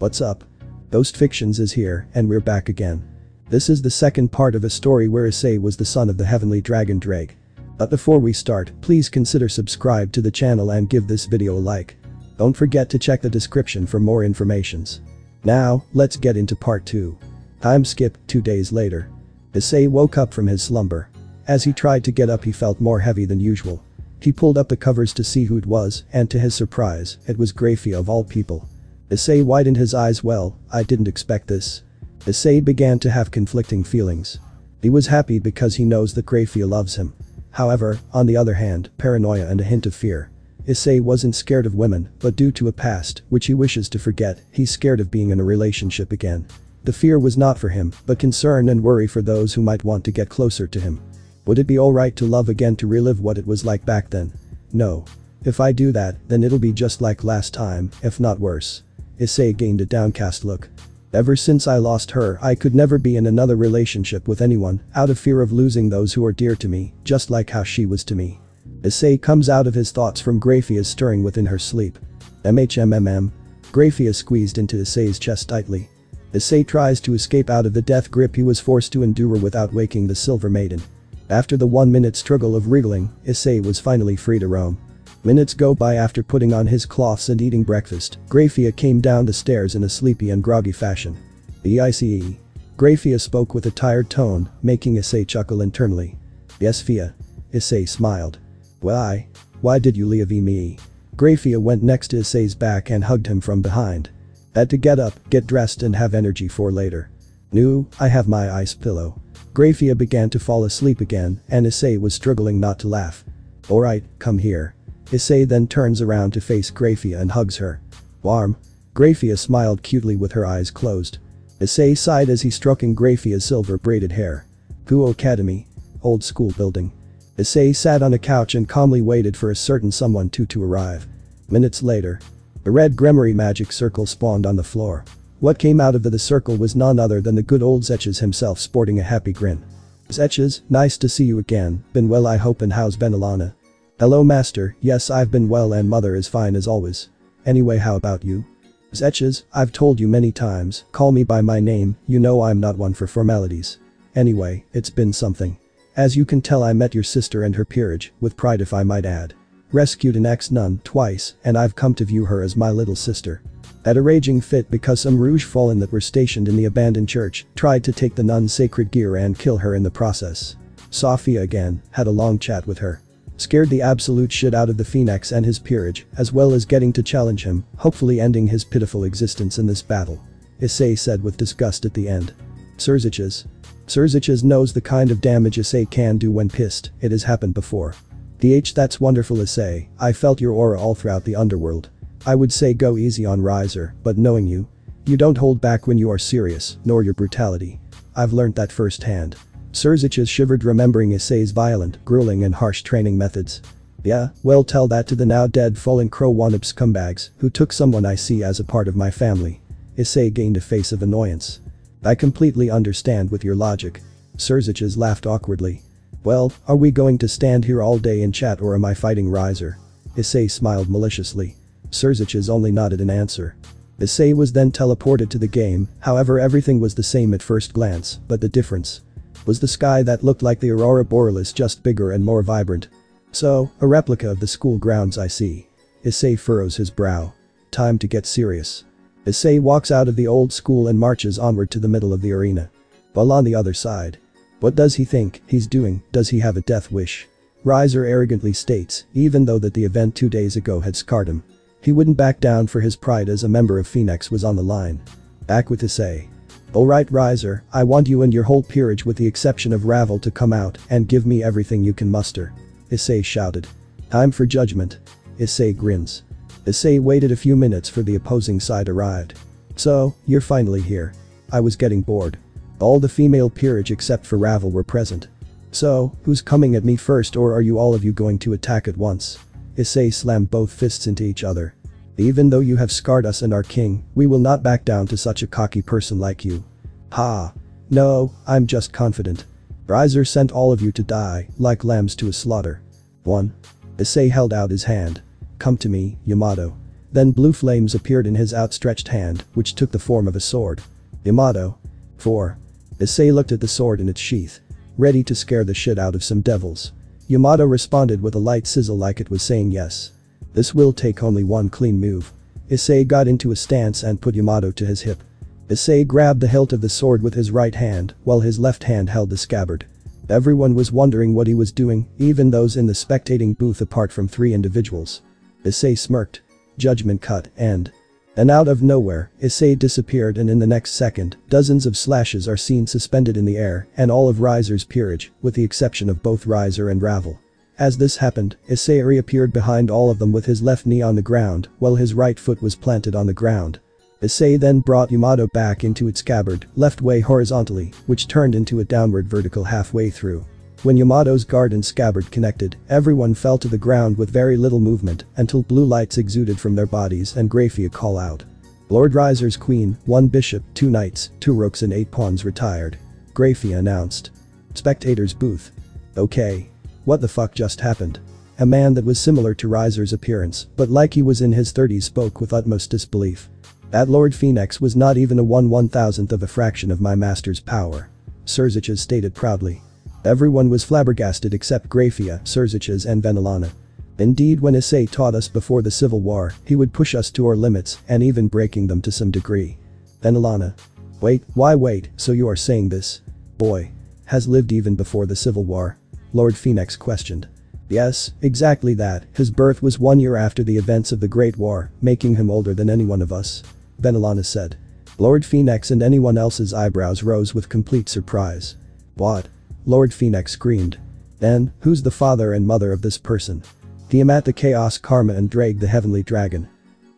What's up? Ghost Fictions is here, and we're back again. This is the second part of a story where Issei was the son of the heavenly dragon Ddraig. But before we start, please consider subscribe to the channel and give this video a like. Don't forget to check the description for more informations. Now, let's get into part 2. Time skip, two days later. Issei woke up from his slumber. As he tried to get up he felt more heavy than usual. He pulled up the covers to see who it was, and to his surprise, it was Grayfia of all people. Issei widened his eyes well, I didn't expect this. Issei began to have conflicting feelings. He was happy because he knows that Grayfia loves him. However, on the other hand, paranoia and a hint of fear. Issei wasn't scared of women, but due to a past, which he wishes to forget, he's scared of being in a relationship again. The fear was not for him, but concern and worry for those who might want to get closer to him. Would it be alright to love again to relive what it was like back then? No. If I do that, then it'll be just like last time, if not worse. Issei gained a downcast look. Ever since I lost her I could never be in another relationship with anyone, out of fear of losing those who are dear to me, just like how she was to me. Issei comes out of his thoughts from Grayfia's stirring within her sleep. MHMMM. Grayfia squeezed into Issei's chest tightly. Issei tries to escape out of the death grip he was forced to endure without waking the Silver Maiden. After the one minute struggle of wriggling, Issei was finally free to roam. Minutes go by after putting on his cloths and eating breakfast, Grayfia came down the stairs in a sleepy and groggy fashion. B-I-C-E. Grayfia spoke with a tired tone, making Issei chuckle internally. Yes Fia. Issei smiled. Why? Why did you leave me? Grayfia went next to Issei's back and hugged him from behind. Had to get up, get dressed and have energy for later. Nu, I have my ice pillow. Grayfia began to fall asleep again, and Issei was struggling not to laugh. Alright, come here. Issei then turns around to face Grayfia and hugs her. Warm. Grayfia smiled cutely with her eyes closed. Issei sighed as he stroking Grayfia's silver braided hair. Kuoh Academy. Old school building. Issei sat on a couch and calmly waited for a certain someone to to arrive. Minutes later. A red Gremory magic circle spawned on the floor. What came out of the, the circle was none other than the good old Sirzechs himself sporting a happy grin. Sirzechs, nice to see you again, been well I hope and how's Venelana? Hello master, yes I've been well and mother is fine as always. Anyway how about you? Sirzechs, I've told you many times, call me by my name, you know I'm not one for formalities. Anyway, it's been something. As you can tell I met your sister and her peerage, with pride if I might add. Rescued an ex-nun twice, and I've come to view her as my little sister. At a raging fit because some Rouge Fallen that were stationed in the abandoned church tried to take the nun's sacred gear and kill her in the process. Sophia again, had a long chat with her. Scared the absolute shit out of the Phoenix and his peerage, as well as getting to challenge him, hopefully ending his pitiful existence in this battle. Issei said with disgust at the end. Sirzechs. Sirzechs knows the kind of damage Issei can do when pissed, it has happened before. DH that's wonderful Issei, I felt your aura all throughout the underworld. I would say go easy on Riser, but knowing you. You don't hold back when you are serious, nor your brutality. I've learned that firsthand. Sirzechs shivered remembering Issei's violent, grueling and harsh training methods. Yeah, well tell that to the now dead fallen crow wannabe scumbags who took someone I see as a part of my family. Issei gained a face of annoyance. I completely understand with your logic. Sirzechs laughed awkwardly. Well, are we going to stand here all day and chat or am I fighting Riser? Issei smiled maliciously. Sirzechs only nodded in answer. Issei was then teleported to the game, however everything was the same at first glance, but the difference was the sky that looked like the aurora borealis just bigger and more vibrant. So, a replica of the school grounds I see. Issei furrows his brow. Time to get serious. Issei walks out of the old school and marches onward to the middle of the arena. While on the other side. What does he think he's doing, does he have a death wish? Riser arrogantly states, even though that the event two days ago had scarred him. He wouldn't back down for his pride as a member of Phoenix was on the line. Back with Issei. Alright Riser, I want you and your whole peerage with the exception of Ravel to come out and give me everything you can muster. Issei shouted. Time for judgment. Issei grins. Issei waited a few minutes for the opposing side arrived. So, you're finally here. I was getting bored. All the female peerage except for Ravel were present. So, who's coming at me first or are you all of you going to attack at once? Issei slammed both fists into each other. Even though you have scarred us and our king, we will not back down to such a cocky person like you. Ha. No, I'm just confident. Riser sent all of you to die, like lambs to a slaughter. 1. Issei held out his hand. Come to me, Yamato. Then blue flames appeared in his outstretched hand, which took the form of a sword. Yamato. 4. Issei looked at the sword in its sheath. Ready to scare the shit out of some devils. Yamato responded with a light sizzle like it was saying yes. This will take only one clean move. Issei got into a stance and put Yamato to his hip. Issei grabbed the hilt of the sword with his right hand, while his left hand held the scabbard. Everyone was wondering what he was doing, even those in the spectating booth apart from three individuals. Issei smirked. Judgment cut, and and out of nowhere, Issei disappeared and in the next second, dozens of slashes are seen suspended in the air and all of Riser's peerage, with the exception of both Riser and Ravel. As this happened, Issei reappeared behind all of them with his left knee on the ground, while his right foot was planted on the ground. Issei then brought Yamato back into its scabbard, left way horizontally, which turned into a downward vertical halfway through. When Yamato's guard and scabbard connected, everyone fell to the ground with very little movement until blue lights exuded from their bodies and Grayfia call out. Lord Riser's queen, one bishop, two knights, two rooks and eight pawns retired. Grayfia announced. Spectators booth. Okay. What the fuck just happened? A man that was similar to Riser's appearance, but like he was in his 30s spoke with utmost disbelief. That Lord Phoenix was not even a one one thousandth of a fraction of my master's power. Sirzechs stated proudly. Everyone was flabbergasted except Grayfia, Sirzechs and Venelana. Indeed when Issei taught us before the Civil War, he would push us to our limits and even breaking them to some degree. Venelana. Wait, why wait, so you are saying this? Boy. Has lived even before the Civil War? Lord Phoenix questioned. Yes, exactly that, his birth was one year after the events of the Great War, making him older than any one of us. Venelana said. Lord Phoenix and anyone else's eyebrows rose with complete surprise. What? Lord Phoenix screamed. Then, who's the father and mother of this person? Tiamat the Chaos Karma and Ddraig the Heavenly Dragon.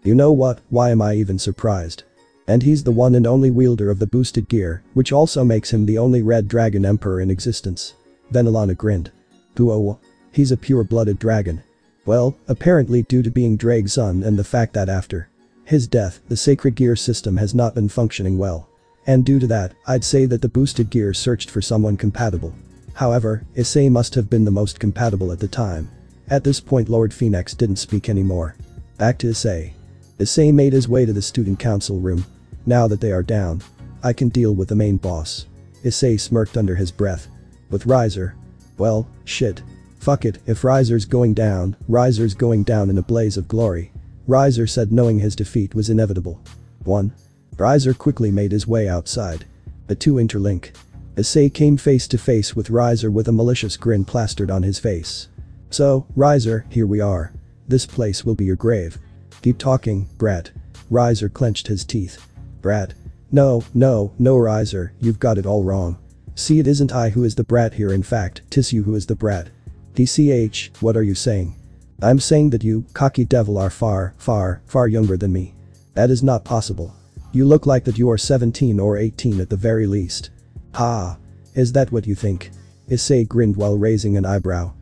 You know what, why am I even surprised? And he's the one and only wielder of the boosted gear, which also makes him the only red dragon emperor in existence. Venelana grinned. Duo. He's a pure-blooded dragon. Well, apparently due to being Ddraig's son and the fact that after his death, the sacred gear system has not been functioning well. And due to that, I'd say that the boosted gear searched for someone compatible. However, Issei must have been the most compatible at the time. At this point Lord Phoenix didn't speak anymore. Back to Issei. Issei made his way to the student council room. Now that they are down. I can deal with the main boss. Issei smirked under his breath. With Riser. Well, shit. Fuck it, if Riser's going down, Riser's going down in a blaze of glory. Riser said knowing his defeat was inevitable. 1. Riser quickly made his way outside. The two interlink. Issei came face to face with Riser with a malicious grin plastered on his face. So, Riser, here we are. This place will be your grave. Keep talking, brat. Riser clenched his teeth. Brat. No, no, no Riser, you've got it all wrong. See it isn't I who is the brat here in fact, tis you who is the brat. DCH, what are you saying? I'm saying that you, cocky devil are far, far, far younger than me. That is not possible. You look like that you are 17 or 18 at the very least. Ha. Is that what you think? Issei grinned while raising an eyebrow.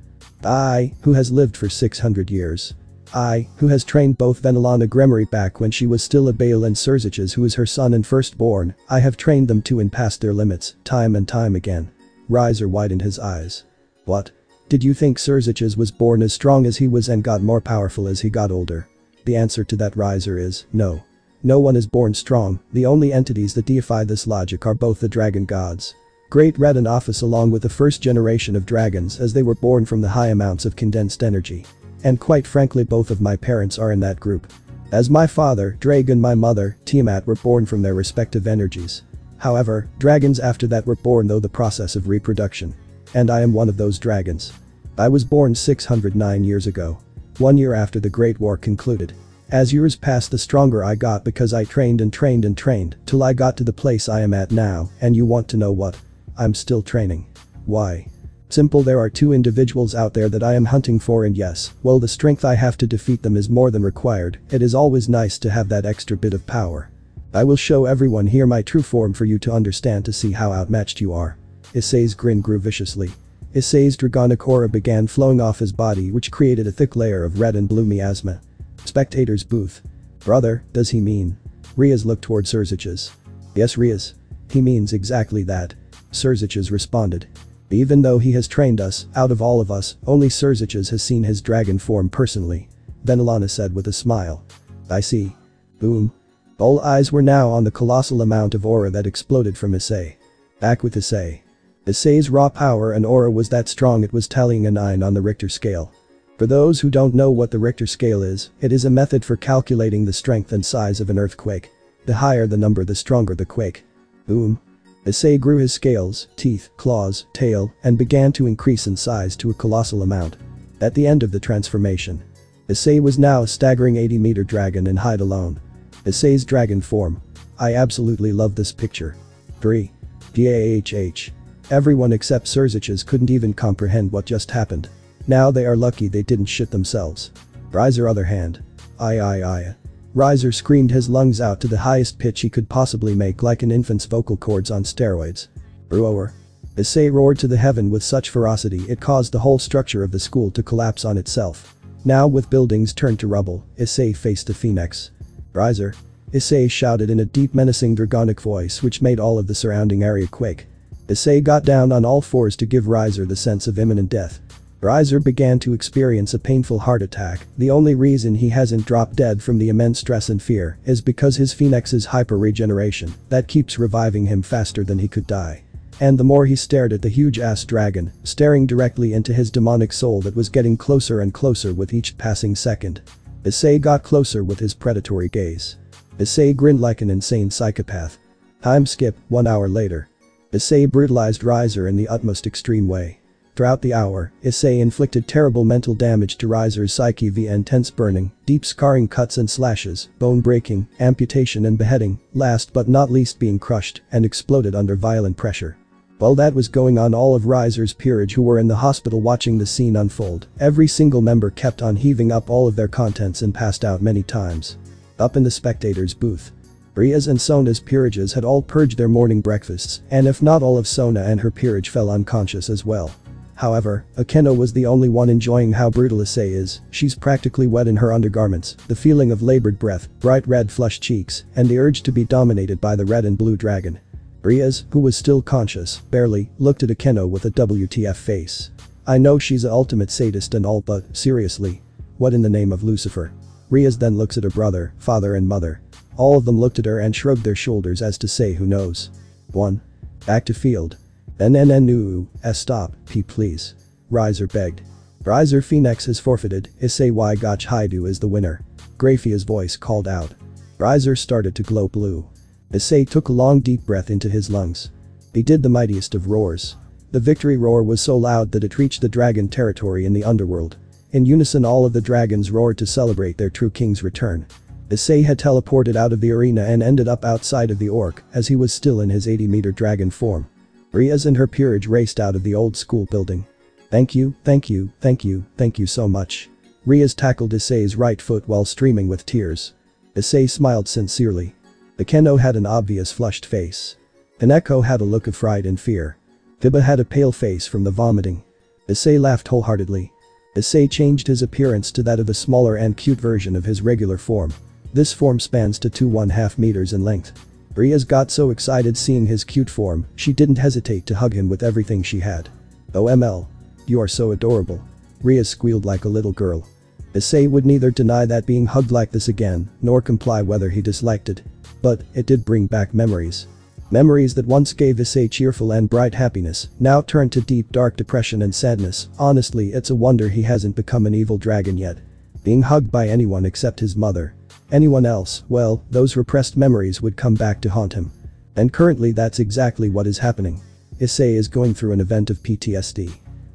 I, who has lived for 600 years. I, who has trained both Venelana Gremory back when she was still a Bael and Sirzechs who is her son and firstborn, I have trained them to and past their limits, time and time again. Riser widened his eyes. What? Did you think Sirzechs was born as strong as he was and got more powerful as he got older? The answer to that Riser is, no. No one is born strong, the only entities that deify this logic are both the dragon gods. Great Red and Ophis along with the first generation of dragons as they were born from the high amounts of condensed energy. And quite frankly both of my parents are in that group. As my father, Ddraig and my mother, Tiamat were born from their respective energies. However, dragons after that were born though the process of reproduction. And I am one of those dragons. I was born 609 years ago. One year after the Great War concluded. As years passed the stronger I got because I trained and trained and trained till I got to the place I am at now and you want to know what? I'm still training. Why? Simple there are two individuals out there that I am hunting for and yes, while the strength I have to defeat them is more than required, it is always nice to have that extra bit of power. I will show everyone here my true form for you to understand to see how outmatched you are. Issei's grin grew viciously. Issei's dragonic aura began flowing off his body which created a thick layer of red and blue miasma. Spectator's booth. Brother, does he mean? Rias looked toward Sirzechs. Yes Rias. He means exactly that. Sirzechs responded. Even though he has trained us, out of all of us, only Sirzechs has seen his dragon form personally. Venelana said with a smile. I see. Boom. All eyes were now on the colossal amount of aura that exploded from Issei. Back with Issei. Issei's raw power and aura was that strong it was tallying a 9 on the Richter scale. For those who don't know what the Richter scale is, it is a method for calculating the strength and size of an earthquake. The higher the number the stronger the quake. Boom. Issei grew his scales, teeth, claws, tail, and began to increase in size to a colossal amount. At the end of the transformation, Issei was now a staggering 80 meter dragon in height alone. Issei's dragon form. I absolutely love this picture. 3. DAHH. Everyone except Sirzechs couldn't even comprehend what just happened. Now they are lucky they didn't shit themselves. Riser other hand. I I I. Riser screamed his lungs out to the highest pitch he could possibly make like an infant's vocal cords on steroids. Brewer. Issei roared to the heaven with such ferocity it caused the whole structure of the school to collapse on itself. Now with buildings turned to rubble, Issei faced the phoenix. Riser. Issei shouted in a deep menacing dragonic voice which made all of the surrounding area quake. Issei got down on all fours to give Riser the sense of imminent death. Riser began to experience a painful heart attack, the only reason he hasn't dropped dead from the immense stress and fear is because his phoenix's hyper-regeneration that keeps reviving him faster than he could die. And the more he stared at the huge-ass dragon, staring directly into his demonic soul that was getting closer and closer with each passing second. Issei got closer with his predatory gaze. Issei grinned like an insane psychopath. Time skip, one hour later. Issei brutalized Riser in the utmost extreme way. Throughout the hour, Issei inflicted terrible mental damage to Riser's psyche via intense burning, deep scarring cuts and slashes, bone breaking, amputation and beheading, last but not least being crushed and exploded under violent pressure. While that was going on all of Riser's peerage who were in the hospital watching the scene unfold, every single member kept on heaving up all of their contents and passed out many times. Up in the spectators booth, Bria's and Sona's peerages had all purged their morning breakfasts, and if not all of Sona and her peerage fell unconscious as well. However, Akeno was the only one enjoying how brutal Issei is, she's practically wet in her undergarments, the feeling of labored breath, bright red flushed cheeks, and the urge to be dominated by the red and blue dragon. Rias, who was still conscious, barely, looked at Akeno with a WTF face. I know she's a ultimate sadist and all but, seriously. What in the name of Lucifer? Rias then looks at her brother, father and mother. All of them looked at her and shrugged their shoulders as to say who knows. 1. Back to field. NNNU, stop, P please. Riser begged. Riser Phoenix has forfeited, Issei Y Gach Haidu is the winner. Grayfia's voice called out. Riser started to glow blue. Issei took a long deep breath into his lungs. He did the mightiest of roars. The victory roar was so loud that it reached the dragon territory in the underworld. In unison all of the dragons roared to celebrate their true king's return. Issei had teleported out of the arena and ended up outside of the orc as he was still in his 80 meter dragon form. Rias and her peerage raced out of the old school building. Thank you, thank you, thank you, thank you so much. Rias tackled Issei's right foot while streaming with tears. Issei smiled sincerely. Akeno had an obvious flushed face. Koneko had a look of fright and fear. Kiba had a pale face from the vomiting. Issei laughed wholeheartedly. Issei changed his appearance to that of a smaller and cute version of his regular form. This form spans to 2 1/2 meters in length. Rias got so excited seeing his cute form, she didn't hesitate to hug him with everything she had. Oh, OML. You are so adorable. Rias squealed like a little girl. Issei would neither deny that being hugged like this again, nor comply whether he disliked it. But, it did bring back memories. Memories that once gave Issei cheerful and bright happiness, now turned to deep dark depression and sadness, honestly it's a wonder he hasn't become an evil dragon yet. Being hugged by anyone except his mother, Anyone else, well, those repressed memories would come back to haunt him. And currently that's exactly what is happening. Issei is going through an event of PTSD.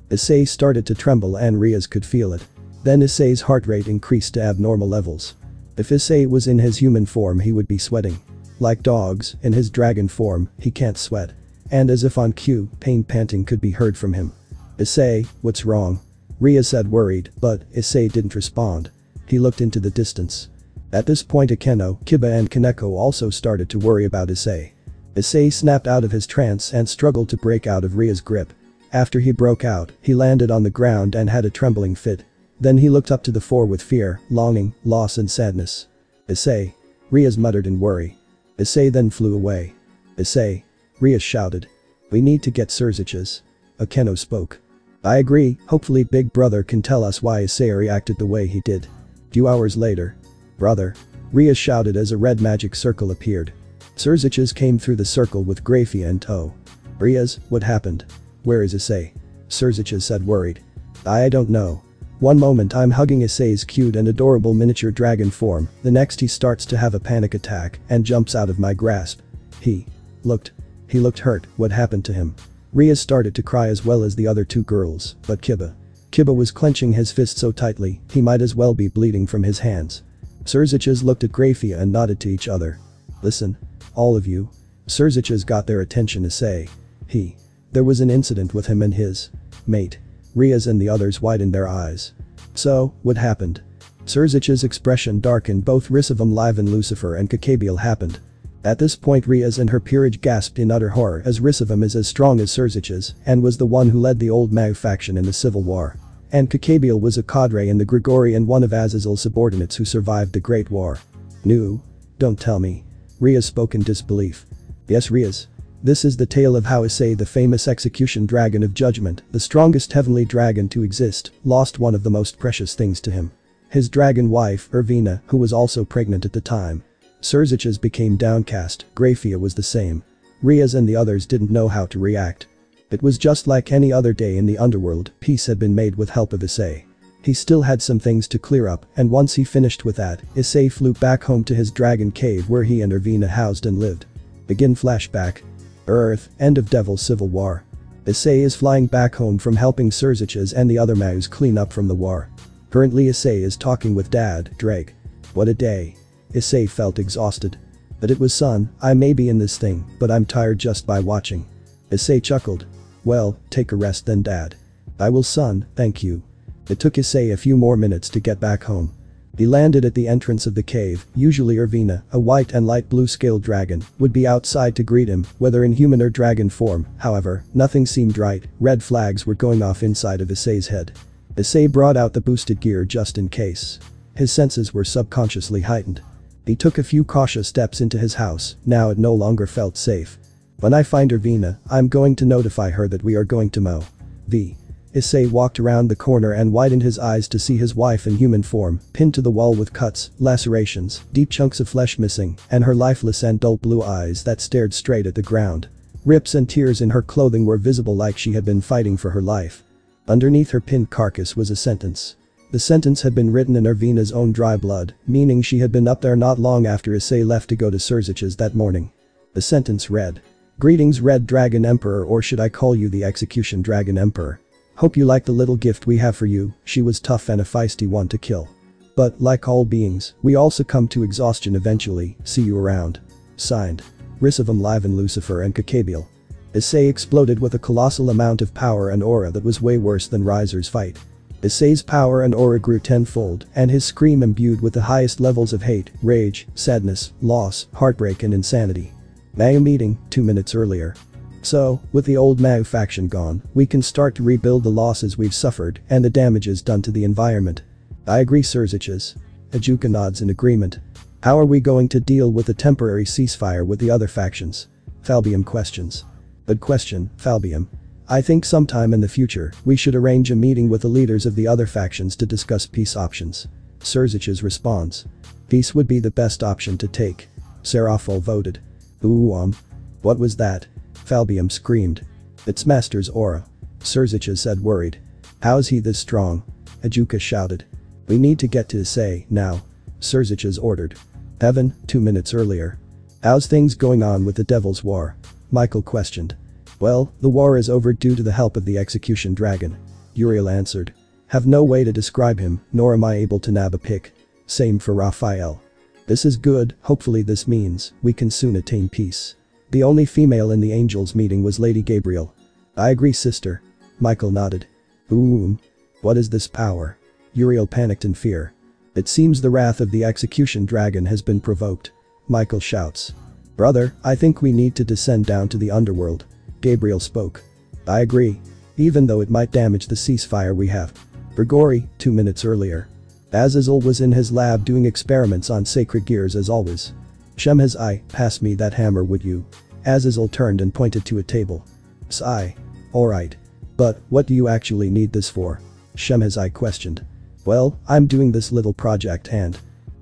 Issei started to tremble and Rias could feel it. Then Issei's heart rate increased to abnormal levels. If Issei was in his human form he would be sweating. Like dogs, in his dragon form, he can't sweat. And as if on cue, pain panting could be heard from him. Issei, what's wrong? Rias said worried, but Issei didn't respond. He looked into the distance. At this point Akeno, Kiba and Koneko also started to worry about Issei. Issei snapped out of his trance and struggled to break out of Ria's grip. After he broke out, he landed on the ground and had a trembling fit. Then he looked up to the four with fear, longing, loss and sadness. Issei. Rias muttered in worry. Issei then flew away. Issei. Ria shouted. We need to get Sirzechs. Akeno spoke. I agree, hopefully Big Brother can tell us why Issei reacted the way he did. Few hours later, Brother. Ria shouted as a red magic circle appeared. Sirzechs came through the circle with Grayfia in tow. Rias, what happened? Where is Issei? Surziches said worried. I don't know. One moment I'm hugging Issei's cute and adorable miniature dragon form, the next he starts to have a panic attack and jumps out of my grasp. He looked. He looked hurt, what happened to him? Ria started to cry as well as the other two girls, but Kiba. Kiba was clenching his fist so tightly, he might as well be bleeding from his hands. Sirzechs looked at Grayfia and nodded to each other. Listen. All of you. Sirzechs got their attention to say. He. There was an incident with him and his mate. Rias and the others widened their eyes. So, what happened? Sirzechs expression darkened both Rizevim Livan Lucifer and Kokabiel happened. At this point Rias and her peerage gasped in utter horror as Rizevim is as strong as Sirzechs and was the one who led the old Maou faction in the civil war. And Kokabiel was a cadre in the Grigori and one of Azazel's subordinates who survived the Great War. New? Don't tell me. Rias spoke in disbelief. Yes Rias. This is the tale of how Issei the famous execution dragon of judgment, the strongest heavenly dragon to exist, lost one of the most precious things to him. His dragon wife, Irvina, who was also pregnant at the time. Sirzechs became downcast, Grayfia was the same. Rias and the others didn't know how to react. It was just like any other day in the underworld, peace had been made with help of Issei. He still had some things to clear up, and once he finished with that, Issei flew back home to his dragon cave where he and Irvina housed and lived. Begin flashback, Earth, end of Devil Civil War. Issei is flying back home from helping Sirzechs and the other Maous clean up from the war. Currently Issei is talking with dad, Ddraig. What a day. Issei felt exhausted. But it was son, I may be in this thing, but I'm tired just by watching. Issei chuckled. Well, take a rest then dad. I will son, thank you. It took Issei a few more minutes to get back home. He landed at the entrance of the cave, usually Irvina, a white and light blue scaled dragon, would be outside to greet him, whether in human or dragon form, however, nothing seemed right, red flags were going off inside of Issei's head. Issei brought out the boosted gear just in case. His senses were subconsciously heightened. He took a few cautious steps into his house, now it no longer felt safe. When I find Irvina, I'm going to notify her that we are going to mow. V. Issei walked around the corner and widened his eyes to see his wife in human form, pinned to the wall with cuts, lacerations, deep chunks of flesh missing, and her lifeless and dull blue eyes that stared straight at the ground. Rips and tears in her clothing were visible like she had been fighting for her life. Underneath her pinned carcass was a sentence. The sentence had been written in Irvina's own dry blood, meaning she had been up there not long after Issei left to go to Sirzechs' that morning. The sentence read. Greetings Red Dragon Emperor or should I call you the Execution Dragon Emperor. Hope you like the little gift we have for you, she was tough and a feisty one to kill. But, like all beings, we all succumb to exhaustion eventually, see you around. Signed. Rizevim Livan Lucifer and Kokabiel. Issei exploded with a colossal amount of power and aura that was way worse than Riser's fight. Issei's power and aura grew tenfold, and his scream imbued with the highest levels of hate, rage, sadness, loss, heartbreak and insanity. Maya meeting, two minutes earlier. So, with the old Mau faction gone, we can start to rebuild the losses we've suffered and the damages done to the environment. I agree Sirzechs. Ajuka nods in agreement. How are we going to deal with the temporary ceasefire with the other factions? Falbium questions. Good question, Falbium. I think sometime in the future, we should arrange a meeting with the leaders of the other factions to discuss peace options. Sirzechs responds. Peace would be the best option to take. Serafall voted. Ooh um. What was that? Falbium screamed. It's Master's aura. Sirzechs said worried. How's he this strong? Ajuka shouted. We need to get to say now. Sirzechs ordered. Heaven, two minutes earlier. How's things going on with the Devil's War? Michael questioned. Well, the war is over due to the help of the execution dragon. Uriel answered. Have no way to describe him, nor am I able to nab a pick. Same for Raphael. This is good, hopefully this means we can soon attain peace. The only female in the angels meeting was Lady Gabriel. I agree sister. Michael nodded. Boom. What is this power? Uriel panicked in fear. It seems the wrath of the execution dragon has been provoked. Michael shouts. Brother, I think we need to descend down to the underworld. Gabriel spoke. I agree. Even though it might damage the ceasefire we have. Grigori, two minutes earlier. Azazel was in his lab doing experiments on sacred gears as always. Shemhaz pass me that hammer would you? Azazel turned and pointed to a table. Sigh. Alright. But, what do you actually need this for? Shemhaz questioned. Well, I'm doing this little project and.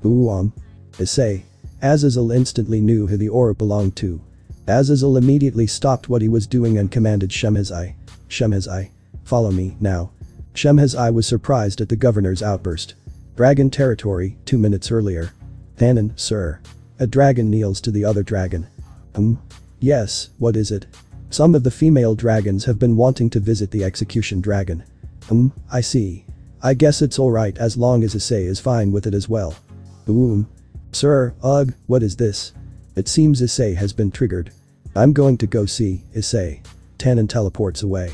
Ooh um. Say. Azazel instantly knew who the aura belonged to. Azazel immediately stopped what he was doing and commanded Shemhazai. Shemhazai. Follow me, now. Shemhazai was surprised at the governor's outburst. Dragon territory, two minutes earlier. Tannin, sir. A dragon kneels to the other dragon. Um. Yes, what is it? Some of the female dragons have been wanting to visit the execution dragon. Um, I see. I guess it's alright as long as Issei is fine with it as well. Boom. Sir, ugh, what is this? It seems Issei has been triggered. I'm going to go see, Issei. Tannin teleports away.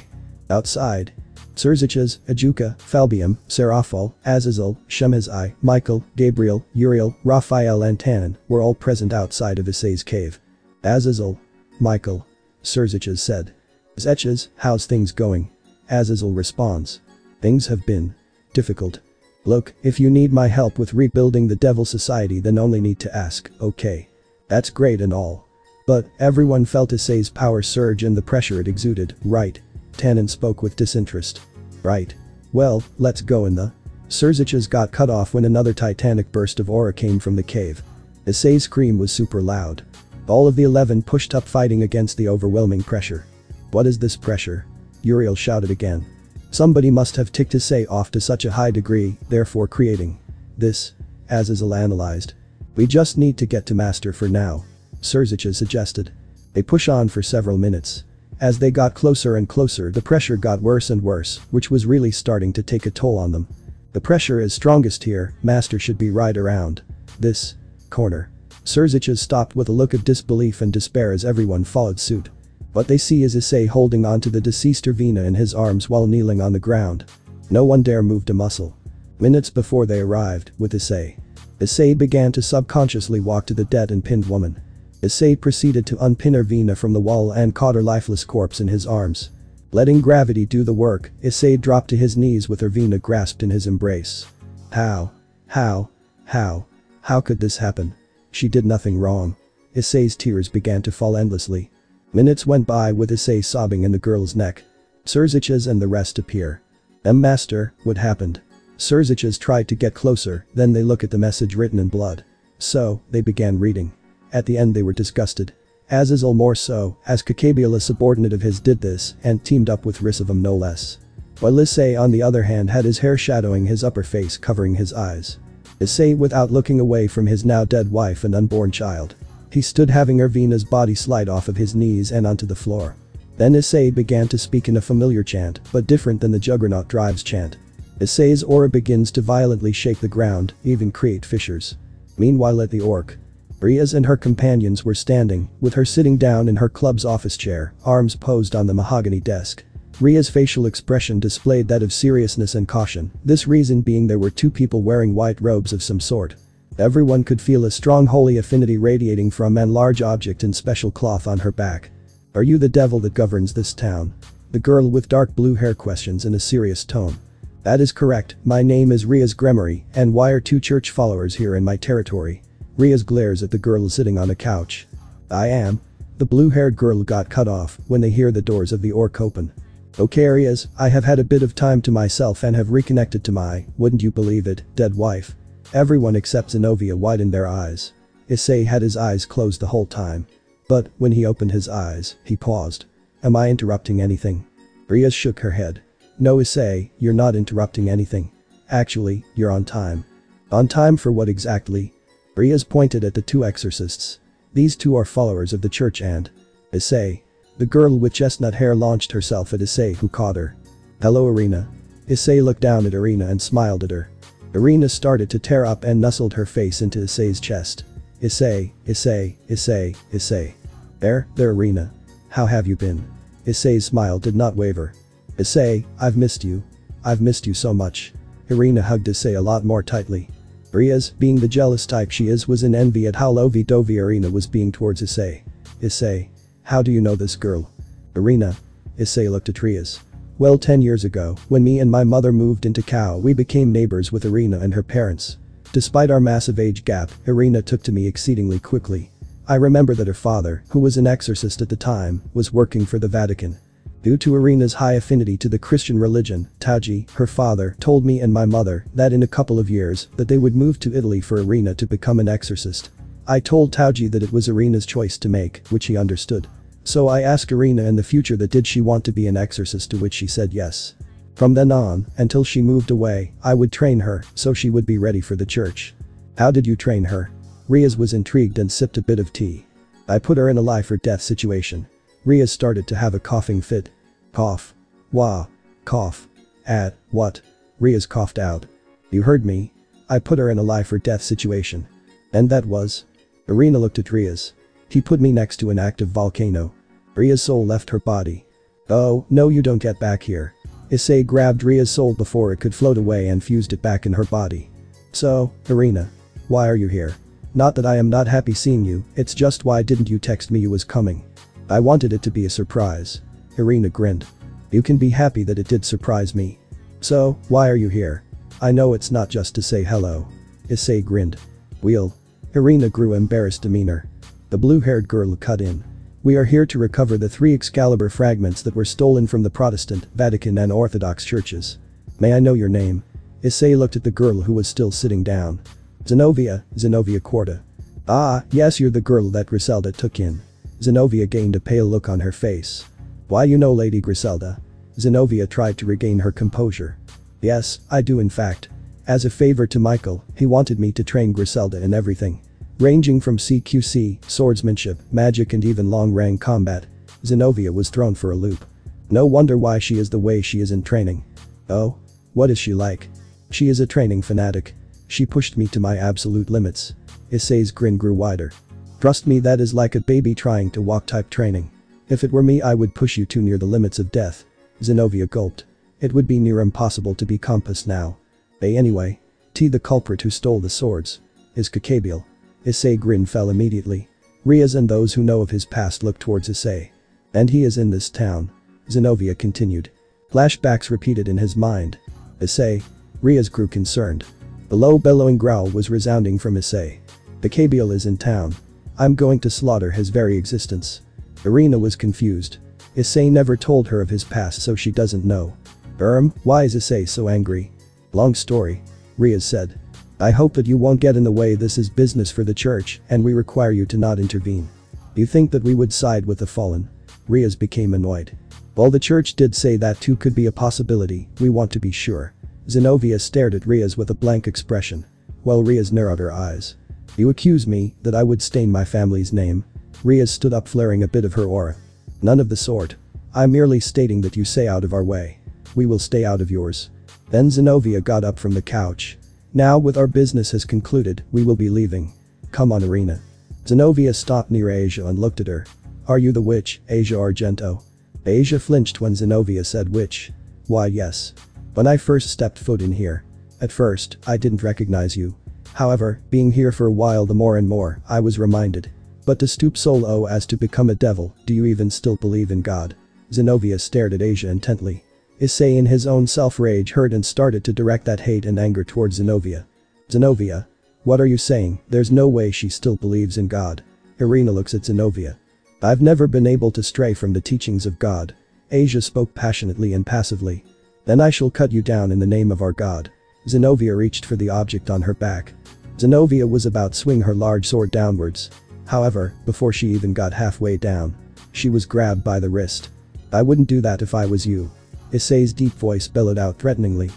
Outside. Sirzechs, Ajuka, Falbium, Serafall, Azazel, Shemhazai, Michael, Gabriel, Uriel, Raphael and Tannin were all present outside of Issei's cave. Azazel. Michael. Sirzechs said. Sirzechs, how's things going? Azazel responds. Things have been difficult. Look, if you need my help with rebuilding the Devil Society then only need to ask, okay. That's great and all. But, everyone felt Issei's power surge and the pressure it exuded, right? Tannin spoke with disinterest. Right. Well, let's go in the. Sirzechs got cut off when another titanic burst of aura came from the cave. Issei's scream was super loud. All of the 11 pushed up fighting against the overwhelming pressure. What is this pressure? Uriel shouted again. Somebody must have ticked Issei off to such a high degree, therefore creating this, As Azazel analyzed. We just need to get to master for now. Sirzechs suggested. They push on for several minutes. As they got closer and closer the pressure got worse and worse, which was really starting to take a toll on them. The pressure is strongest here, master should be right around. This. Corner. Sirzechs stopped with a look of disbelief and despair as everyone followed suit. What they see is Issei holding onto the deceased Ervina in his arms while kneeling on the ground. No one dare move a muscle. Minutes before they arrived, with Issei. Issei began to subconsciously walk to the dead and pinned woman. Issei proceeded to unpin Ervina from the wall and caught her lifeless corpse in his arms. Letting gravity do the work, Issei dropped to his knees with Ervina grasped in his embrace. How? How? How? How could this happen? She did nothing wrong. Issei's tears began to fall endlessly. Minutes went by with Issei sobbing in the girl's neck. Sirzechs and the rest appear. M. Master, what happened? Sirzechs tried to get closer, then they look at the message written in blood. So, they began reading. At the end they were disgusted. as Azazel more so, as Kokabiel a subordinate of his did this and teamed up with Rizevim no less. While Issei on the other hand had his hair shadowing his upper face covering his eyes. Issei without looking away from his now dead wife and unborn child. He stood having Ervina's body slide off of his knees and onto the floor. Then Issei began to speak in a familiar chant, but different than the Juggernaut Drives chant. Issei's aura begins to violently shake the ground, even create fissures. Meanwhile at the Orc. Rias and her companions were standing, with her sitting down in her club's office chair, arms posed on the mahogany desk. Ria's facial expression displayed that of seriousness and caution, this reason being there were two people wearing white robes of some sort. Everyone could feel a strong holy affinity radiating from an large object in special cloth on her back. Are you the devil that governs this town? The girl with dark blue hair questions in a serious tone. That is correct, my name is Rias Gremory, and why are two church followers here in my territory? Rias glares at the girl sitting on a couch. I am. The blue-haired girl got cut off when they hear the doors of the orc open. Okay Rias, I have had a bit of time to myself and have reconnected to my, wouldn't you believe it, dead wife. Everyone except Xenovia widened their eyes. Issei had his eyes closed the whole time. But, when he opened his eyes, he paused. Am I interrupting anything? Rias shook her head. No Issei, you're not interrupting anything. Actually, you're on time. On time for what exactly? Rias pointed at the two exorcists. These two are followers of the church and Issei. The girl with chestnut hair launched herself at Issei who caught her. Hello Irina. Issei looked down at Irina and smiled at her. Irina started to tear up and nestled her face into Issei's chest. Issei, Issei, Issei, Issei. There, there Irina. How have you been? Issei's smile did not waver. Issei, I've missed you. I've missed you so much. Irina hugged Issei a lot more tightly. Rias, being the jealous type she is was in envy at how lovey-dovey Irina was being towards Issei. Issei. How do you know this girl? Irina. Issei looked at Rias. Well 10 years ago, when me and my mother moved into Kuoh we became neighbors with Irina and her parents. Despite our massive age gap, Irina took to me exceedingly quickly. I remember that her father, who was an exorcist at the time, was working for the Vatican. Due to Irina's high affinity to the Christian religion, Taji, her father, told me and my mother that in a couple of years that they would move to Italy for Irina to become an exorcist. I told Taji that it was Irina's choice to make, which he understood. So I asked Irina in the future that did she want to be an exorcist to which she said yes. From then on, until she moved away, I would train her so she would be ready for the church. How did you train her? Rias was intrigued and sipped a bit of tea. I put her in a life or death situation. Rias started to have a coughing fit. Cough. Wah. Cough. At, what? Rias coughed out. You heard me. I put her in a life or death situation. And that was? Irina looked at Ria's. He put me next to an active volcano. Ria's soul left her body. Oh, no you don't get back here. Issei grabbed Ria's soul before it could float away and fused it back in her body. So, Irina. Why are you here? Not that I am not happy seeing you, it's just why didn't you text me you was coming? I wanted it to be a surprise. Irina grinned. You can be happy that it did surprise me. So, why are you here? I know it's not just to say hello. Issei grinned. Wheel. Irina grew embarrassed demeanor. The blue-haired girl cut in. We are here to recover the three Excalibur fragments that were stolen from the Protestant, Vatican and Orthodox churches. May I know your name? Issei looked at the girl who was still sitting down. Xenovia, Xenovia Quarta. Ah, yes you're the girl that Griselda took in. Xenovia gained a pale look on her face. Why you know Lady Griselda? Xenovia tried to regain her composure. Yes, I do in fact. As a favor to Michael, he wanted me to train Griselda in everything. Ranging from CQC, swordsmanship, magic and even long-range combat, Xenovia was thrown for a loop. No wonder why she is the way she is in training. Oh? What is she like? She is a training fanatic. She pushed me to my absolute limits. Issei's grin grew wider. Trust me that is like a baby trying to walk type training. If it were me I would push you too near the limits of death. Xenovia gulped. It would be near impossible to be compassed now. They anyway. T the culprit who stole the swords. Is Kokabiel. Issei grin fell immediately. Rias and those who know of his past look towards Issei. And he is in this town. Xenovia continued. Flashbacks repeated in his mind. Issei. Rias grew concerned. The low bellowing growl was resounding from Issei. The Kabiel is in town. I'm going to slaughter his very existence. Irina was confused. Issei never told her of his past so she doesn't know. Erm, why is Issei so angry? Long story. Rias said. I hope that you won't get in the way this is business for the church and we require you to not intervene. You think that we would side with the fallen? Rias became annoyed. While the church did say that too could be a possibility, we want to be sure. Xenovia stared at Rias with a blank expression. While Rias narrowed her eyes. You accuse me that I would stain my family's name. Rias stood up flaring a bit of her aura. None of the sort. I'm merely stating that you stay out of our way. We will stay out of yours. Then Xenovia got up from the couch. Now with our business has concluded, we will be leaving. Come on Arena. Xenovia stopped near Asia and looked at her. Are you the witch, Asia Argento? Asia flinched when Xenovia said witch. Why yes. When I first stepped foot in here. At first, I didn't recognize you. However, being here for a while the more and more, I was reminded. But to stoop so low as to become a devil, do you even still believe in God? Xenovia stared at Asia intently. Issei in his own self-rage heard and started to direct that hate and anger towards Xenovia. Xenovia. What are you saying, there's no way she still believes in God. Irina looks at Xenovia. I've never been able to stray from the teachings of God. Asia spoke passionately and passively. Then I shall cut you down in the name of our God. Xenovia reached for the object on her back. Xenovia was about swing her large sword downwards. However, before she even got halfway down, she was grabbed by the wrist. I wouldn't do that if I was you. Issei's deep voice bellowed out threateningly.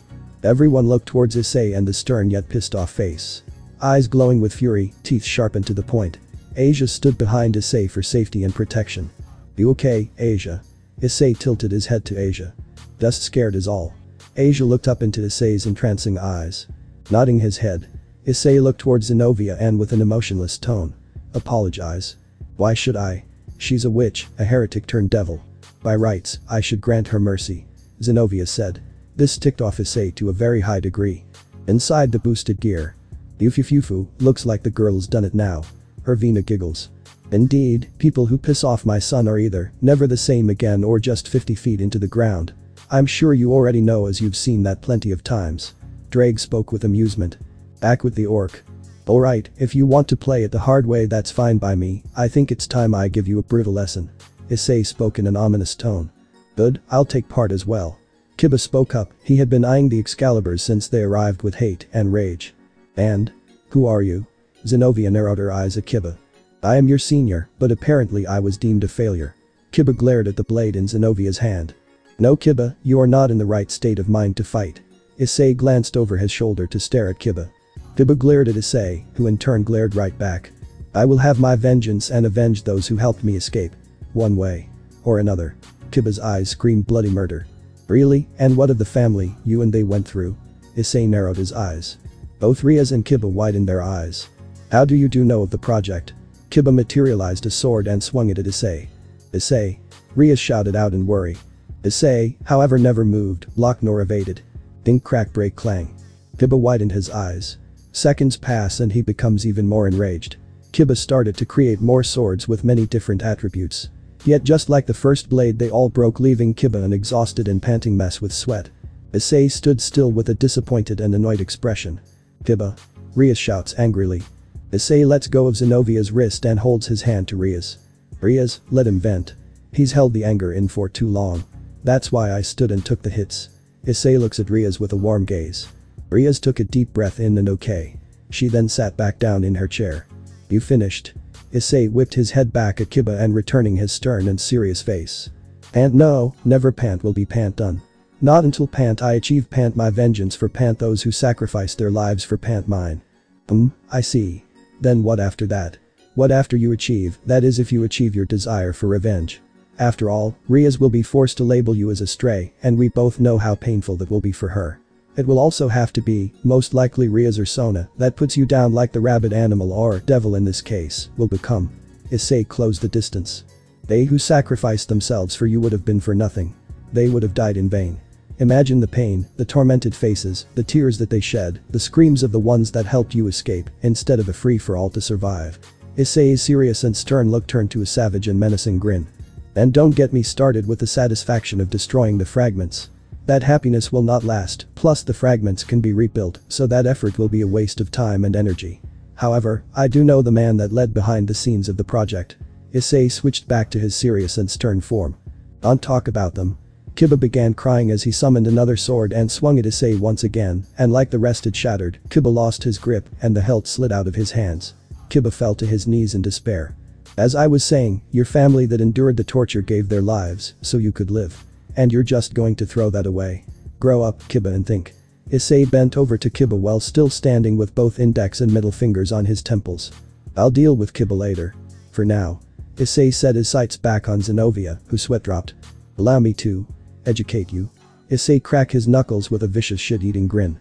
Everyone looked towards Issei and the stern yet pissed off face. Eyes glowing with fury, teeth sharpened to the point. Asia stood behind Issei for safety and protection. You okay, Asia? Issei tilted his head to Asia. Just scared is all. Asia looked up into Issei's entrancing eyes. Nodding his head. Issei looked towards Xenovia and with an emotionless tone. Apologize. Why should I? She's a witch, a heretic turned devil. By rights, I should grant her mercy. Zenobia said. This ticked off Issei to a very high degree. Inside the boosted gear. Yufufufu, looks like the girl's done it now. Hervina giggles. Indeed, people who piss off my son are either never the same again or just 50 feet into the ground. I'm sure you already know as you've seen that plenty of times. Ddraig spoke with amusement. Back with the orc. Alright, if you want to play it the hard way that's fine by me, I think it's time I give you a brutal lesson. Issei spoke in an ominous tone. Good, I'll take part as well. Kiba spoke up, he had been eyeing the Excaliburs since they arrived with hate and rage. And? Who are you? Xenovia narrowed her eyes at Kiba. I am your senior, but apparently I was deemed a failure. Kiba glared at the blade in Xenovia's hand. No Kiba, you are not in the right state of mind to fight. Issei glanced over his shoulder to stare at Kiba. Kiba glared at Issei, who in turn glared right back. I will have my vengeance and avenge those who helped me escape. One way. Or another. Kiba's eyes screamed bloody murder. Really, and what of the family you and they went through? Issei narrowed his eyes. Both Rias and Kiba widened their eyes. How do you do know of the project? Kiba materialized a sword and swung it at Issei. Issei. Rias shouted out in worry. Issei, however never moved, blocked nor evaded. Dink crack break clang. Kiba widened his eyes. Seconds pass and he becomes even more enraged. Kiba started to create more swords with many different attributes. Yet just like the first blade they all broke leaving Kiba an exhausted and panting mess with sweat. Issei stood still with a disappointed and annoyed expression. Kiba. Rias shouts angrily. Issei lets go of Xenovia's wrist and holds his hand to Rias. Rias, let him vent. He's held the anger in for too long. That's why I stood and took the hits. Issei looks at Rias with a warm gaze. Rias took a deep breath in and okay. She then sat back down in her chair. You finished. Issei whipped his head back at Kiba and returning his stern and serious face. And no, never Pant will be Pant done. Not until Pant I achieve Pant my vengeance for Pant those who sacrificed their lives for Pant mine. Um, I see. Then what after that? What after you achieve, that is if you achieve your desire for revenge. After all, Rias will be forced to label you as a stray, and we both know how painful that will be for her. It will also have to be, most likely Rias or Sona, that puts you down like the rabid animal or devil in this case, will become. Issei closed the distance. They who sacrificed themselves for you would have been for nothing. They would have died in vain. Imagine the pain, the tormented faces, the tears that they shed, the screams of the ones that helped you escape, instead of a free-for-all to survive. Issei's serious and stern look turned to a savage and menacing grin. And don't get me started with the satisfaction of destroying the fragments. That happiness will not last, plus the fragments can be rebuilt, so that effort will be a waste of time and energy. However, I do know the man that led behind the scenes of the project. Issei switched back to his serious and stern form. Don't talk about them. Kiba began crying as he summoned another sword and swung at Issei once again, and like the rest it shattered, Kiba lost his grip and the hilt slid out of his hands. Kiba fell to his knees in despair. As I was saying, your family that endured the torture gave their lives, so you could live. And you're just going to throw that away. Grow up, Kiba and think. Issei bent over to Kiba while still standing with both index and middle fingers on his temples. I'll deal with Kiba later. For now. Issei set his sights back on Xenovia, who sweat dropped. Allow me to. Educate you. Issei crack his knuckles with a vicious shit-eating grin.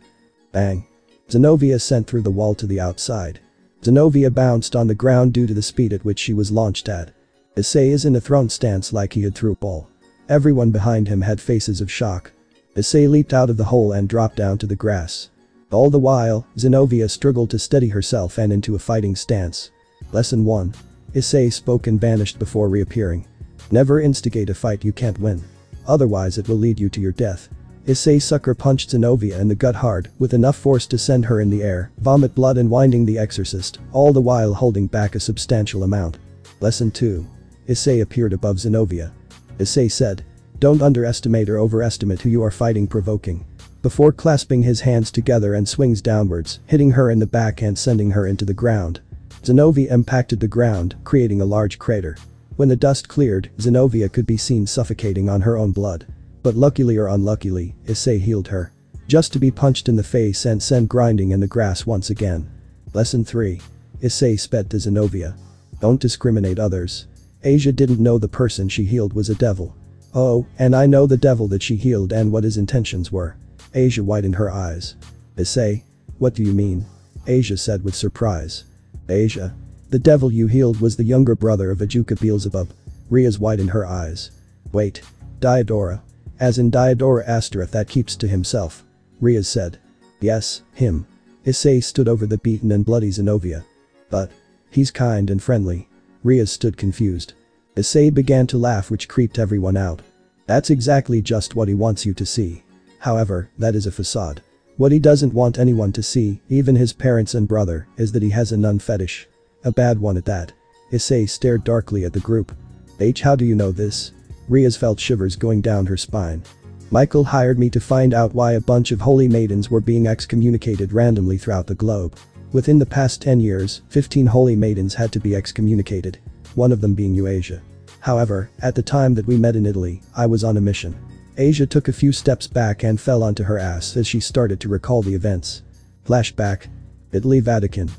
Bang. Xenovia sent through the wall to the outside. Xenovia bounced on the ground due to the speed at which she was launched at. Issei is in a thrown stance like he had threw a ball. Everyone behind him had faces of shock. Issei leaped out of the hole and dropped down to the grass. All the while, Xenovia struggled to steady herself and into a fighting stance. Lesson 1. Issei spoke and vanished before reappearing. Never instigate a fight you can't win. Otherwise it will lead you to your death. Issei sucker punched Xenovia in the gut hard, with enough force to send her in the air, vomit blood and winding the exorcist, all the while holding back a substantial amount. Lesson 2. Issei appeared above Xenovia. Issei said. Don't underestimate or overestimate who you are fighting provoking. Before clasping his hands together and swings downwards, hitting her in the back and sending her into the ground. Xenovia impacted the ground, creating a large crater. When the dust cleared, Xenovia could be seen suffocating on her own blood. But luckily or unluckily, Issei healed her. Just to be punched in the face and sent grinding in the grass once again. Lesson 3. Issei sped to Xenovia. Don't discriminate others. Asia didn't know the person she healed was a devil. Oh, and I know the devil that she healed and what his intentions were. Asia widened her eyes. Issei? What do you mean? Asia said with surprise. Asia. The devil you healed was the younger brother of Ajuka Beelzebub. Rias widened her eyes. Wait. Diodora. As in Diodora Astaroth that keeps to himself. Rias said. Yes, him. Issei stood over the beaten and bloody Xenovia. But. He's kind and friendly. Rias stood confused. Issei began to laugh which creeped everyone out. That's exactly just what he wants you to see. However, that is a facade. What he doesn't want anyone to see, even his parents and brother, is that he has a nun fetish. A bad one at that. Issei stared darkly at the group. H how do you know this? Rias felt shivers going down her spine. Michael hired me to find out why a bunch of holy maidens were being excommunicated randomly throughout the globe. Within the past 10 years, 15 holy maidens had to be excommunicated. One of them being Euasia. However, at the time that we met in Italy, I was on a mission. Asia took a few steps back and fell onto her ass as she started to recall the events. Flashback. Italy Vatican.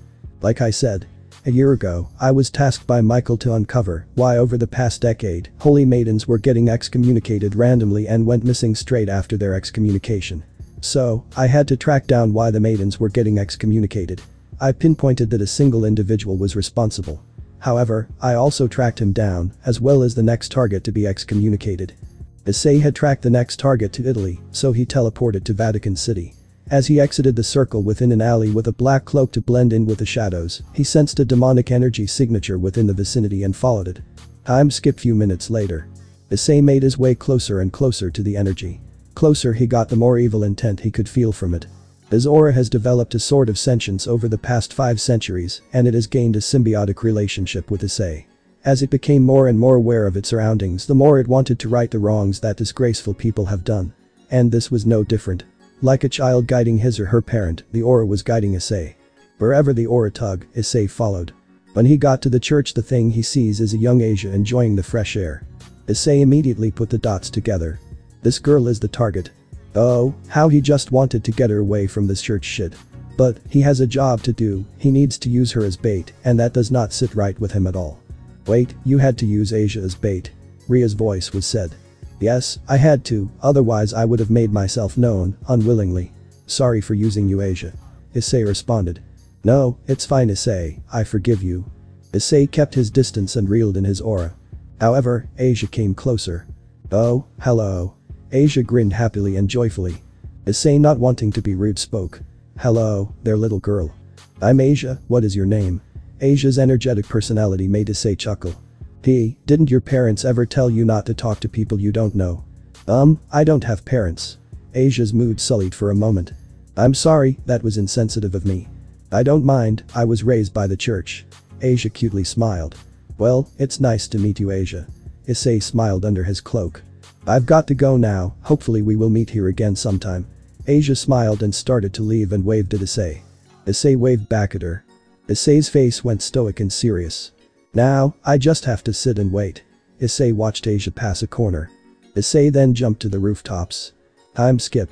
Like I said, a year ago, I was tasked by Michael to uncover why over the past decade, holy maidens were getting excommunicated randomly and went missing straight after their excommunication. So, I had to track down why the maidens were getting excommunicated. I pinpointed that a single individual was responsible. However, I also tracked him down, as well as the next target to be excommunicated. Issei had tracked the next target to Italy, so he teleported to Vatican City. As he exited the circle within an alley with a black cloak to blend in with the shadows, he sensed a demonic energy signature within the vicinity and followed it. Time skipped few minutes later. Issei made his way closer and closer to the energy. Closer he got the more evil intent he could feel from it. Aura has developed a sort of sentience over the past five centuries and it has gained a symbiotic relationship with Issei. As it became more and more aware of its surroundings the more it wanted to right the wrongs that disgraceful people have done. And this was no different. Like a child guiding his or her parent, the aura was guiding Issei. Wherever the aura tug, Issei followed. When he got to the church the thing he sees is a young Asia enjoying the fresh air. Issei immediately put the dots together. This girl is the target. Oh, how he just wanted to get her away from this church shit. But, he has a job to do, he needs to use her as bait, and that does not sit right with him at all. Wait, you had to use Asia as bait. Rias' voice was said. Yes, I had to, otherwise I would have made myself known, unwillingly. Sorry for using you Asia. Issei responded. No, it's fine Issei, I forgive you. Issei kept his distance and reeled in his aura. However, Asia came closer. Oh, hello. Asia grinned happily and joyfully. Issei not wanting to be rude spoke. Hello, there little girl. I'm Asia, what is your name? Asia's energetic personality made Issei chuckle. P, didn't your parents ever tell you not to talk to people you don't know? Um, I don't have parents. Asia's mood sullied for a moment. I'm sorry, that was insensitive of me. I don't mind, I was raised by the church. Asia cutely smiled. Well, it's nice to meet you Asia. Issei smiled under his cloak. I've got to go now, hopefully we will meet here again sometime. Asia smiled and started to leave and waved at Issei. Issei waved back at her. Issei's face went stoic and serious. Now, I just have to sit and wait. Issei watched Asia pass a corner. Issei then jumped to the rooftops. Time skip.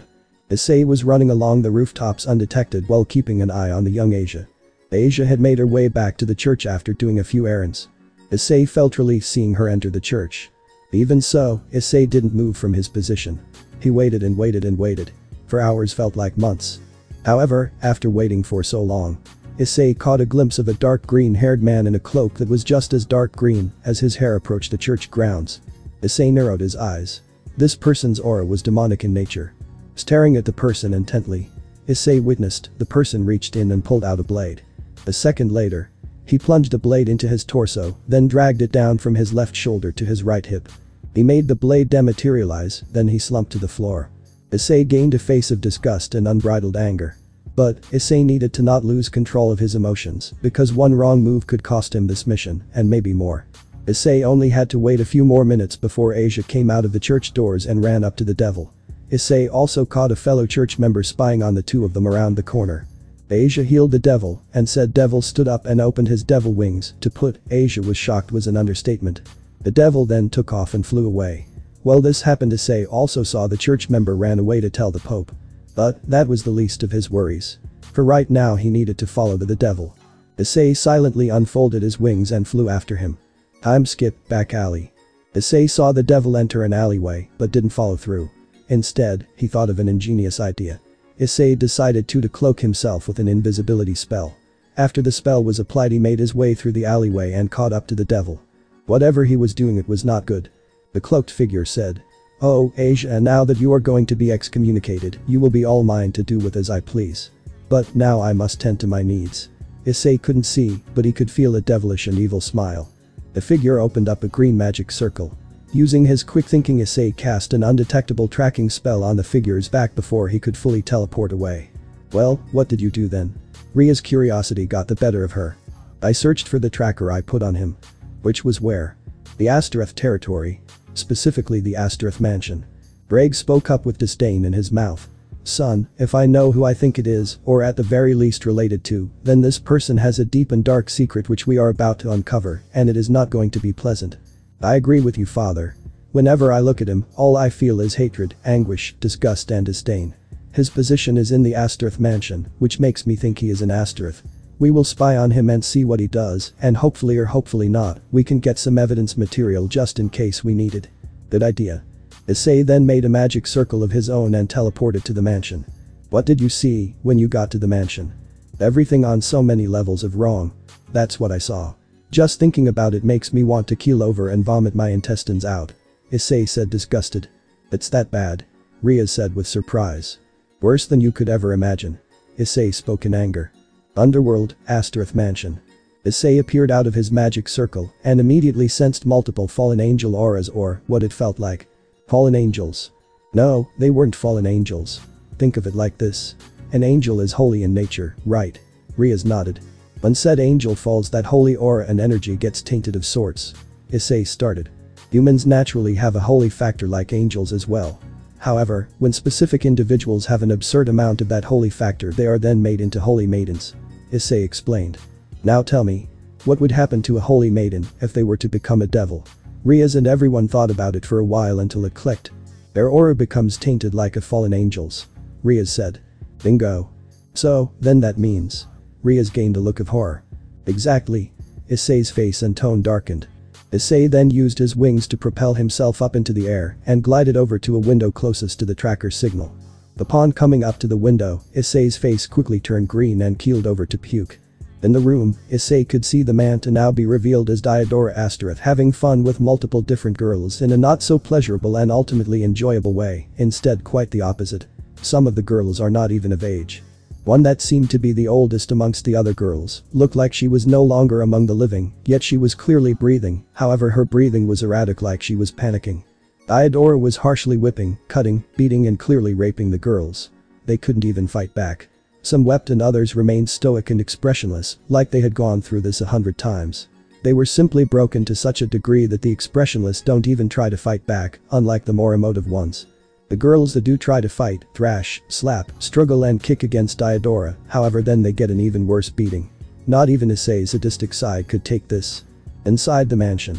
Issei was running along the rooftops undetected while keeping an eye on the young Asia. Asia had made her way back to the church after doing a few errands. Issei felt relief seeing her enter the church. Even so, Issei didn't move from his position. He waited and waited and waited. For hours felt like months. However, after waiting for so long, Issei caught a glimpse of a dark green-haired man in a cloak that was just as dark green as his hair approached the church grounds. Issei narrowed his eyes. This person's aura was demonic in nature. Staring at the person intently, Issei witnessed the person reached in and pulled out a blade. A second later, he plunged the blade into his torso, then dragged it down from his left shoulder to his right hip. He made the blade dematerialize, then he slumped to the floor. Issei gained a face of disgust and unbridled anger. But, Issei needed to not lose control of his emotions, because one wrong move could cost him this mission, and maybe more. Issei only had to wait a few more minutes before Asia came out of the church doors and ran up to the devil. Issei also caught a fellow church member spying on the two of them around the corner. Asia healed the devil, and said devil stood up and opened his devil wings, to put Asia was shocked was an understatement. The devil then took off and flew away. While this happened to say also saw the church member ran away to tell the pope. But, that was the least of his worries. For right now he needed to follow the, devil. the devil. Silently unfolded his wings and flew after him. Time skip, back alley. Issei saw the devil enter an alleyway, but didn't follow through. Instead, he thought of an ingenious idea. Issei decided to to cloak himself with an invisibility spell. After the spell was applied he made his way through the alleyway and caught up to the devil. Whatever he was doing it was not good. The cloaked figure said, Oh, Asia and now that you are going to be excommunicated, you will be all mine to do with as I please. But now I must tend to my needs. Issei couldn't see, but he could feel a devilish and evil smile. The figure opened up a green magic circle. Using his quick thinking Issei cast an undetectable tracking spell on the figure's back before he could fully teleport away. Well, what did you do then? Rias' curiosity got the better of her. I searched for the tracker I put on him. Which was where? The Astaroth territory. Specifically the Astaroth mansion. Ddraig spoke up with disdain in his mouth. Son, if I know who I think it is, or at the very least related to, then this person has a deep and dark secret which we are about to uncover, and it is not going to be pleasant. I agree with you father. Whenever I look at him, all I feel is hatred, anguish, disgust and disdain. His position is in the Astaroth mansion, which makes me think he is an Astaroth. We will spy on him and see what he does, and hopefully or hopefully not, we can get some evidence material just in case we need it. Good idea. Issei then made a magic circle of his own and teleported to the mansion. What did you see when you got to the mansion? Everything on so many levels of wrong. That's what I saw. Just thinking about it makes me want to keel over and vomit my intestines out. Issei said disgusted. It's that bad. Rias said with surprise. Worse than you could ever imagine. Issei spoke in anger. Underworld, Astaroth Mansion. Issei appeared out of his magic circle and immediately sensed multiple fallen angel auras or what it felt like. Fallen angels. No, they weren't fallen angels. Think of it like this. An angel is holy in nature, right? Rias nodded. When said angel falls that holy aura and energy gets tainted of sorts. Issei started. Humans naturally have a holy factor like angels as well. However, when specific individuals have an absurd amount of that holy factor they are then made into holy maidens. Issei explained. Now tell me. What would happen to a holy maiden if they were to become a devil? Rias and everyone thought about it for a while until it clicked. Their aura becomes tainted like a fallen angel's. Rias said. Bingo. So, then that means. Rias gained a look of horror. Exactly. Issei's face and tone darkened. Issei then used his wings to propel himself up into the air and glided over to a window closest to the tracker's signal. Upon coming up to the window, Issei's face quickly turned green and keeled over to puke. In the room, Issei could see the man to now be revealed as Diodora Astaroth having fun with multiple different girls in a not so pleasurable and ultimately enjoyable way, instead quite the opposite. Some of the girls are not even of age. One that seemed to be the oldest amongst the other girls looked like she was no longer among the living, yet she was clearly breathing, however her breathing was erratic like she was panicking. Diodora was harshly whipping, cutting, beating and clearly raping the girls. They couldn't even fight back. Some wept and others remained stoic and expressionless, like they had gone through this a hundred times. They were simply broken to such a degree that the expressionless don't even try to fight back, unlike the more emotive ones. The girls that do try to fight, thrash, slap, struggle and kick against Diodora, however then they get an even worse beating. Not even Issei's sadistic side could take this. Inside the mansion.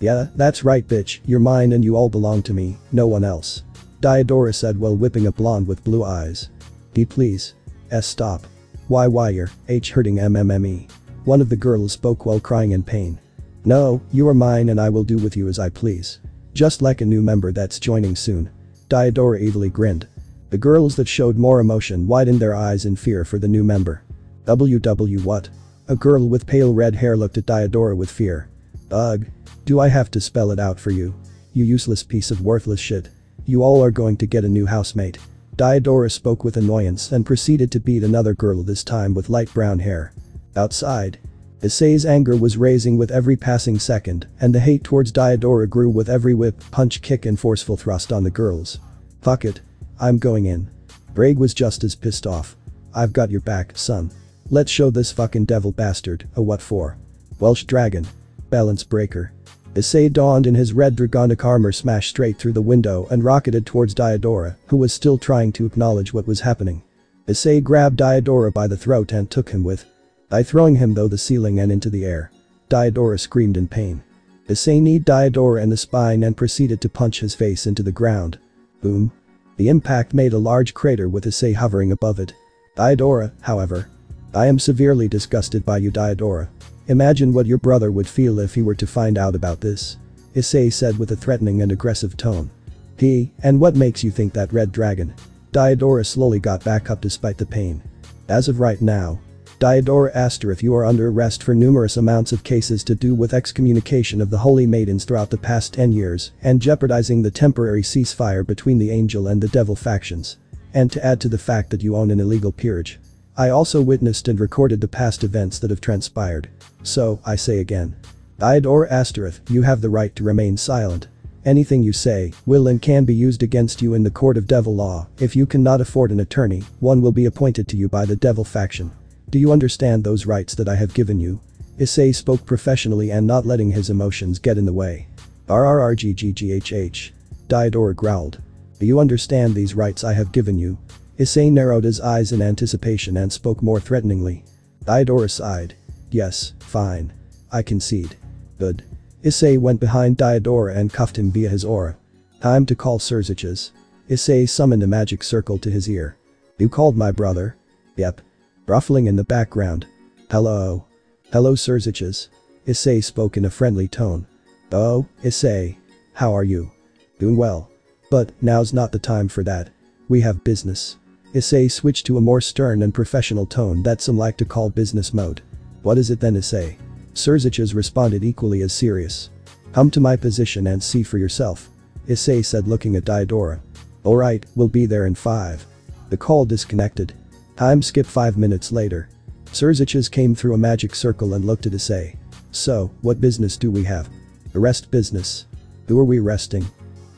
Yeah, that's right bitch, you're mine and you all belong to me, no one else. Diodora said while whipping a blonde with blue eyes. D please. S stop. Why wire, H hurting MMME. One of the girls spoke while crying in pain. No, you are mine and I will do with you as I please. Just like a new member that's joining soon. Diodora evilly grinned. The girls that showed more emotion widened their eyes in fear for the new member. WW what? A girl with pale red hair looked at Diodora with fear. Ugh. Do I have to spell it out for you? You useless piece of worthless shit. You all are going to get a new housemate. Diodora spoke with annoyance and proceeded to beat another girl this time with light brown hair. Outside. Issei's anger was raising with every passing second, and the hate towards Diodora grew with every whip, punch kick and forceful thrust on the girls. Fuck it. I'm going in. Ddraig was just as pissed off. I've got your back, son. Let's show this fucking devil bastard a what for. Welsh dragon. Balance breaker. Issei donned in his red dragonic armor smashed straight through the window and rocketed towards Diodora, who was still trying to acknowledge what was happening. Issei grabbed Diodora by the throat and took him with. I throwing him though the ceiling and into the air. Diodora screamed in pain. Issei kneed Diodora in the spine and proceeded to punch his face into the ground. Boom. The impact made a large crater with Issei hovering above it. Diodora, however. I am severely disgusted by you Diodora. Imagine what your brother would feel if he were to find out about this. Issei said with a threatening and aggressive tone. He, and what makes you think that red dragon? Diodora slowly got back up despite the pain. As of right now. Diodora Astaroth you are under arrest for numerous amounts of cases to do with excommunication of the holy maidens throughout the past 10 years and jeopardizing the temporary ceasefire between the angel and the devil factions. And to add to the fact that you own an illegal peerage. I also witnessed and recorded the past events that have transpired. So, I say again. Diodora Astaroth, you have the right to remain silent. Anything you say will and can be used against you in the court of devil law. If you cannot afford an attorney, one will be appointed to you by the devil faction. Do you understand those rights that I have given you? Issei spoke professionally and not letting his emotions get in the way. RRRGGGHH. Diodora growled. Do you understand these rights I have given you? Issei narrowed his eyes in anticipation and spoke more threateningly. Diodora sighed. Yes, fine. I concede. Good. Issei went behind Diodora and cuffed him via his aura. Time to call Sirzechs. Issei summoned a magic circle to his ear. You called my brother? Yep. Ruffling in the background. Hello. Hello Sirzechs. Issei spoke in a friendly tone. Oh, Issei. How are you? Doing well. But, now's not the time for that. We have business. Issei switched to a more stern and professional tone that some like to call business mode. What is it then Issei? Sirzechs responded equally as serious. Come to my position and see for yourself. Issei said looking at Diodora. Alright, we'll be there in 5. The call disconnected. Time skip 5 minutes later. Sirzechs came through a magic circle and looked at Issei. So, what business do we have? Arrest business. Who are we arresting?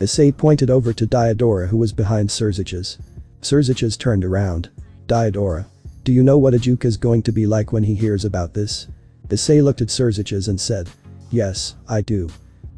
Issei pointed over to Diodora who was behind Sirzechs. Sirzechs turned around. Diodora. Do you know what Ajuka is going to be like when he hears about this? Issei looked at Sirzechs and said. Yes, I do.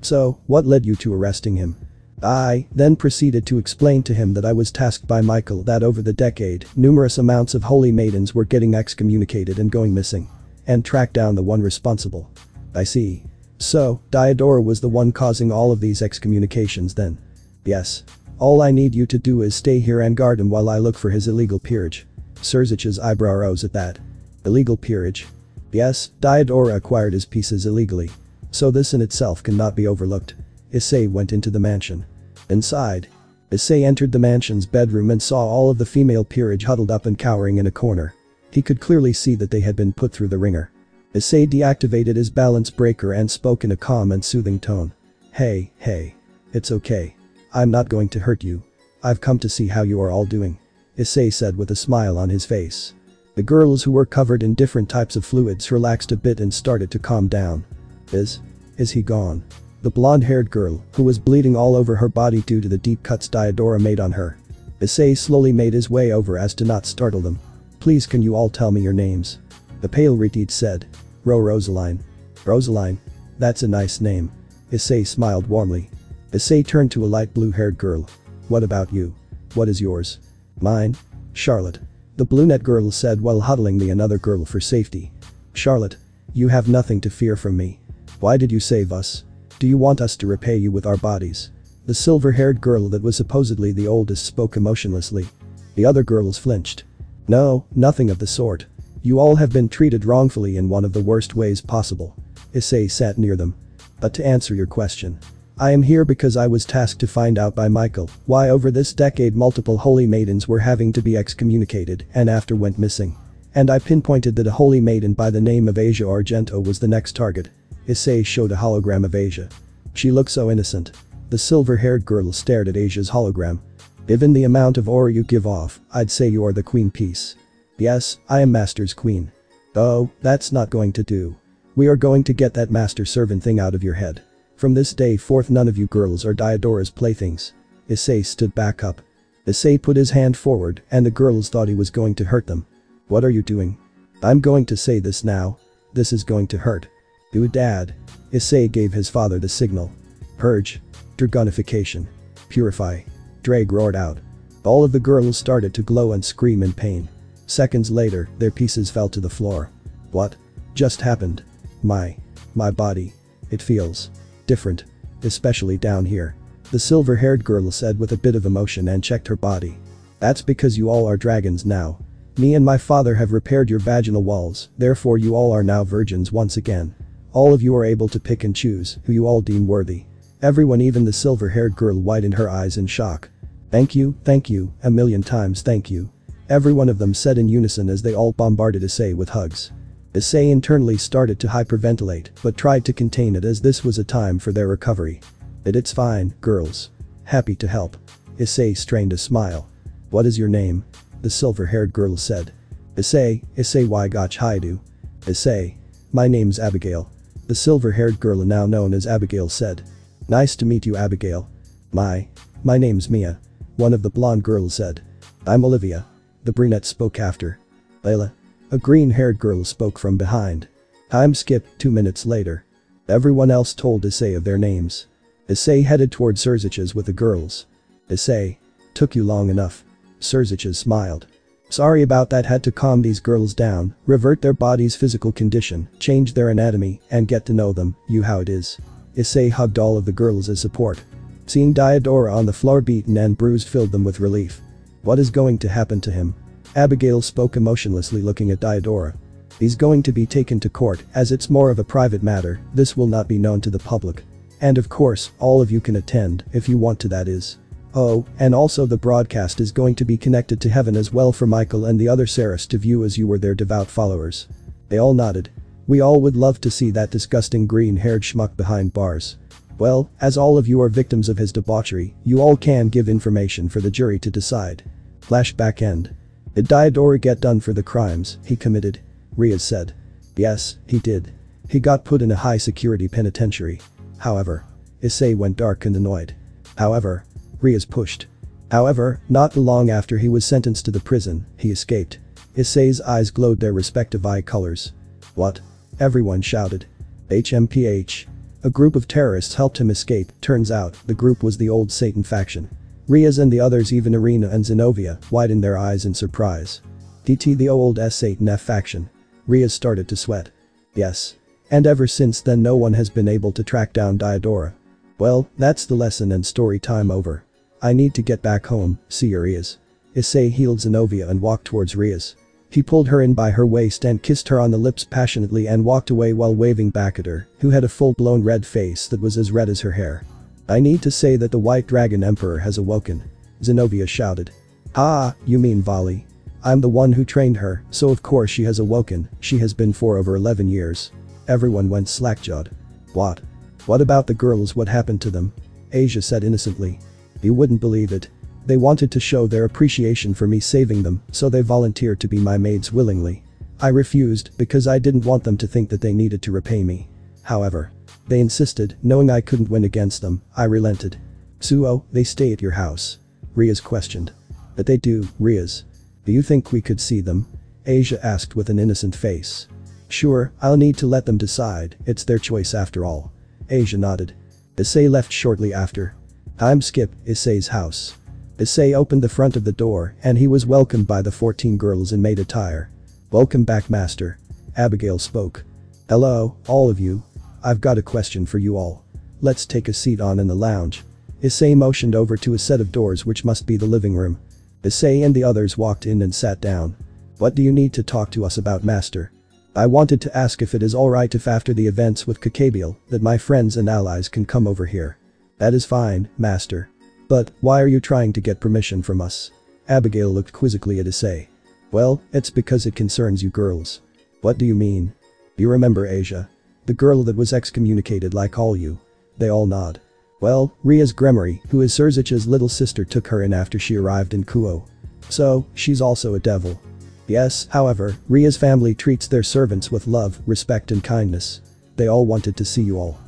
So, what led you to arresting him? I then proceeded to explain to him that I was tasked by Michael that over the decade, numerous amounts of holy maidens were getting excommunicated and going missing. And track down the one responsible. I see. So, Diodora was the one causing all of these excommunications then. Yes. All I need you to do is stay here and guard him while I look for his illegal peerage. Sirzechs' eyebrow rose at that. Illegal peerage? Yes, Diodora acquired his pieces illegally. So this in itself cannot be overlooked. Issei went into the mansion. Inside. Issei entered the mansion's bedroom and saw all of the female peerage huddled up and cowering in a corner. He could clearly see that they had been put through the ringer. Issei deactivated his balance breaker and spoke in a calm and soothing tone. Hey, hey. It's okay. I'm not going to hurt you. I've come to see how you are all doing. Issei said with a smile on his face. The girls who were covered in different types of fluids relaxed a bit and started to calm down. Is? Is he gone? The blonde-haired girl, who was bleeding all over her body due to the deep cuts Diodora made on her. Issei slowly made his way over as to not startle them. Please can you all tell me your names? The pale Retit said. Ro Rosaline. Rosaline. That's a nice name. Issei smiled warmly. Issei turned to a light blue-haired girl. What about you? What is yours? Mine? Charlotte. The brunette girl said while huddling the another girl for safety. Charlotte. You have nothing to fear from me. Why did you save us? Do you want us to repay you with our bodies? The silver-haired girl that was supposedly the oldest spoke emotionlessly. The other girls flinched. No, nothing of the sort. You all have been treated wrongfully in one of the worst ways possible. Issei sat near them. But to answer your question. I am here because I was tasked to find out by Michael why over this decade multiple holy maidens were having to be excommunicated and after went missing. And I pinpointed that a holy maiden by the name of Asia Argento was the next target. Issei showed a hologram of Asia. She looked so innocent. The silver-haired girl stared at Asia's hologram. Given the amount of aura you give off, I'd say you are the queen piece. Yes, I am Master's queen. Oh, that's not going to do. We are going to get that master servant thing out of your head. From this day forth none of you girls are Diodora's playthings. Issei stood back up. Issei put his hand forward and the girls thought he was going to hurt them. What are you doing? I'm going to say this now. This is going to hurt. Do dad. Issei gave his father the signal. Purge. Dragonification. Purify. Ddraig roared out. All of the girls started to glow and scream in pain. Seconds later, their pieces fell to the floor. What? Just happened. My. My body. It feels. Different. Especially down here. The silver-haired girl said with a bit of emotion and checked her body. That's because you all are dragons now. Me and my father have repaired your vaginal walls, therefore you all are now virgins once again. All of you are able to pick and choose who you all deem worthy. Everyone even the silver-haired girl widened her eyes in shock. Thank you, thank you, a million times thank you. Every one of them said in unison as they all bombarded Issei with hugs. Issei internally started to hyperventilate but tried to contain it as this was a time for their recovery. But it's fine, girls. Happy to help. Issei strained a smile. What is your name? The silver-haired girl said. Issei, Issei Waigoch Haidu. Issei. My name's Abigail. The silver-haired girl now known as Abigail said. Nice to meet you Abigail. My. My name's Mia. One of the blonde girls said. I'm Olivia. The brunette spoke after. Layla. A green-haired girl spoke from behind. Time skipped two minutes later. Everyone else told Issei of their names. Issei headed toward Sirzechs with the girls. Issei. Took you long enough. Sirzechs smiled. Sorry about that had to calm these girls down, revert their body's physical condition, change their anatomy, and get to know them, you how it is. Issei hugged all of the girls as support. Seeing Diodora on the floor beaten and bruised filled them with relief. What is going to happen to him? Abigail spoke emotionlessly looking at Diodora. He's going to be taken to court, as it's more of a private matter, this will not be known to the public. And of course, all of you can attend, if you want to that is. Oh, and also the broadcast is going to be connected to heaven as well for Michael and the other Saras to view as you were their devout followers. They all nodded. We all would love to see that disgusting green-haired schmuck behind bars. Well, as all of you are victims of his debauchery, you all can give information for the jury to decide. Flashback end. Did Diodora get done for the crimes he committed? Rias said. Yes, he did. He got put in a high-security penitentiary. However. Issei went dark and annoyed. However. Rias pushed. However, not long after he was sentenced to the prison, he escaped. Issei's eyes glowed their respective eye colors. What? Everyone shouted. HMPH. A group of terrorists helped him escape, turns out, the group was the old Satan faction. Rias and the others even Irina and Xenovia widened their eyes in surprise. DT the old S Satan F faction. Rias started to sweat. Yes. And ever since then no one has been able to track down Diodora. Well, that's the lesson and story time over. I need to get back home, see your Rias. Issei healed Xenovia and walked towards Rias. He pulled her in by her waist and kissed her on the lips passionately and walked away while waving back at her, who had a full-blown red face that was as red as her hair. I need to say that the White Dragon Emperor has awoken. Xenovia shouted. Ah, you mean Vali. I'm the one who trained her, so of course she has awoken, she has been for over 11 years. Everyone went slack-jawed. What? What about the girls what happened to them? Asia said innocently. You wouldn't believe it. They wanted to show their appreciation for me saving them, so they volunteered to be my maids willingly. I refused because I didn't want them to think that they needed to repay me. However. They insisted, knowing I couldn't win against them, I relented. Suo, they stay at your house. Rias questioned. But they do, Rias. Do you think we could see them? Asia asked with an innocent face. Sure, I'll need to let them decide, it's their choice after all. Asia nodded. Issei left shortly after. Time skip, Issei's house. Issei opened the front of the door and he was welcomed by the 14 girls in maid attire. Welcome back master. Abigail spoke. Hello, all of you. I've got a question for you all. Let's take a seat on in the lounge. Issei motioned over to a set of doors which must be the living room. Issei and the others walked in and sat down. What do you need to talk to us about master? I wanted to ask if it is alright if after the events with Kokabiel that my friends and allies can come over here. That is fine, master. But, why are you trying to get permission from us? Abigail looked quizzically at Issei. Well, it's because it concerns you girls. What do you mean? You remember Asia? The girl that was excommunicated like all you. They all nod. Well, Rias Gremory, who is Sirzechs' little sister took her in after she arrived in Kuoh. So, she's also a devil. Yes, however, Rias' family treats their servants with love, respect and kindness. They all wanted to see you all.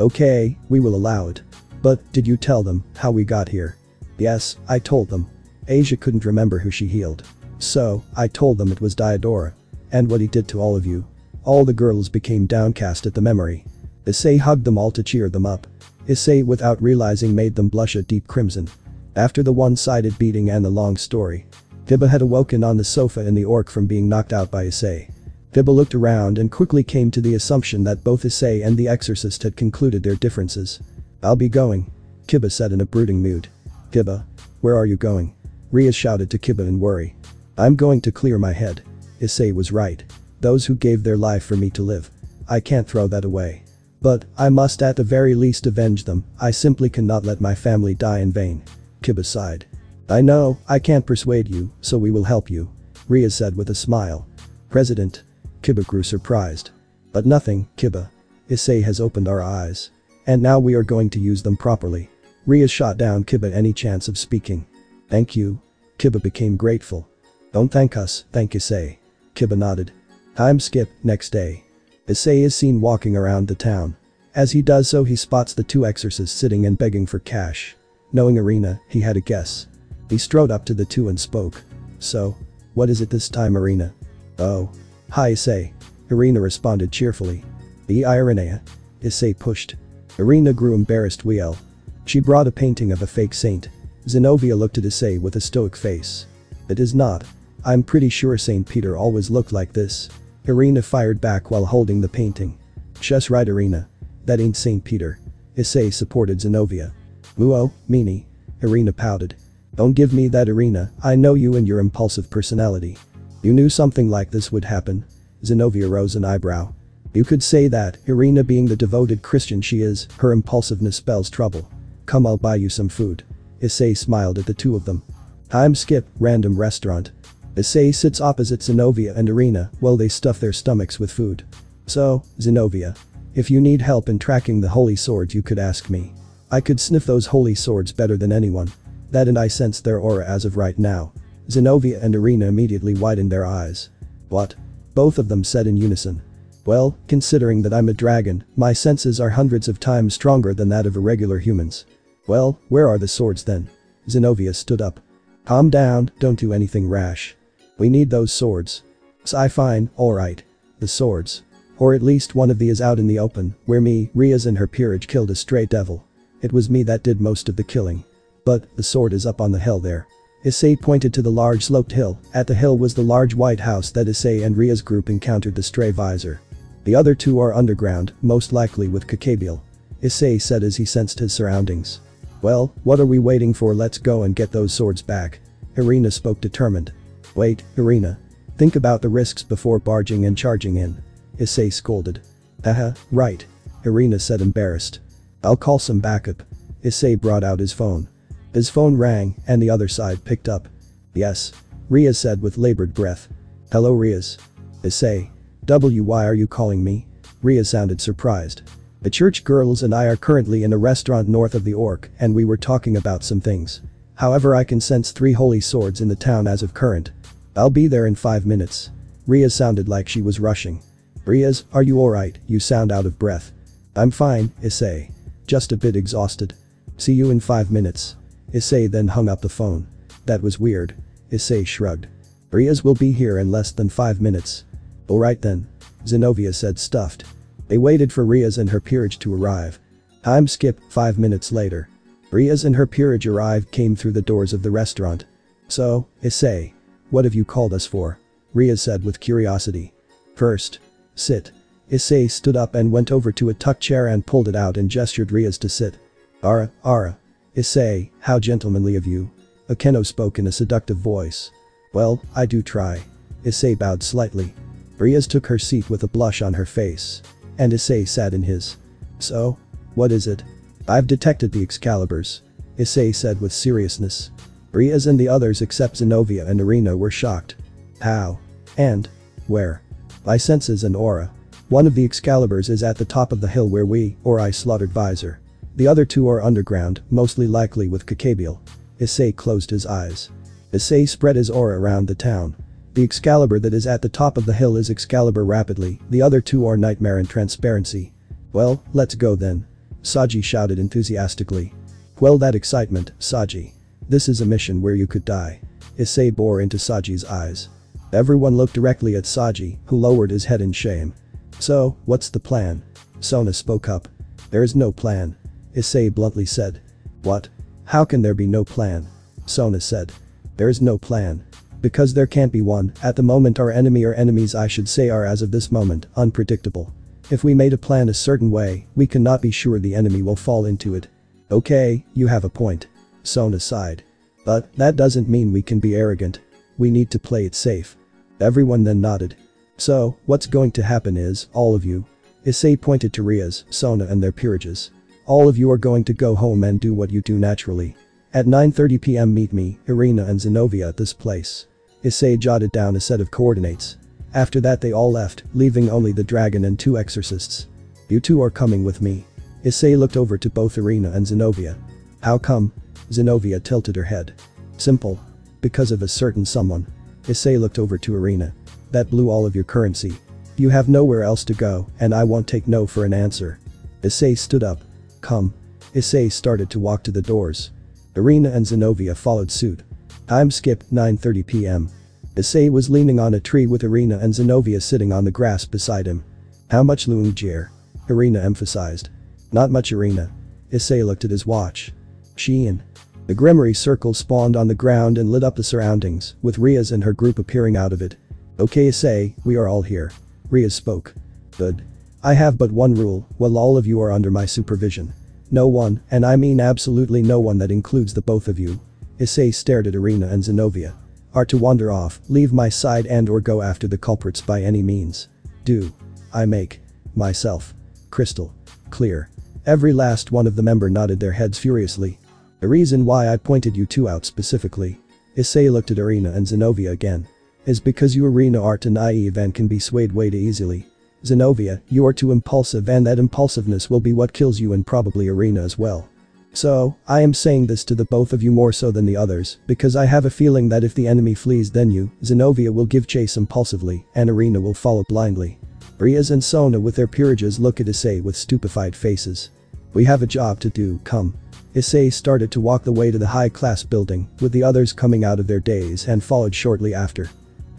Okay, we will allow it. But, did you tell them how we got here? Yes, I told them. Asia couldn't remember who she healed. So, I told them it was Diodora. And what he did to all of you. All the girls became downcast at the memory. Issei hugged them all to cheer them up. Issei without realizing made them blush a deep crimson. After the one-sided beating and the long story, Kiba had awoken on the sofa in the orc from being knocked out by Issei. Kiba looked around and quickly came to the assumption that both Issei and the exorcist had concluded their differences. I'll be going. Kiba said in a brooding mood. Kiba. Where are you going? Rias shouted to Kiba in worry. I'm going to clear my head. Issei was right. Those who gave their life for me to live. I can't throw that away. But, I must at the very least avenge them, I simply cannot let my family die in vain. Kiba sighed. I know, I can't persuade you, so we will help you. Rias said with a smile. President. Kiba grew surprised. But nothing, Kiba. Issei has opened our eyes. And now we are going to use them properly. Rias shot down Kiba any chance of speaking. Thank you. Kiba became grateful. Don't thank us, thank Issei. Kiba nodded. Time skip, next day. Issei is seen walking around the town. As he does so he spots the two exorcists sitting and begging for cash. Knowing Irina, he had a guess. He strode up to the two and spoke. So, what is it this time Irina? Oh. Hi Issei. Irina responded cheerfully. The Irinea. Eh? Issei pushed. Irina grew embarrassed Wheel. She brought a painting of a fake saint. Xenovia looked at Issei with a stoic face. It is not. I'm pretty sure St. Peter always looked like this. Irina fired back while holding the painting. Just right Irina. That ain't St. Peter. Issei supported Xenovia. Muo, meanie. Irina pouted. Don't give me that Irina, I know you and your impulsive personality. You knew something like this would happen. Xenovia rose an eyebrow. You could say that, Irina being the devoted Christian she is, her impulsiveness spells trouble. Come I'll buy you some food. Issei smiled at the two of them. Time skip, random restaurant. Issei sits opposite Xenovia and Irina while they stuff their stomachs with food. So, Xenovia. If you need help in tracking the holy swords you could ask me. I could sniff those holy swords better than anyone. That and I sense their aura as of right now. Xenovia and Irina immediately widened their eyes. What? Both of them said in unison. Well, considering that I'm a dragon, my senses are hundreds of times stronger than that of irregular humans. Well, where are the swords then? Xenovia stood up. Calm down, don't do anything rash. We need those swords. Sigh fine, alright. The swords. Or at least one of the is out in the open, where me, Rias and her peerage killed a stray devil. It was me that did most of the killing. But, the sword is up on the hill there. Issei pointed to the large sloped hill, at the hill was the large white house that Issei and Rias' group encountered the stray visor. The other two are underground, most likely with Kokabiel. Issei said as he sensed his surroundings. Well, what are we waiting for let's go and get those swords back. Irina spoke determined. Wait, Irina. Think about the risks before barging and charging in. Issei scolded. Haha, right. Irina said embarrassed. I'll call some backup. Issei brought out his phone. His phone rang and the other side picked up. Yes. Rias said with labored breath. Hello Rias. Issei. W why are you calling me? Rias sounded surprised. The church girls and I are currently in a restaurant north of the Orc and we were talking about some things. However I can sense three holy swords in the town as of current. I'll be there in five minutes. Rias sounded like she was rushing. Rias, are you alright, you sound out of breath. I'm fine, Issei. Just a bit exhausted. See you in five minutes. Issei then hung up the phone. That was weird. Issei shrugged. Rias will be here in less than five minutes. Alright then. Xenovia said stuffed. They waited for Rias and her peerage to arrive. Time skip, five minutes later. Rias and her peerage arrived came through the doors of the restaurant. So, Issei. What have you called us for? Rias said with curiosity. First. Sit. Issei stood up and went over to a tuck chair and pulled it out and gestured Rias to sit. Ara, Ara. Issei, how gentlemanly of you. Akeno spoke in a seductive voice. Well, I do try. Issei bowed slightly. Rias took her seat with a blush on her face. And Issei sat in his. So? What is it? I've detected the Excaliburs. Issei said with seriousness. Rias and the others except Xenovia and Irina were shocked. How? And? Where? By senses and aura. One of the Excaliburs is at the top of the hill where we, or I slaughtered Visor. The other two are underground, mostly likely with Kokabiel. Issei closed his eyes. Issei spread his aura around the town. The Excalibur that is at the top of the hill is Excalibur rapidly, the other two are Nightmare and Transparency. Well, let's go then. Saji shouted enthusiastically. Well that excitement, Saji. This is a mission where you could die. Issei bore into Saji's eyes. Everyone looked directly at Saji, who lowered his head in shame. So, what's the plan? Sona spoke up. There is no plan. Issei bluntly said. What? How can there be no plan? Sona said. There is no plan. Because there can't be one, at the moment our enemy or enemies I should say are as of this moment, unpredictable. If we made a plan a certain way, we cannot be sure the enemy will fall into it. Okay, you have a point. Sona sighed. But, that doesn't mean we can be arrogant. We need to play it safe. Everyone then nodded. So, what's going to happen is, all of you. Issei pointed to Rias, Sona and their peerages. All of you are going to go home and do what you do naturally. At 9.30 pm meet me, Irina and Xenovia at this place. Issei jotted down a set of coordinates. After that they all left, leaving only the dragon and two exorcists. You two are coming with me. Issei looked over to both Irina and Xenovia. How come? Xenovia tilted her head. Simple. Because of a certain someone. Issei looked over to Irina. That blew all of your currency. You have nowhere else to go, and I won't take no for an answer. Issei stood up. Come. Issei started to walk to the doors. Irina and Xenovia followed suit. Time skip 9.30 pm. Issei was leaning on a tree with Irina and Xenovia sitting on the grass beside him. How much Luung Jir? Irina emphasized. Not much Irina. Issei looked at his watch. Sheen. The Gremory circle spawned on the ground and lit up the surroundings, with Rias and her group appearing out of it. Okay Issei, we are all here. Rias spoke. Good. I have but one rule, while all of you are under my supervision. No one, and I mean absolutely no one that includes the both of you. Issei stared at Irina and Xenovia. Are to wander off, leave my side and or go after the culprits by any means. Do. I make. Myself. Crystal. Clear. Every last one of the member nodded their heads furiously. The reason why I pointed you two out specifically. Issei looked at Irina and Xenovia again. Is because you Irina are too naive and can be swayed way too easily. Xenovia, you are too impulsive and that impulsiveness will be what kills you and probably Irina as well. So, I am saying this to the both of you more so than the others, because I have a feeling that if the enemy flees then you, Xenovia will give chase impulsively, and Irina will follow blindly. Rias and Sona with their peerages look at Issei with stupefied faces. We have a job to do, come. Issei started to walk the way to the high-class building, with the others coming out of their days and followed shortly after.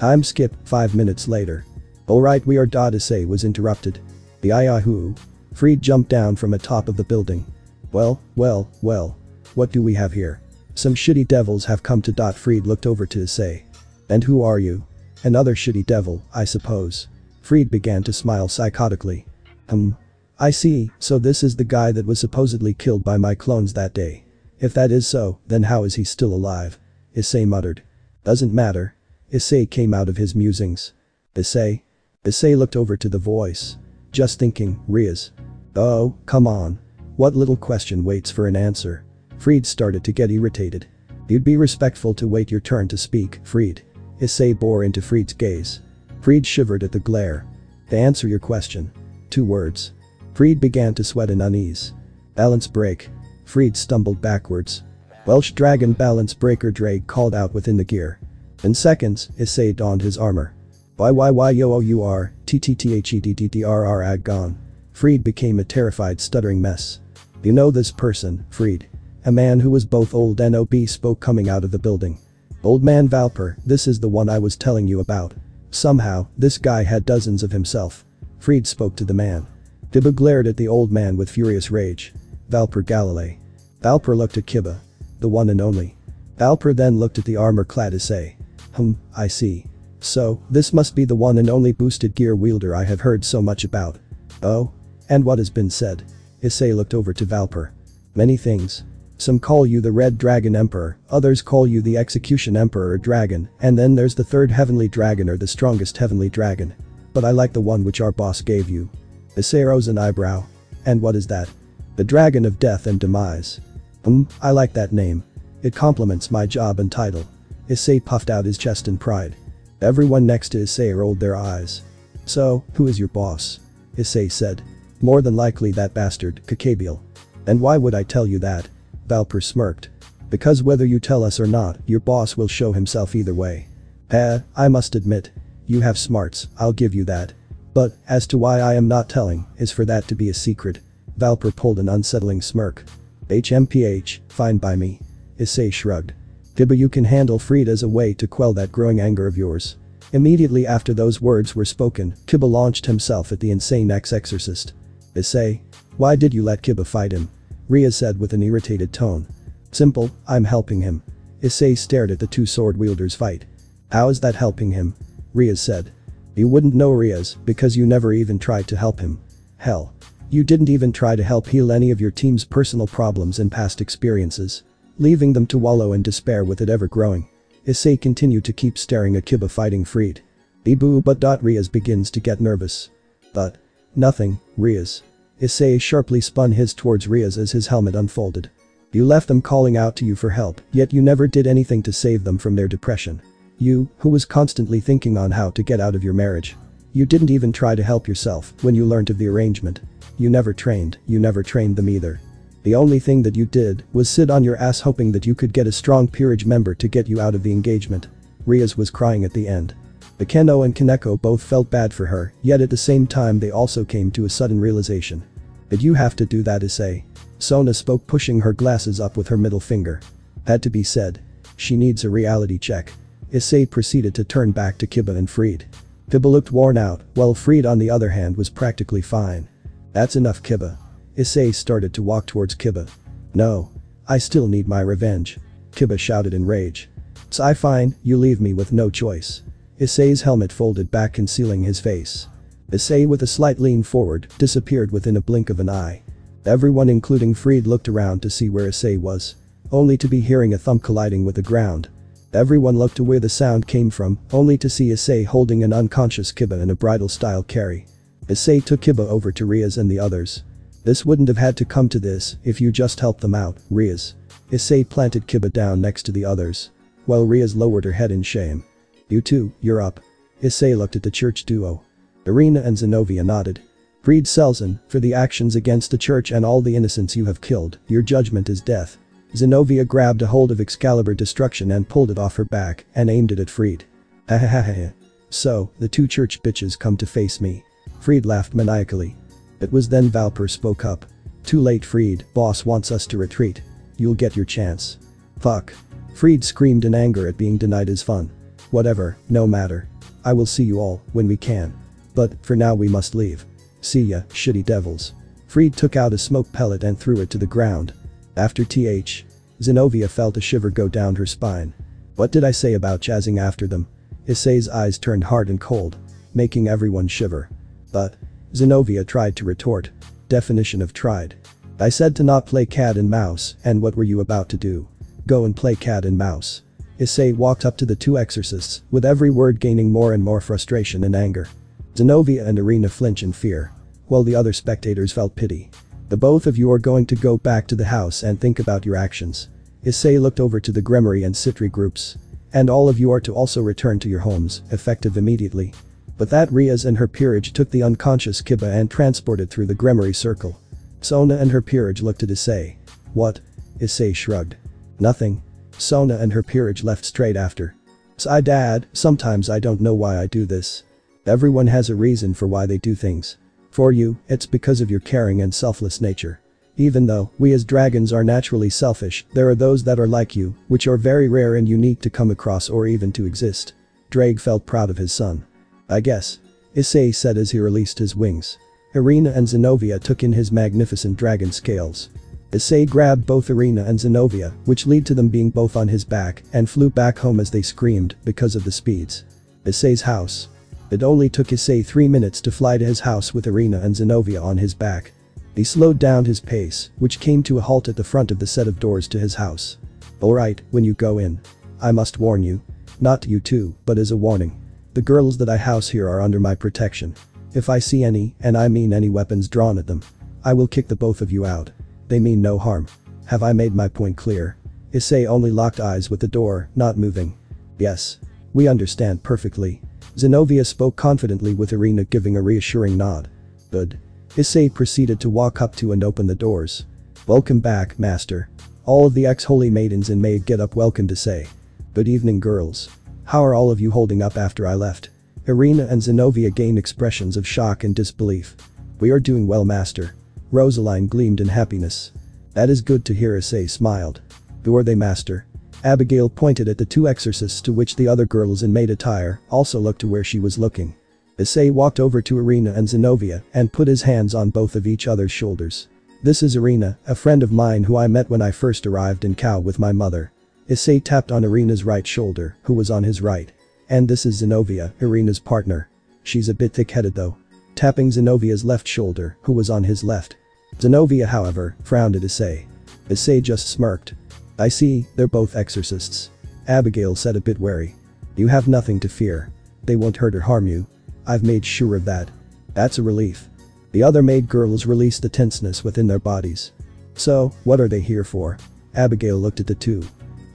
I'm skip, 5 minutes later. Alright we are. Issei was interrupted. The Ayahu. Fried jumped down from atop of the building. Well, well, well. What do we have here? Some shitty devils have come to. Dot Fried looked over to Issei. And who are you? Another shitty devil, I suppose. Fried began to smile psychotically. Um. I see, so this is the guy that was supposedly killed by my clones that day. If that is so, then how is he still alive? Issei muttered. Doesn't matter. Issei came out of his musings. Issei? Issei looked over to the voice. Just thinking, Rias. Oh, come on. What little question waits for an answer? Fried started to get irritated. You'd be respectful to wait your turn to speak, Fried. Issei bore into Fried's gaze. Fried shivered at the glare. To answer your question. Two words. Fried began to sweat in unease. Balance break. Fried stumbled backwards. Welsh Dragon Balance Breaker Ddraig called out within the gear. In seconds, Issei donned his armor. Why why why yo o u r t t t h e d d d r r ag gone. Fried became a terrified stuttering mess. You know this person, Fried. A man who was both old and obese spoke coming out of the building. Old man Valper, this is the one I was telling you about. Somehow, this guy had dozens of himself. Fried spoke to the man. Kiba glared at the old man with furious rage. Valper Galilei. Valper looked at Kiba. The one and only. Valper then looked at the armor-clad Issei. Hmm, I see. So, this must be the one and only boosted gear wielder I have heard so much about. Oh? And what has been said? Issei looked over to Valper. Many things. Some call you the Red Dragon Emperor, others call you the Execution Emperor or Dragon, and then there's the third Heavenly Dragon or the strongest Heavenly Dragon. But I like the one which our boss gave you. Issei rose an eyebrow. And what is that? The Dragon of Death and Demise. Um, I like that name. It complements my job and title. Issei puffed out his chest in pride. Everyone next to Issei rolled their eyes. So, who is your boss? Issei said. More than likely that bastard, Kokabiel. And why would I tell you that? Valper smirked. Because whether you tell us or not, your boss will show himself either way. Eh, I must admit. You have smarts, I'll give you that. But, as to why I am not telling, is for that to be a secret. Valper pulled an unsettling smirk. HMPH, fine by me. Issei shrugged. Kiba you can handle Fried as a way to quell that growing anger of yours. Immediately after those words were spoken, Kiba launched himself at the insane ex-exorcist. Issei. Why did you let Kiba fight him? Rias said with an irritated tone. Simple, I'm helping him. Issei stared at the two sword wielders fight. How is that helping him? Rias said. You wouldn't know Rias because you never even tried to help him. Hell. You didn't even try to help heal any of your team's personal problems and past experiences. Leaving them to wallow in despair with it ever growing. Issei continued to keep staring at Kiba fighting Fried. Ibu but. Rias begins to get nervous. But. Nothing, Rias. Issei sharply spun his towards Rias as his helmet unfolded. You left them calling out to you for help, yet you never did anything to save them from their depression. You, who was constantly thinking on how to get out of your marriage. You didn't even try to help yourself when you learned of the arrangement. You never trained, you never trained them either. The only thing that you did was sit on your ass hoping that you could get a strong peerage member to get you out of the engagement. Rias was crying at the end. Akeno and Koneko both felt bad for her, yet at the same time they also came to a sudden realization. Did you have to do that Issei? Sona spoke pushing her glasses up with her middle finger. Had to be said. She needs a reality check. Issei proceeded to turn back to Kiba and Fried. Kiba looked worn out, while Fried on the other hand was practically fine. That's enough Kiba. Issei started to walk towards Kiba. No. I still need my revenge. Kiba shouted in rage. Sai fine, you leave me with no choice. Issei's helmet folded back concealing his face. Issei with a slight lean forward disappeared within a blink of an eye. Everyone including Fried looked around to see where Issei was. Only to be hearing a thump colliding with the ground. Everyone looked to where the sound came from, only to see Issei holding an unconscious Kiba in a bridal-style carry. Issei took Kiba over to Rias and the others. This wouldn't have had to come to this if you just helped them out, Rias. Issei planted Kiba down next to the others. While Rias lowered her head in shame. You two, you're up. Issei looked at the church duo. Irina and Xenovia nodded. Breed Selzen, for the actions against the church and all the innocents you have killed, your judgment is death. Xenovia grabbed a hold of Excalibur Destruction and pulled it off her back and aimed it at Fried. Ahahaha. So, the two church bitches come to face me. Fried laughed maniacally. It was then Valper spoke up. Too late Fried, boss wants us to retreat. You'll get your chance. Fuck. Fried screamed in anger at being denied his fun. Whatever, no matter. I will see you all, when we can. But, for now we must leave. See ya, shitty devils. Fried took out a smoke pellet and threw it to the ground. After th. Xenovia felt a shiver go down her spine. What did I say about chasing after them? Issei's eyes turned hard and cold. Making everyone shiver. But. Xenovia tried to retort. Definition of tried. I said to not play cat and mouse, and what were you about to do? Go and play cat and mouse. Issei walked up to the two exorcists, with every word gaining more and more frustration and anger. Xenovia and Irina flinch in fear. While the other spectators felt pity. The both of you are going to go back to the house and think about your actions. Issei looked over to the Gremory and Sitri groups. And all of you are to also return to your homes, effective immediately. But that Rias and her peerage took the unconscious Kiba and transported through the Gremory circle. Sona and her peerage looked at Issei. What? Issei shrugged. Nothing. Sona and her peerage left straight after. Sigh dad, sometimes I don't know why I do this. Everyone has a reason for why they do things. For you, it's because of your caring and selfless nature. Even though, we as dragons are naturally selfish, there are those that are like you, which are very rare and unique to come across or even to exist. Ddraig felt proud of his son. I guess. Issei said as he released his wings. Irina and Xenovia took in his magnificent dragon scales. Issei grabbed both Irina and Xenovia, which lead to them being both on his back, and flew back home as they screamed because of the speeds. Issei's house. It only took Issei three minutes to fly to his house with Irina and Xenovia on his back. He slowed down his pace, which came to a halt at the front of the set of doors to his house. Alright, when you go in. I must warn you. Not you too, but as a warning. The girls that I house here are under my protection. If I see any, and I mean any weapons drawn at them, I will kick the both of you out. They mean no harm. Have I made my point clear? Issei only locked eyes with the door, not moving. Yes. We understand perfectly. Xenovia spoke confidently with Irina giving a reassuring nod. Good. Issei proceeded to walk up to and open the doors. Welcome back, master. All of the ex-holy maidens in Maid get up welcome to say. Good evening girls. How are all of you holding up after I left? Irina and Xenovia gained expressions of shock and disbelief. We are doing well master. Rosaline gleamed in happiness. That is good to hear Issei smiled. Who are they master? Abigail pointed at the two exorcists to which the other girls in maid attire also looked to where she was looking. Issei walked over to Irina and Xenovia and put his hands on both of each other's shoulders. This is Irina, a friend of mine who I met when I first arrived in Kuoh with my mother. Issei tapped on Irina's right shoulder, who was on his right. And this is Xenovia, Irina's partner. She's a bit thick-headed though. Tapping Xenovia's left shoulder, who was on his left. Xenovia however, frowned at Issei. Issei just smirked. I see, they're both exorcists. Abigail said a bit wary. You have nothing to fear. They won't hurt or harm you. I've made sure of that. That's a relief. The other maid girls released the tenseness within their bodies. So, what are they here for? Abigail looked at the two.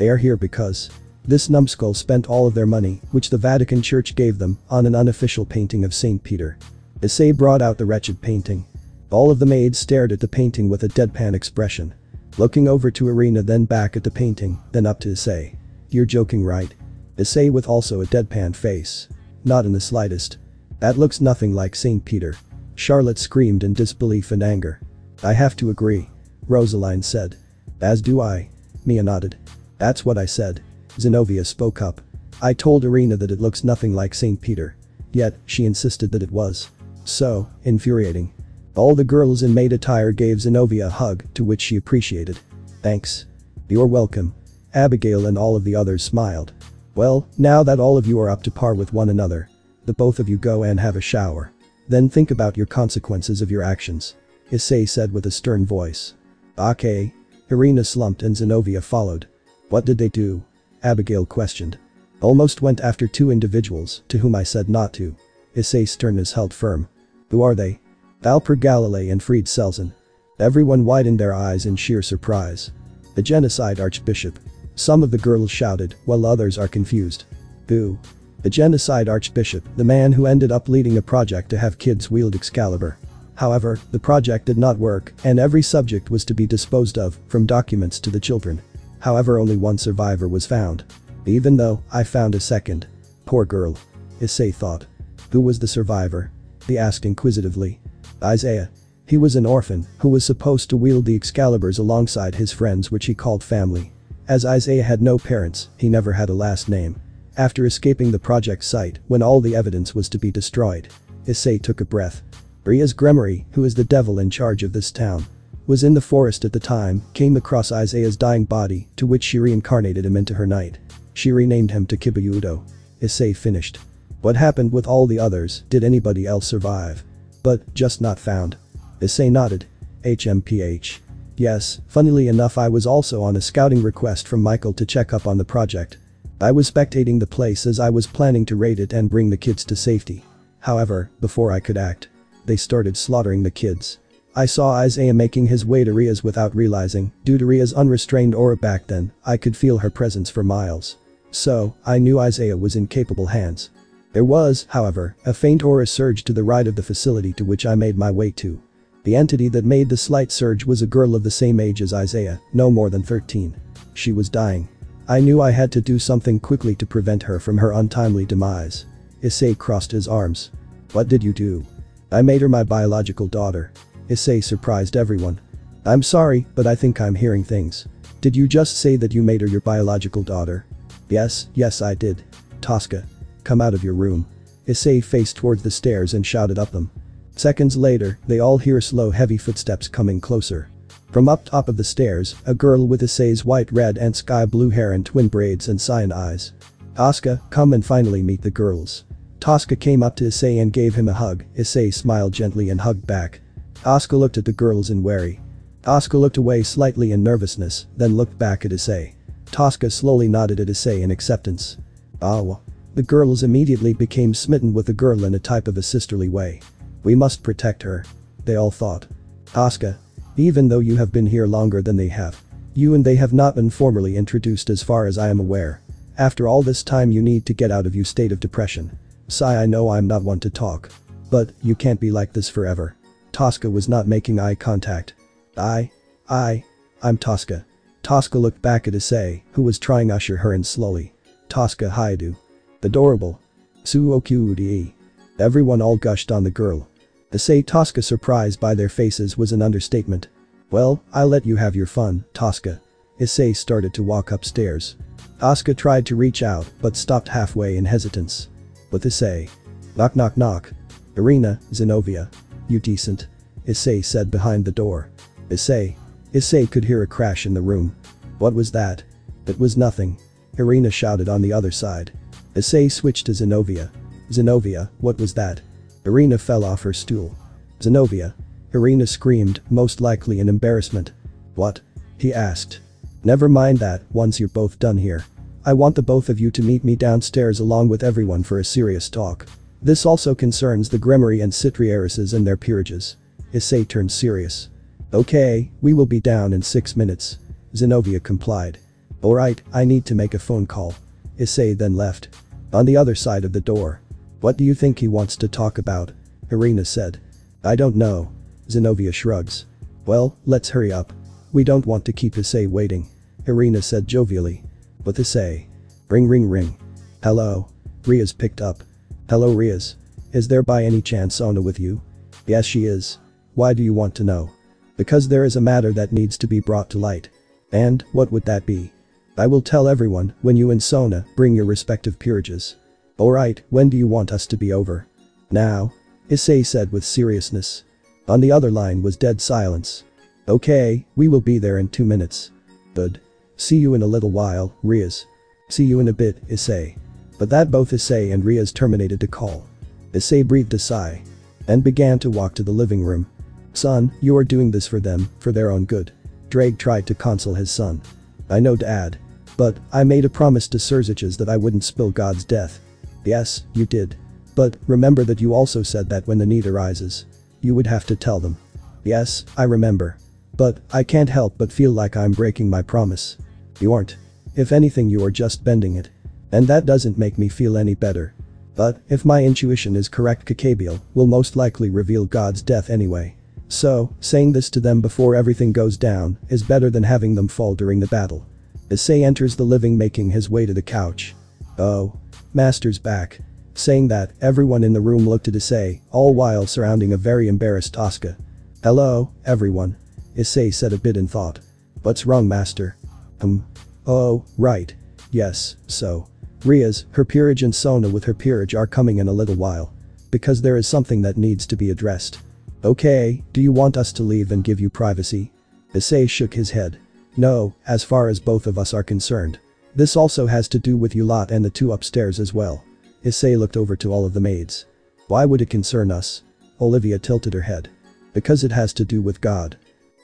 They are here because this numbskull spent all of their money, which the Vatican Church gave them, on an unofficial painting of St. Peter. Issei brought out the wretched painting. All of the maids stared at the painting with a deadpan expression. Looking over to Irina then back at the painting, then up to Issei. You're joking right? Issei with also a deadpan face. Not in the slightest. That looks nothing like St. Peter. Charlotte screamed in disbelief and anger. I have to agree. Rosaline said. As do I. Mia nodded. That's what I said. Xenovia spoke up. I told Irina that it looks nothing like St. Peter. Yet, she insisted that it was. So, infuriating. All the girls in maid attire gave Xenovia a hug, to which she appreciated. Thanks. You're welcome. Abigail and all of the others smiled. Well, now that all of you are up to par with one another, the both of you go and have a shower. Then think about your consequences of your actions. Issei said with a stern voice. Okay. Irina slumped and Xenovia followed. What did they do? Abigail questioned. Almost went after two individuals, to whom I said not to. Issei's sternness held firm. Who are they? Valper Galilei and Fried Selzen. Everyone widened their eyes in sheer surprise. The genocide archbishop. Some of the girls shouted, while others are confused. Who? The genocide archbishop, the man who ended up leading a project to have kids wield Excalibur. However, the project did not work, and every subject was to be disposed of, from documents to the children. However only one survivor was found. Even though, I found a second. Poor girl. Issei thought. Who was the survivor? He asked inquisitively. Isaiah. He was an orphan, who was supposed to wield the Excaliburs alongside his friends which he called family. As Isaiah had no parents, he never had a last name. After escaping the project site, when all the evidence was to be destroyed, Issei took a breath. Rias Gremory, who is the devil in charge of this town, was in the forest at the time, came across Isaiah's dying body, to which she reincarnated him into her knight. She renamed him to Kiba Yuuto. Issei finished. What happened with all the others, did anybody else survive? But, just not found. Issei nodded. HMPH. Yes, funnily enough I was also on a scouting request from Michael to check up on the project. I was spectating the place as I was planning to raid it and bring the kids to safety. However, before I could act, they started slaughtering the kids. I saw Isaiah making his way to Rias without realizing, due to Rias' unrestrained aura back then, I could feel her presence for miles. So, I knew Isaiah was in capable hands. There was, however, a faint aura surge to the right of the facility to which I made my way to. The entity that made the slight surge was a girl of the same age as Isaiah, no more than 13. She was dying. I knew I had to do something quickly to prevent her from her untimely demise. Issei crossed his arms. What did you do? I made her my biological daughter. Issei surprised everyone. I'm sorry, but I think I'm hearing things. Did you just say that you made her your biological daughter? Yes, yes I did. Tosca. Come out of your room. Issei faced towards the stairs and shouted up them. Seconds later, they all hear slow heavy footsteps coming closer. From up top of the stairs, a girl with Issei's white red and sky blue hair and twin braids and cyan eyes. Tosca, come and finally meet the girls. Tosca came up to Issei and gave him a hug, Issei smiled gently and hugged back. Tosca looked at the girls in worry. Tosca looked away slightly in nervousness, then looked back at Issei. Tosca slowly nodded at Issei in acceptance. Oh. The girls immediately became smitten with the girl in a type of a sisterly way. We must protect her. They all thought. Tosca. Even though you have been here longer than they have. You and they have not been formally introduced as far as I am aware. After all this time you need to get out of your state of depression. Sigh I know I'm not one to talk. But, you can't be like this forever. Tosca was not making eye contact. I. I. I'm Tosca. Tosca looked back at Issei, who was trying to usher her in slowly. Tosca Hyoudou. The adorable. Suokyude. Everyone all gushed on the girl. Issei Tosca surprised by their faces was an understatement. Well, I'll let you have your fun, Tosca. Issei started to walk upstairs. Tosca tried to reach out, but stopped halfway in hesitance. With Issei. Knock knock knock. Irina, Xenovia. You decent. Issei said behind the door. Issei. Issei could hear a crash in the room. What was that? It was nothing. Irina shouted on the other side. Issei switched to Xenovia. Xenovia, what was that? Irina fell off her stool. Xenovia. Irina screamed, most likely in embarrassment. What? He asked. Never mind that, once you're both done here. I want the both of you to meet me downstairs along with everyone for a serious talk. This also concerns the Gremory and Sitri heiresses and their peerages. Issei turned serious. Okay, we will be down in six minutes. Xenovia complied. Alright, I need to make a phone call. Issei then left. On the other side of the door. What do you think he wants to talk about? Irina said. I don't know. Xenovia shrugs. Well, let's hurry up. We don't want to keep Issei waiting. Irina said jovially. With Issei. Ring ring ring. Hello. Rias picked up. Hello Rias. Is there by any chance Sona with you? Yes she is. Why do you want to know? Because there is a matter that needs to be brought to light. And, what would that be? I will tell everyone when you and Sona bring your respective peerages. Alright, when do you want us to be over? Now. Issei said with seriousness. On the other line was dead silence. Okay, we will be there in two minutes. Good. See you in a little while, Rias. See you in a bit, Issei. But that both Issei and Rias terminated the call. Issei breathed a sigh. And began to walk to the living room. Son, you are doing this for them, for their own good. Ddraig tried to console his son. I know dad. But, I made a promise to Sirzechs that I wouldn't spill God's death. Yes, you did. But, remember that you also said that when the need arises. You would have to tell them. Yes, I remember. But, I can't help but feel like I'm breaking my promise. You aren't. If anything you are just bending it. And that doesn't make me feel any better. But, if my intuition is correct Kokabiel will most likely reveal God's death anyway. So, saying this to them before everything goes down is better than having them fall during the battle. Issei enters the living making his way to the couch. Oh. Master's back. Saying that, everyone in the room looked at Issei, all while surrounding a very embarrassed Tosca. Hello, everyone. Issei said a bit in thought. What's wrong master? Um. Oh, right. Yes, so. Rias, her peerage and Sona with her peerage are coming in a little while. Because there is something that needs to be addressed. Okay, do you want us to leave and give you privacy? Issei shook his head. No, as far as both of us are concerned. This also has to do with Yulat and the two upstairs as well. Issei looked over to all of the maids. Why would it concern us? Olivia tilted her head. Because it has to do with God.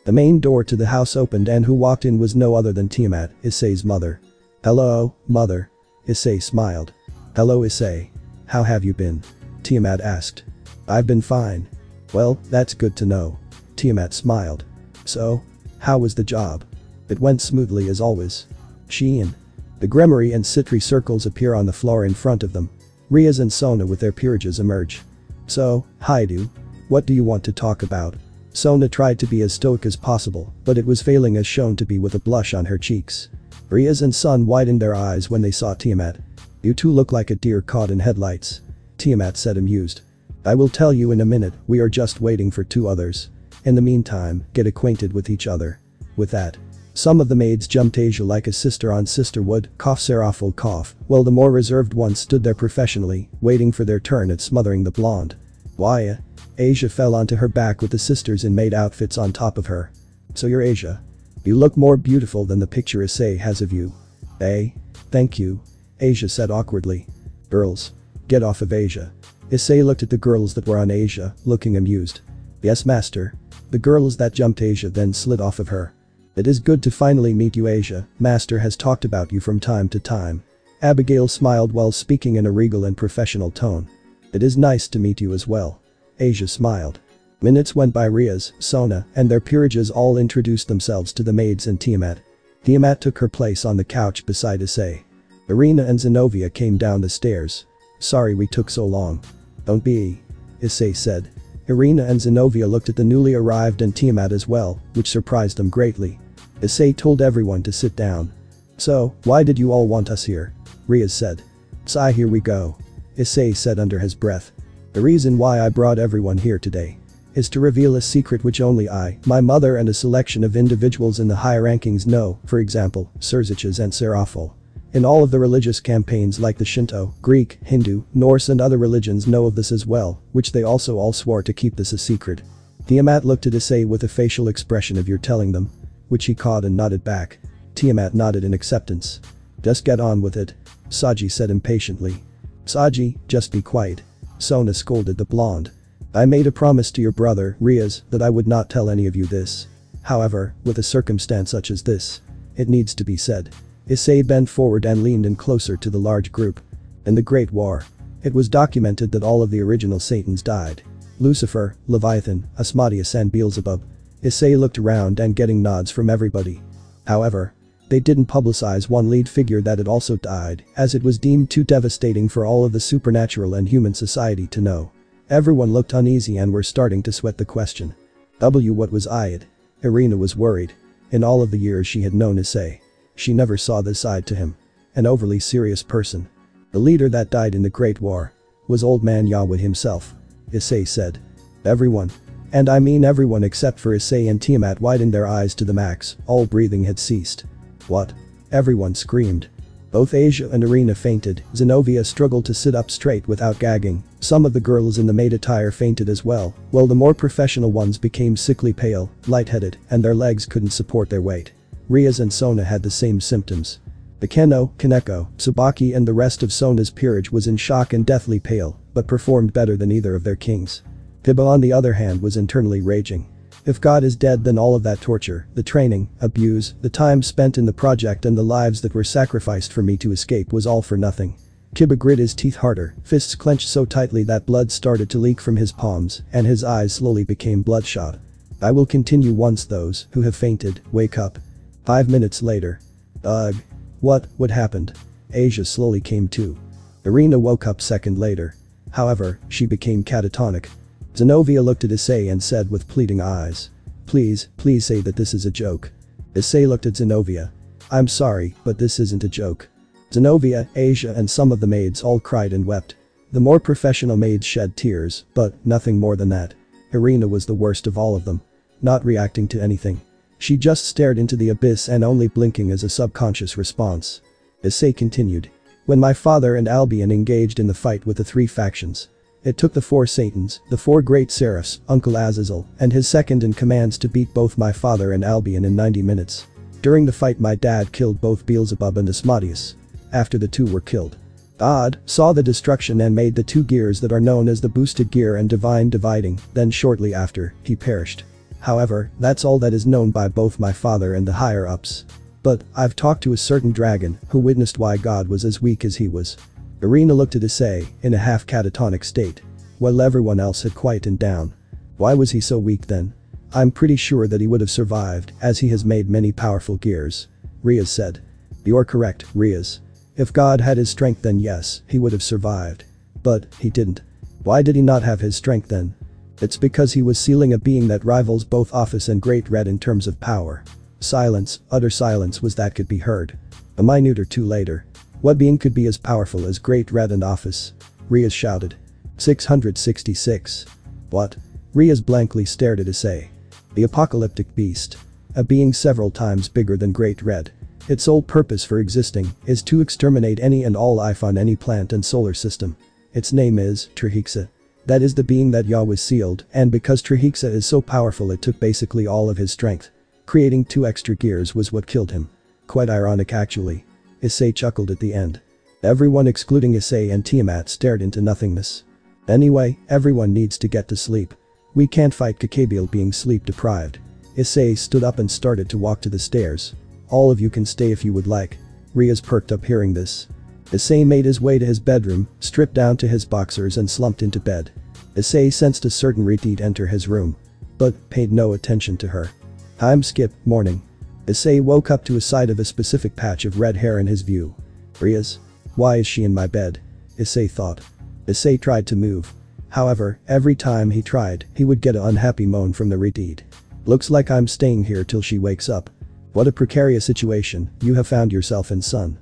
The main door to the house opened and who walked in was no other than Tiamat, Issei's mother. Hello, mother. Issei smiled. Hello Issei. How have you been? Tiamat asked. I've been fine. Well, that's good to know. Tiamat smiled. So? How was the job? It went smoothly as always. Sheen. The Gremory and Sitri circles appear on the floor in front of them. Rias and Sona with their peerages emerge. So, Hyoudou. What do you want to talk about? Sona tried to be as stoic as possible, but it was failing as shown to be with a blush on her cheeks. Rias and Sun widened their eyes when they saw Tiamat. You two look like a deer caught in headlights. Tiamat said amused. I will tell you in a minute, we are just waiting for two others. In the meantime, get acquainted with each other. With that. Some of the maids jumped Asia like a sister on sister would, cough Serafall cough, while the more reserved ones stood there professionally, waiting for their turn at smothering the blonde. Why? Asia fell onto her back with the sisters in maid outfits on top of her. So you're Asia. You look more beautiful than the picture Issei has of you. Eh? Thank you. Asia said awkwardly. Girls. Get off of Asia. Issei looked at the girls that were on Asia, looking amused. Yes master. The girls that jumped Asia then slid off of her. It is good to finally meet you Asia, master has talked about you from time to time. Abigail smiled while speaking in a regal and professional tone. It is nice to meet you as well. Asia smiled. Minutes went by Rias, Sona, and their peerages all introduced themselves to the maids and Tiamat. Tiamat took her place on the couch beside Issei. Irina and Xenovia came down the stairs. Sorry we took so long. Don't be. Issei said. Irina and Xenovia looked at the newly arrived and Tiamat as well, which surprised them greatly. Issei told everyone to sit down. So, why did you all want us here? Rias said. Sigh here we go. Issei said under his breath. The reason why I brought everyone here today is to reveal a secret which only I, my mother and a selection of individuals in the higher rankings know, for example, Sirzechs and Serafall. In all of the religious campaigns like the Shinto, Greek, Hindu, Norse and other religions know of this as well, which they also all swore to keep this a secret. Tiamat looked at Issei with a facial expression of you're telling them. Which he caught and nodded back. Tiamat nodded in acceptance. Just get on with it. Saji said impatiently. Saji, just be quiet. Sona scolded the blonde. I made a promise to your brother, Rias, that I would not tell any of you this. However, with a circumstance such as this, it needs to be said. Issei bent forward and leaned in closer to the large group. In the Great War, it was documented that all of the original Satans died. Lucifer, Leviathan, Asmodeus and Beelzebub. Issei looked around and getting nods from everybody. However, they didn't publicize one lead figure that had also died, as it was deemed too devastating for all of the supernatural and human society to know. Everyone looked uneasy and were starting to sweat the question. W what was I Irina was worried. In all of the years she had known Issei. She never saw this side to him. An overly serious person. The leader that died in the Great War. Was old man Yahweh himself. Issei said. Everyone. And I mean everyone except for Issei and Tiamat widened their eyes to the max, all breathing had ceased. What? Everyone screamed. Both Asia and Irina fainted, Xenovia struggled to sit up straight without gagging, some of the girls in the maid attire fainted as well, while the more professional ones became sickly pale, lightheaded, and their legs couldn't support their weight. Rias and Sona had the same symptoms. The Keno, Koneko, Tsubaki and the rest of Sona's peerage was in shock and deathly pale, but performed better than either of their kings. Kiba on the other hand was internally raging. If God is dead then all of that torture, the training, abuse, the time spent in the project and the lives that were sacrificed for me to escape was all for nothing. Kiba grit his teeth harder, fists clenched so tightly that blood started to leak from his palms, and his eyes slowly became bloodshot. I will continue once those, who have fainted, wake up. Five minutes later. Ugh. What, what happened? Asia slowly came to. Irina woke up second later. However, she became catatonic. Xenovia looked at Issei and said with pleading eyes. Please, please say that this is a joke. Issei looked at Xenovia. I'm sorry, but this isn't a joke. Xenovia, Asia and some of the maids all cried and wept. The more professional maids shed tears, but nothing more than that. Irina was the worst of all of them. Not reacting to anything. She just stared into the abyss and only blinking as a subconscious response. Issei continued. When my father and Albion engaged in the fight with the three factions, it took the four Satans, the four great seraphs, Uncle Azazel, and his second in commands to beat both my father and Albion in 90 minutes. During the fight my dad killed both Beelzebub and Asmodeus. After the two were killed. God saw the destruction and made the two gears that are known as the boosted gear and divine dividing, then shortly after, he perished. However, that's all that is known by both my father and the higher ups. But, I've talked to a certain dragon, who witnessed why God was as weak as he was. Irina looked at Issei, in a half catatonic state. While everyone else had quietened down. Why was he so weak then? I'm pretty sure that he would have survived, as he has made many powerful gears. Rias said. You're correct, Rias. If God had his strength then yes, he would have survived. But, he didn't. Why did he not have his strength then? It's because he was sealing a being that rivals both Ophis and Great Red in terms of power. Silence, utter silence was that could be heard. A minute or two later, what being could be as powerful as Great Red and Ophis? Rias shouted. 666. What? Rias blankly stared at Issei. The apocalyptic beast. A being several times bigger than Great Red. Its sole purpose for existing is to exterminate any and all life on any plant and solar system. Its name is Trihexa. That is the being that Yah was sealed, and because Trihexa is so powerful it took basically all of his strength. Creating two extra gears was what killed him. Quite ironic actually. Issei chuckled at the end. Everyone excluding Issei and Tiamat stared into nothingness. Anyway, everyone needs to get to sleep. We can't fight Kokabiel being sleep deprived. Issei stood up and started to walk to the stairs. All of you can stay if you would like. Rias perked up hearing this. Issei made his way to his bedroom, stripped down to his boxers and slumped into bed. Issei sensed a certain Retit enter his room. But paid no attention to her. Time skip, morning. Issei woke up to a sight of a specific patch of red hair in his view. Rias? Why is she in my bed? Issei thought. Issei tried to move. However, every time he tried, he would get an unhappy moan from the Retit. Looks like I'm staying here till she wakes up. What a precarious situation you have found yourself in son.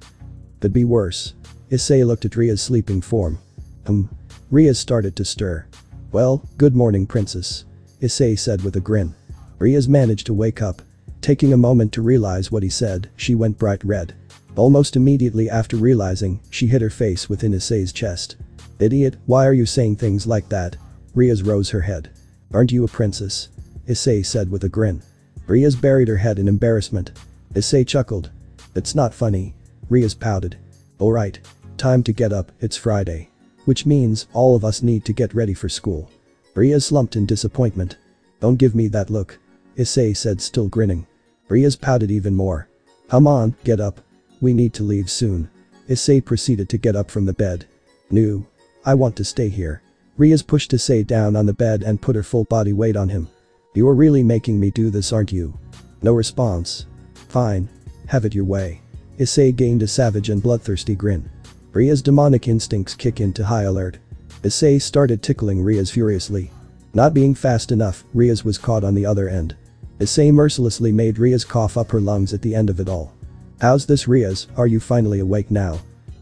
Could be worse. Issei looked at Rias' sleeping form. Um. Rias started to stir. Well, good morning princess. Issei said with a grin. Rias managed to wake up. Taking a moment to realize what he said, she went bright red. Almost immediately after realizing, she hit her face within Issei's chest. Idiot, why are you saying things like that? Rias rose her head. Aren't you a princess? Issei said with a grin. Rias buried her head in embarrassment. Issei chuckled. It's not funny. Rias pouted. Alright. Time to get up, it's Friday. Which means, all of us need to get ready for school. Rias slumped in disappointment. Don't give me that look. Issei said still grinning. Rias pouted even more. Come on, get up. We need to leave soon. Issei proceeded to get up from the bed. No. I want to stay here. Rias pushed Issei down on the bed and put her full body weight on him. You're really making me do this aren't you? No response. Fine. Have it your way. Issei gained a savage and bloodthirsty grin. Rias' demonic instincts kick into high alert. Issei started tickling Rias furiously. Not being fast enough, Rias was caught on the other end. Issei mercilessly made Rias cough up her lungs at the end of it all. How's this Rias, are you finally awake now?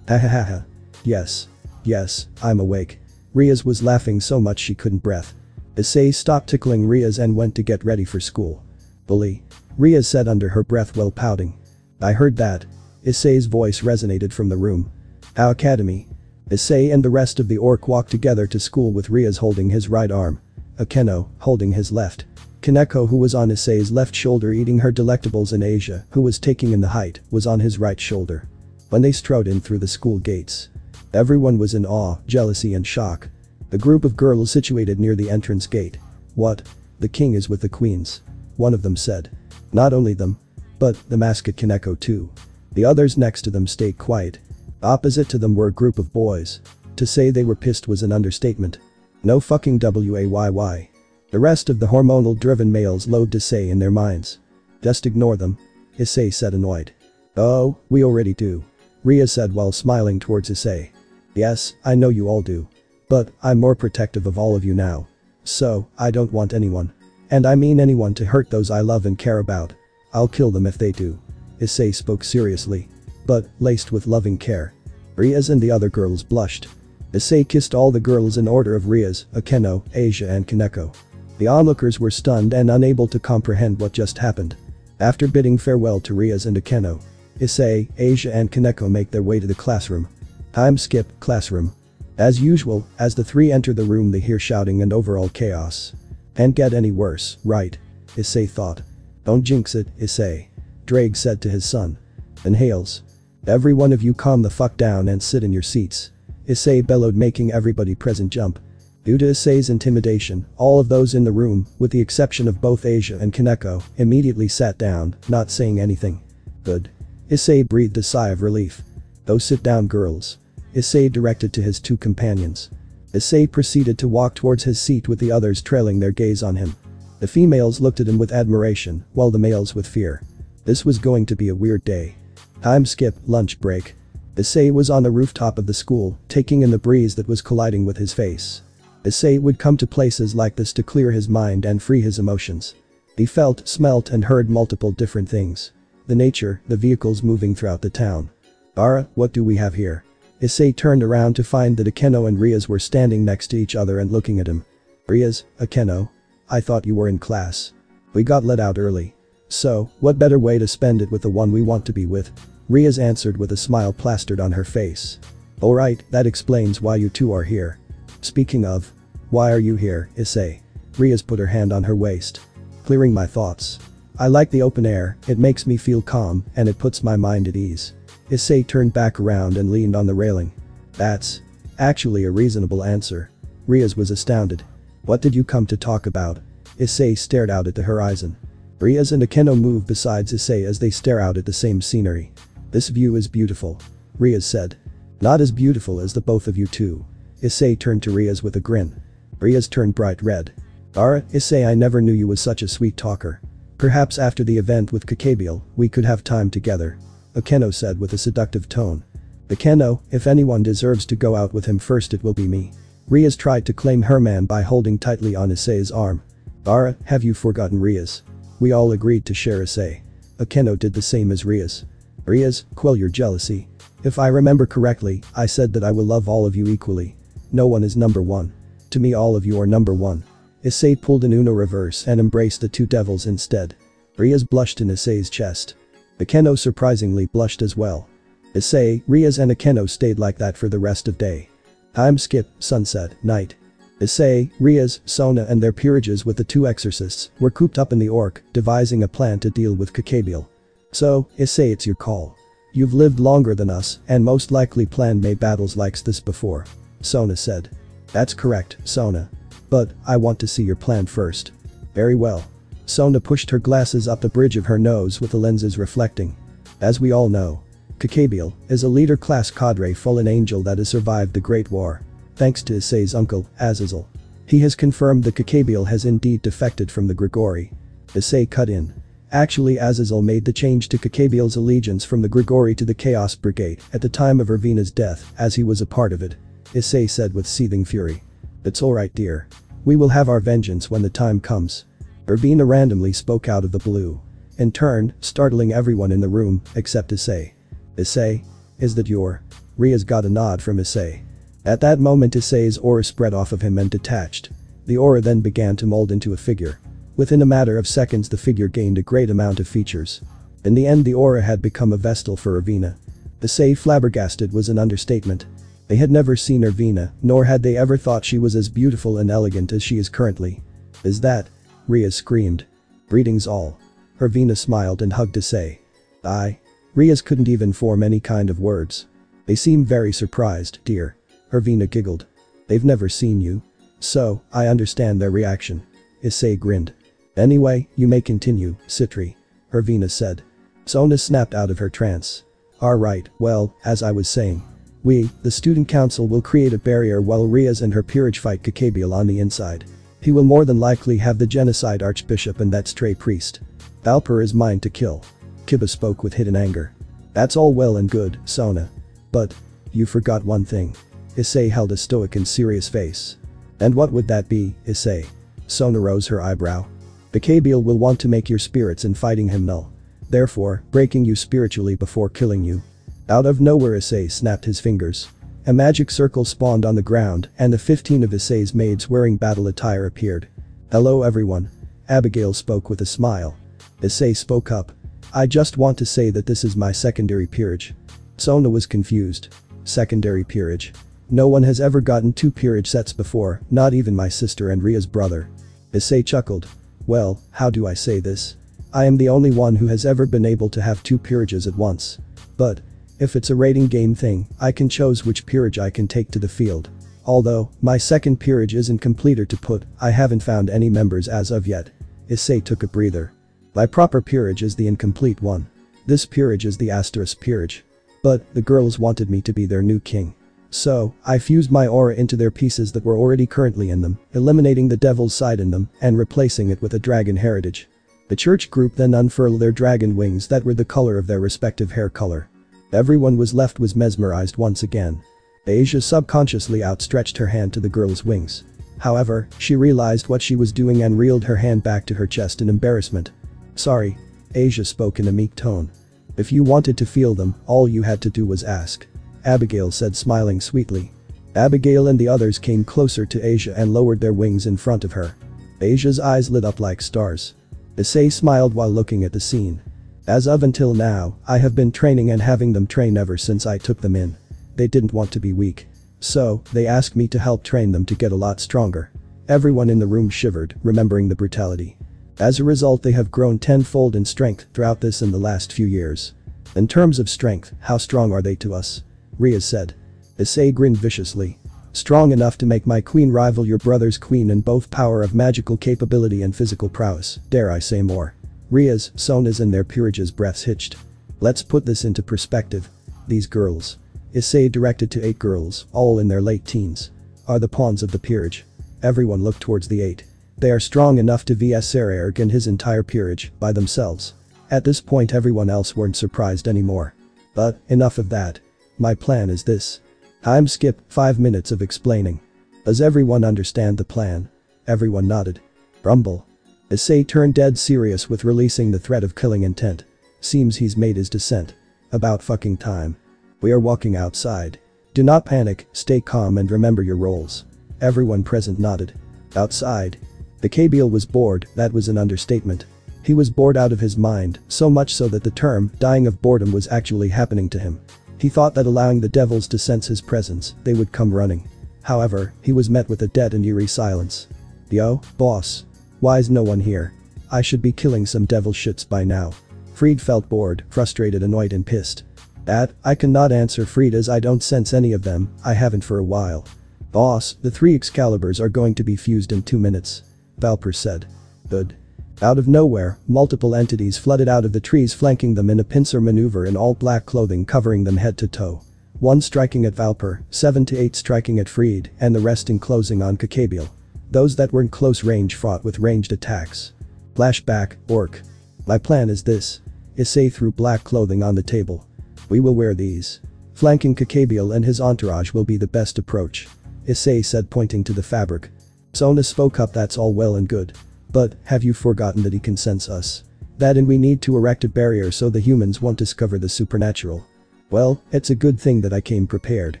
Ha ha ha ha. Yes. Yes, I'm awake. Rias was laughing so much she couldn't breath. Issei stopped tickling Rias and went to get ready for school. Bully. Rias said under her breath while pouting. I heard that. Issei's voice resonated from the room. Our academy. Issei and the rest of the orc walked together to school with Rias holding his right arm. Akeno, holding his left. Koneko who was on Issei's left shoulder eating her delectables and Asia, who was taking in the height, was on his right shoulder. When they strode in through the school gates. Everyone was in awe, jealousy and shock. The group of girls situated near the entrance gate. What? The king is with the queens. One of them said. Not only them. But, the masked Koneko too. The others next to them stayed quiet. Opposite to them were a group of boys. To say they were pissed was an understatement. No fucking WAYY. The rest of the hormonal driven males load to say in their minds. Just ignore them. Issei said annoyed. Oh, we already do. Rias said while smiling towards Issei. Yes, I know you all do. But, I'm more protective of all of you now. So, I don't want anyone. And I mean anyone to hurt those I love and care about. I'll kill them if they do. Issei spoke seriously. But, laced with loving care. Rias and the other girls blushed. Issei kissed all the girls in order of Rias, Akeno, Asia and Koneko. The onlookers were stunned and unable to comprehend what just happened. After bidding farewell to Rias and Akeno, Issei, Asia and Koneko make their way to the classroom. Time skip, classroom. As usual, as the three enter the room they hear shouting and overall chaos. Can't get any worse, right? Issei thought. Don't jinx it, Issei. Ddraig said to his son. Inhales. Every one of you calm the fuck down and sit in your seats. Issei bellowed making everybody present jump. Due to Issei's intimidation, all of those in the room, with the exception of both Asia and Koneko, immediately sat down, not saying anything. Good. Issei breathed a sigh of relief. Those sit down girls. Issei directed to his two companions. Issei proceeded to walk towards his seat with the others trailing their gaze on him. The females looked at him with admiration, while the males with fear. This was going to be a weird day. Time skip, lunch break. Issei was on the rooftop of the school, taking in the breeze that was colliding with his face. Issei would come to places like this to clear his mind and free his emotions. He felt, smelt and heard multiple different things. The nature, the vehicles moving throughout the town. Ara, what do we have here? Issei turned around to find that Akeno and Rias were standing next to each other and looking at him. Rias, Akeno. I thought you were in class. We got let out early. So, what better way to spend it with the one we want to be with? Rias answered with a smile plastered on her face. Alright, that explains why you two are here. Speaking of, why are you here, Issei? Rias put her hand on her waist. Clearing my thoughts. I like the open air, it makes me feel calm, and it puts my mind at ease. Issei turned back around and leaned on the railing. That's actually a reasonable answer. Rias was astounded. What did you come to talk about? Issei stared out at the horizon. Rias and Akeno move beside Issei as they stare out at the same scenery. This view is beautiful. Rias said. Not as beautiful as the both of you two. Issei turned to Rias with a grin. Rias turned bright red. Ara, Issei I never knew you was such a sweet talker. Perhaps after the event with Kokabiel, we could have time together. Akeno said with a seductive tone. Akeno, if anyone deserves to go out with him first it will be me. Rias tried to claim her man by holding tightly on Issei's arm. Ara, have you forgotten Rias? We all agreed to share Issei. Akeno did the same as Rias. Rias, quell your jealousy. If I remember correctly, I said that I will love all of you equally. No one is number one. To me all of you are number one. Issei pulled an Uno reverse and embraced the two devils instead. Rias blushed in Issei's chest. Akeno surprisingly blushed as well. Issei, Rias and Akeno stayed like that for the rest of day. Time skip, sunset, night. Issei, Rias, Sona and their peerages with the two exorcists were cooped up in the Orc, devising a plan to deal with Kokabiel. So, Issei it's your call. You've lived longer than us and most likely planned May battles like this before. Sona said. That's correct, Sona. But, I want to see your plan first. Very well. Sona pushed her glasses up the bridge of her nose with the lenses reflecting. As we all know, Kokabiel is a leader-class cadre fallen angel that has survived the Great War thanks to Issei's uncle, Azazel. He has confirmed that Kokabiel has indeed defected from the Grigori. Issei cut in. Actually Azazel made the change to Kokabiel's allegiance from the Grigori to the Chaos Brigade at the time of Ervina's death as he was a part of it. Issei said with seething fury. It's alright dear. We will have our vengeance when the time comes. Ervina randomly spoke out of the blue. In turn, startling everyone in the room, except Issei. Issei? Is that your? Rias got a nod from Issei. At that moment Issei's aura spread off of him and detached. The aura then began to mold into a figure. Within a matter of seconds the figure gained a great amount of features. In the end the aura had become a vestal for Irvina. To say flabbergasted was an understatement. They had never seen Irvina, nor had they ever thought she was as beautiful and elegant as she is currently. Is that? Rias screamed. Greetings all. Irvina smiled and hugged Issei. I. Rias couldn't even form any kind of words. They seem very surprised, dear. Irvina giggled. They've never seen you. So, I understand their reaction. Issei grinned. Anyway, you may continue, Sitri. Irvina said. Sona snapped out of her trance. Alright, well, as I was saying. We, the student council will create a barrier while Rias and her peerage fight Kokabiel on the inside. He will more than likely have the genocide archbishop and that stray priest. Valper is mine to kill. Kiba spoke with hidden anger. That's all well and good, Sona. But, you forgot one thing. Issei held a stoic and serious face. And what would that be, Issei? Sona rose her eyebrow. Kokabiel will want to make your spirits in fighting him null. Therefore, breaking you spiritually before killing you. Out of nowhere Issei snapped his fingers. A magic circle spawned on the ground and the 15 of Issei's maids wearing battle attire appeared. Hello everyone. Abigail spoke with a smile. Issei spoke up. I just want to say that this is my secondary peerage. Sona was confused. Secondary peerage. No one has ever gotten two peerage sets before, not even my sister and Rias' brother. Issei chuckled. Well, how do I say this? I am the only one who has ever been able to have two peerages at once. But, if it's a rating game thing, I can choose which peerage I can take to the field. Although, my second peerage isn't completer to put, I haven't found any members as of yet. Issei took a breather. My proper peerage is the incomplete one. This peerage is the asterisk peerage. But, the girls wanted me to be their new king. So, I fused my aura into their pieces that were already currently in them, eliminating the devil's side in them and replacing it with a dragon heritage. The church group then unfurled their dragon wings that were the color of their respective hair color. Everyone was left was mesmerized once again. Asia subconsciously outstretched her hand to the girl's wings. However, she realized what she was doing and reeled her hand back to her chest in embarrassment. Sorry. Asia spoke in a meek tone. If you wanted to feel them, all you had to do was ask. Abigail said smiling sweetly. Abigail and the others came closer to Asia and lowered their wings in front of her. Asia's eyes lit up like stars. Issei smiled while looking at the scene. As of until now, I have been training and having them train ever since I took them in. They didn't want to be weak. So, they asked me to help train them to get a lot stronger. Everyone in the room shivered, remembering the brutality. As a result they have grown tenfold in strength throughout this in the last few years. In terms of strength, how strong are they to us? Rias said. Issei grinned viciously. Strong enough to make my queen rival your brother's queen in both power of magical capability and physical prowess, dare I say more. Rias, Sona's and their peerage's breaths hitched. Let's put this into perspective. These girls. Issei directed to eight girls, all in their late teens. Are the pawns of the peerage. Everyone looked towards the eight. They are strong enough to vs Sairaorg and his entire peerage, by themselves. At this point everyone else weren't surprised anymore. But, enough of that. My plan is this. I'm skip 5 minutes of explaining. Does everyone understand the plan? Everyone nodded. Rumble. Issei turned dead serious with releasing the threat of killing intent. Seems he's made his descent. About fucking time. We are walking outside. Do not panic, stay calm and remember your roles. Everyone present nodded. Outside. Kokabiel was bored, that was an understatement. He was bored out of his mind, so much so that the term, dying of boredom was actually happening to him. He thought that allowing the devils to sense his presence, they would come running. However, he was met with a dead and eerie silence. Yo, boss. Why's no one here? I should be killing some devil shits by now. Freed felt bored, frustrated annoyed and pissed. That, I cannot answer Freed as I don't sense any of them, I haven't for a while. Boss, the three Excaliburs are going to be fused in two minutes. Valper said. Good. Out of nowhere, multiple entities flooded out of the trees flanking them in a pincer maneuver in all black clothing covering them head to toe. One striking at Valper, 7 to 8 striking at Freed, and the rest enclosing on Kokabiel. Those that were in close range fought with ranged attacks. Flashback, Orc. My plan is this. Issei threw black clothing on the table. We will wear these. Flanking Kokabiel and his entourage will be the best approach. Issei said pointing to the fabric. Sona spoke up that's all well and good. But, have you forgotten that he can sense us? That and we need to erect a barrier so the humans won't discover the supernatural. Well, it's a good thing that I came prepared.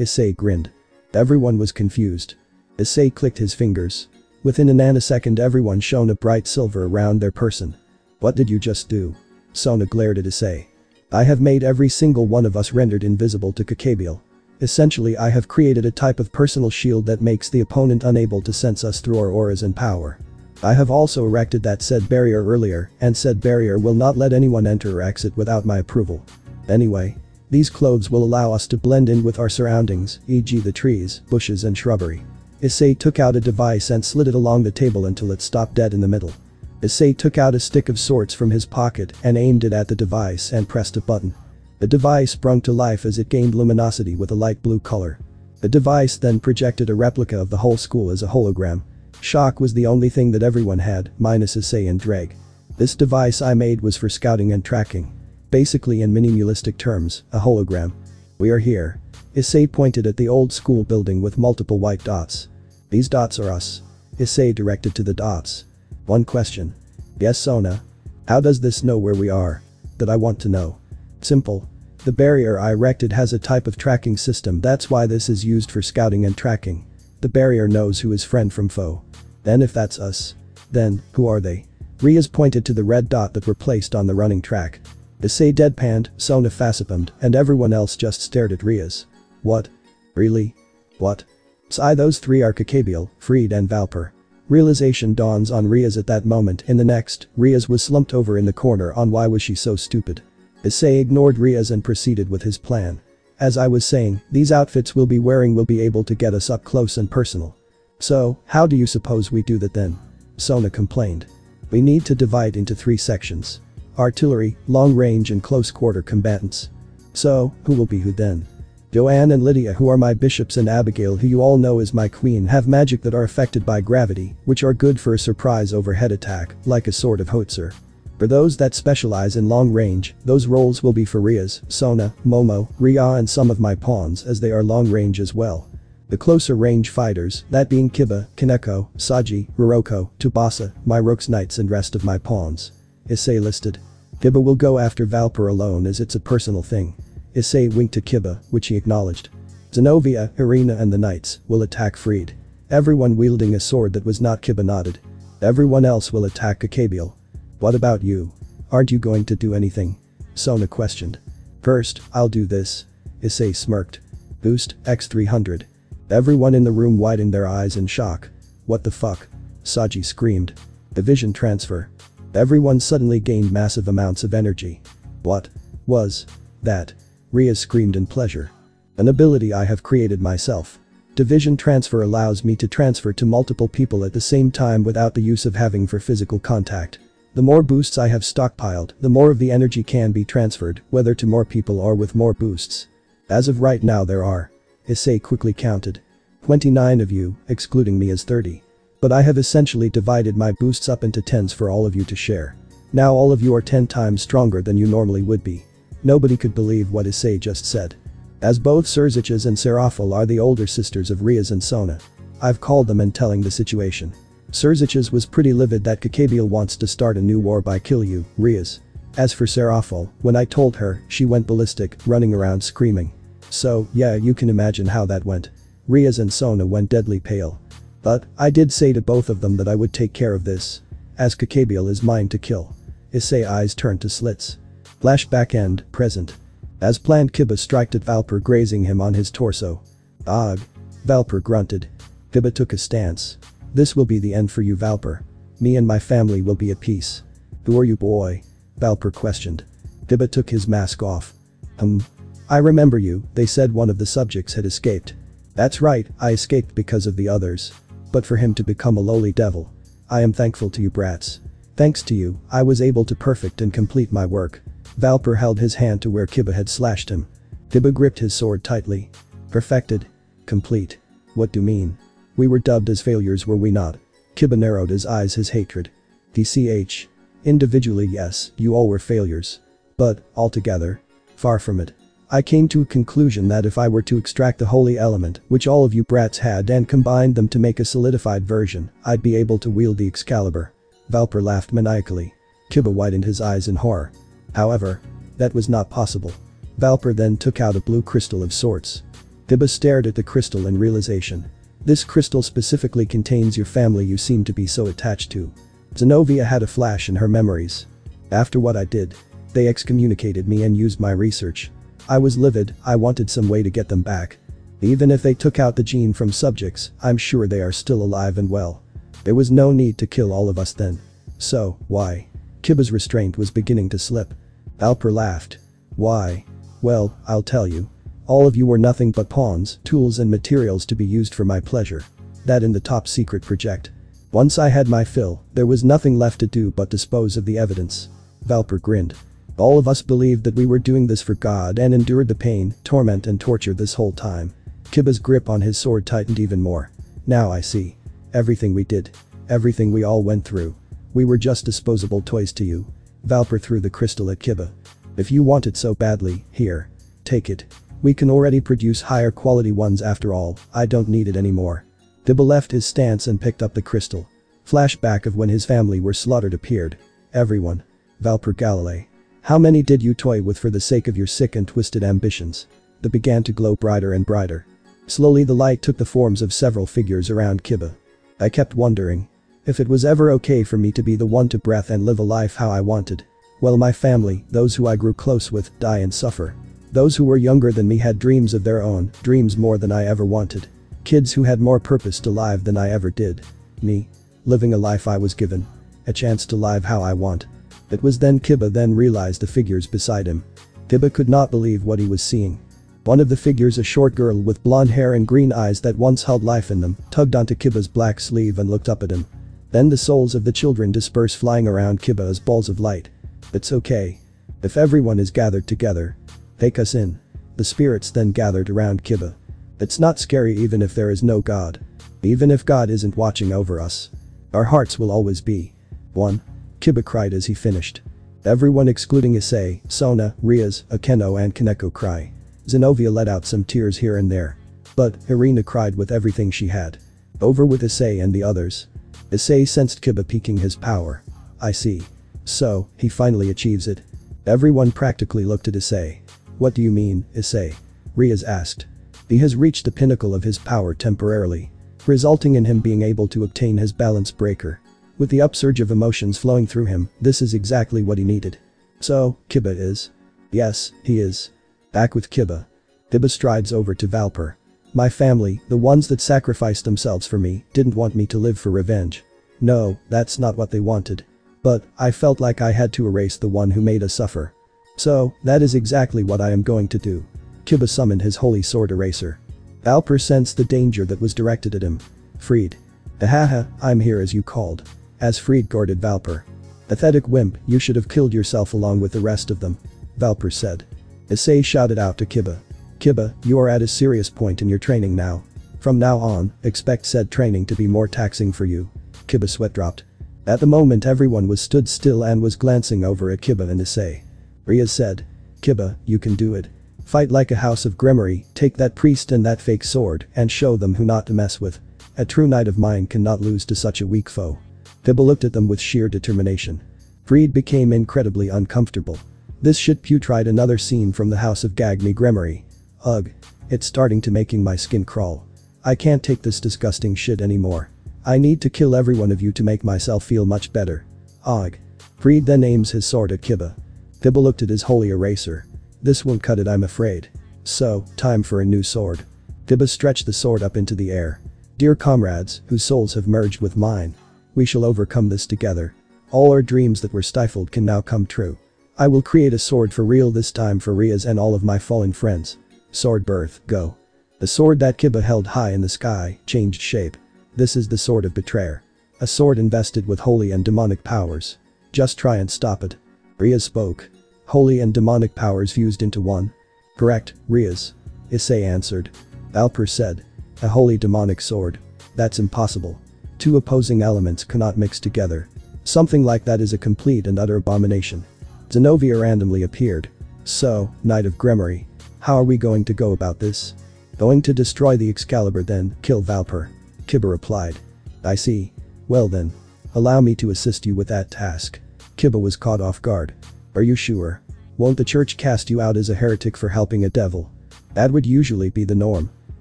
Issei grinned. Everyone was confused. Issei clicked his fingers. Within a nanosecond everyone shone a bright silver around their person. What did you just do? Sona glared at Issei. I have made every single one of us rendered invisible to Kokabiel. Essentially I have created a type of personal shield that makes the opponent unable to sense us through our auras and power. I have also erected that said barrier earlier, and said barrier will not let anyone enter or exit without my approval. Anyway. These clothes will allow us to blend in with our surroundings, e.g. the trees, bushes and shrubbery. Issei took out a device and slid it along the table until it stopped dead in the middle. Issei took out a stick of sorts from his pocket and aimed it at the device and pressed a button. The device sprung to life as it gained luminosity with a light blue color. The device then projected a replica of the whole school as a hologram. Shock was the only thing that everyone had, minus Issei and Ddraig. This device I made was for scouting and tracking. Basically in minimalistic terms, a hologram. We are here. Issei pointed at the old school building with multiple white dots. These dots are us. Issei directed to the dots. One question. Yes Sona. How does this know where we are? That I want to know. Simple. The barrier I erected has a type of tracking system that's why this is used for scouting and tracking. The barrier knows who is friend from foe. Then if that's us. Then, who are they? Rias pointed to the red dot that were placed on the running track. Issei deadpanned, Sona facepalmed, and everyone else just stared at Rias. What? Really? What? Psi those three are Kokabiel, Freed and Valper. Realization dawns on Rias at that moment in the next, Rias was slumped over in the corner on why was she so stupid. Issei ignored Rias and proceeded with his plan. As I was saying, these outfits we'll be wearing will be able to get us up close and personal. So, how do you suppose we do that then? Sona complained. We need to divide into three sections. Artillery, long range and close quarter combatants. So, who will be who then? Joanne and Lydia who are my bishops and Abigail who you all know is my queen have magic that are affected by gravity, which are good for a surprise overhead attack, like a sort of Howitzer. For those that specialize in long range, those roles will be for Rias, Sona, Momo, Ria and some of my pawns as they are long range as well. The closer range fighters, that being Kiba, Koneko, Saji, Ruruko, Tsubasa, my Rooks Knights and rest of my pawns. Issei listed. Kiba will go after Valper alone as it's a personal thing. Issei winked to Kiba, which he acknowledged. Xenovia, Irina and the Knights will attack Freed. Everyone wielding a sword that was not Kiba nodded. Everyone else will attack Kokabiel. What about you? Aren't you going to do anything? Sona questioned. First, I'll do this. Issei smirked. Boost, X300. Everyone in the room widened their eyes in shock. What the fuck? Saji screamed. Division transfer. Everyone suddenly gained massive amounts of energy. What? Was? That? Ria screamed in pleasure. An ability I have created myself. Division transfer allows me to transfer to multiple people at the same time without the use of having for physical contact. The more boosts I have stockpiled, the more of the energy can be transferred, whether to more people or with more boosts. As of right now there are Issei quickly counted. 29 of you, excluding me as 30. But I have essentially divided my boosts up into tens for all of you to share. Now all of you are 10 times stronger than you normally would be. Nobody could believe what Issei just said. As both Sirzechs and Serafall are the older sisters of Rias and Sona. I've called them and telling the situation. Sirzechs was pretty livid that Kokabiel wants to start a new war by kill you, Rias. As for Serafall, when I told her, she went ballistic, running around screaming. So, yeah you can imagine how that went. Rias and Sona went deadly pale. But, I did say to both of them that I would take care of this. As Kokabiel is mine to kill. Issei eyes turned to slits. Flashback end, present. As planned Kiba striked at Valper grazing him on his torso. Ugh. Valper grunted. Kiba took a stance. This will be the end for you Valper. Me and my family will be at peace. Who are you boy? Valper questioned. Kiba took his mask off. Hmm, I remember you, they said one of the subjects had escaped. That's right, I escaped because of the others. But for him to become a lowly devil. I am thankful to you brats. Thanks to you, I was able to perfect and complete my work. Valper held his hand to where Kiba had slashed him. Kiba gripped his sword tightly. Perfected. Complete. What do you mean? We were dubbed as failures were we not? Kiba narrowed his eyes his hatred. DCH. Individually yes, you all were failures. But, altogether. Far from it. I came to a conclusion that if I were to extract the holy element, which all of you brats had and combined them to make a solidified version, I'd be able to wield the Excalibur. Valper laughed maniacally. Kiba widened his eyes in horror. However, that was not possible. Valper then took out a blue crystal of sorts. Kiba stared at the crystal in realization. This crystal specifically contains your family you seem to be so attached to. Xenovia had a flash in her memories. After what I did. They excommunicated me and used my research. I was livid, I wanted some way to get them back. Even if they took out the gene from subjects, I'm sure they are still alive and well. There was no need to kill all of us then. So, why? Kiba's restraint was beginning to slip. Valper laughed. Why? Well, I'll tell you. All of you were nothing but pawns, tools and materials to be used for my pleasure. That in the top secret project. Once I had my fill, there was nothing left to do but dispose of the evidence. Valper grinned. All of us believed that we were doing this for God and endured the pain, torment and torture this whole time. Kiba's grip on his sword tightened even more. Now I see. Everything we did. Everything we all went through. We were just disposable toys to you. Valper threw the crystal at Kiba. If you want it so badly, here. Take it. We can already produce higher quality ones after all, I don't need it anymore. Kiba left his stance and picked up the crystal. Flashback of when his family were slaughtered appeared. Everyone. Valper Galilei. How many did you toy with for the sake of your sick and twisted ambitions? They began to glow brighter and brighter. Slowly the light took the forms of several figures around Kiba. I kept wondering. If it was ever okay for me to be the one to breath and live a life how I wanted. Well my family, those who I grew close with, die and suffer. Those who were younger than me had dreams of their own, dreams more than I ever wanted. Kids who had more purpose to live than I ever did. Me. Living a life I was given. A chance to live how I want. It was then Kiba then realized the figures beside him. Kiba could not believe what he was seeing. One of the figures a short girl with blonde hair and green eyes that once held life in them, tugged onto Kiba's black sleeve and looked up at him. Then the souls of the children disperse flying around Kiba as balls of light. It's okay. If everyone is gathered together, Take us in. The spirits then gathered around Kiba. It's not scary even if there is no God. Even if God isn't watching over us. Our hearts will always be. 1. Kiba cried as he finished. Everyone excluding Issei, Sona, Rias, Akeno and Koneko cry. Xenovia let out some tears here and there. But, Irina cried with everything she had. Over with Issei and the others. Issei sensed Kiba peaking his power. I see. So, he finally achieves it. Everyone practically looked at Issei. What do you mean, Issei? Rias asked. He has reached the pinnacle of his power temporarily, resulting in him being able to obtain his balance breaker. With the upsurge of emotions flowing through him, this is exactly what he needed. So, Kiba is? Yes, he is. Back with Kiba. Kiba strides over to Valper. My family, the ones that sacrificed themselves for me, didn't want me to live for revenge. No, that's not what they wanted. But, I felt like I had to erase the one who made us suffer. So, that is exactly what I am going to do. Kiba summoned his holy sword eraser. Valper sensed the danger that was directed at him. Freed. Ahaha, I'm here as you called. As Freed guarded Valper. Pathetic wimp, you should have killed yourself along with the rest of them. Valper said. Issei shouted out to Kiba. Kiba, you are at a serious point in your training now. From now on, expect said training to be more taxing for you. Kiba sweat dropped. At the moment everyone was stood still and was glancing over at Kiba and Issei. Rias said. Kiba, you can do it. Fight like a house of Gremory, take that priest and that fake sword, and show them who not to mess with. A true knight of mine cannot lose to such a weak foe. Kiba looked at them with sheer determination. Freed became incredibly uncomfortable. This shit pew tried another scene from the house of Gagme Gremory. Ugh. It's starting to making my skin crawl. I can't take this disgusting shit anymore. I need to kill every one of you to make myself feel much better. Og. Freed then aims his sword at Kiba. Kiba looked at his holy eraser. This won't cut it I'm afraid. So, time for a new sword. Kiba stretched the sword up into the air. Dear comrades, whose souls have merged with mine. We shall overcome this together. All our dreams that were stifled can now come true. I will create a sword for real this time for Rias and all of my fallen friends. Sword birth, go. The sword that Kiba held high in the sky changed shape. This is the sword of betrayer. A sword invested with holy and demonic powers. Just try and stop it. Rias spoke. Holy and demonic powers fused into one. Correct, Rias. Issei answered. Valper said. A holy demonic sword. That's impossible. Two opposing elements cannot mix together. Something like that is a complete and utter abomination. Xenovia randomly appeared. So, Knight of Gremory. How are we going to go about this? Going to destroy the Excalibur then, kill Valper. Kiba replied. I see. Well then. Allow me to assist you with that task. Kiba was caught off guard. Are you sure? Won't the church cast you out as a heretic for helping a devil? That would usually be the norm.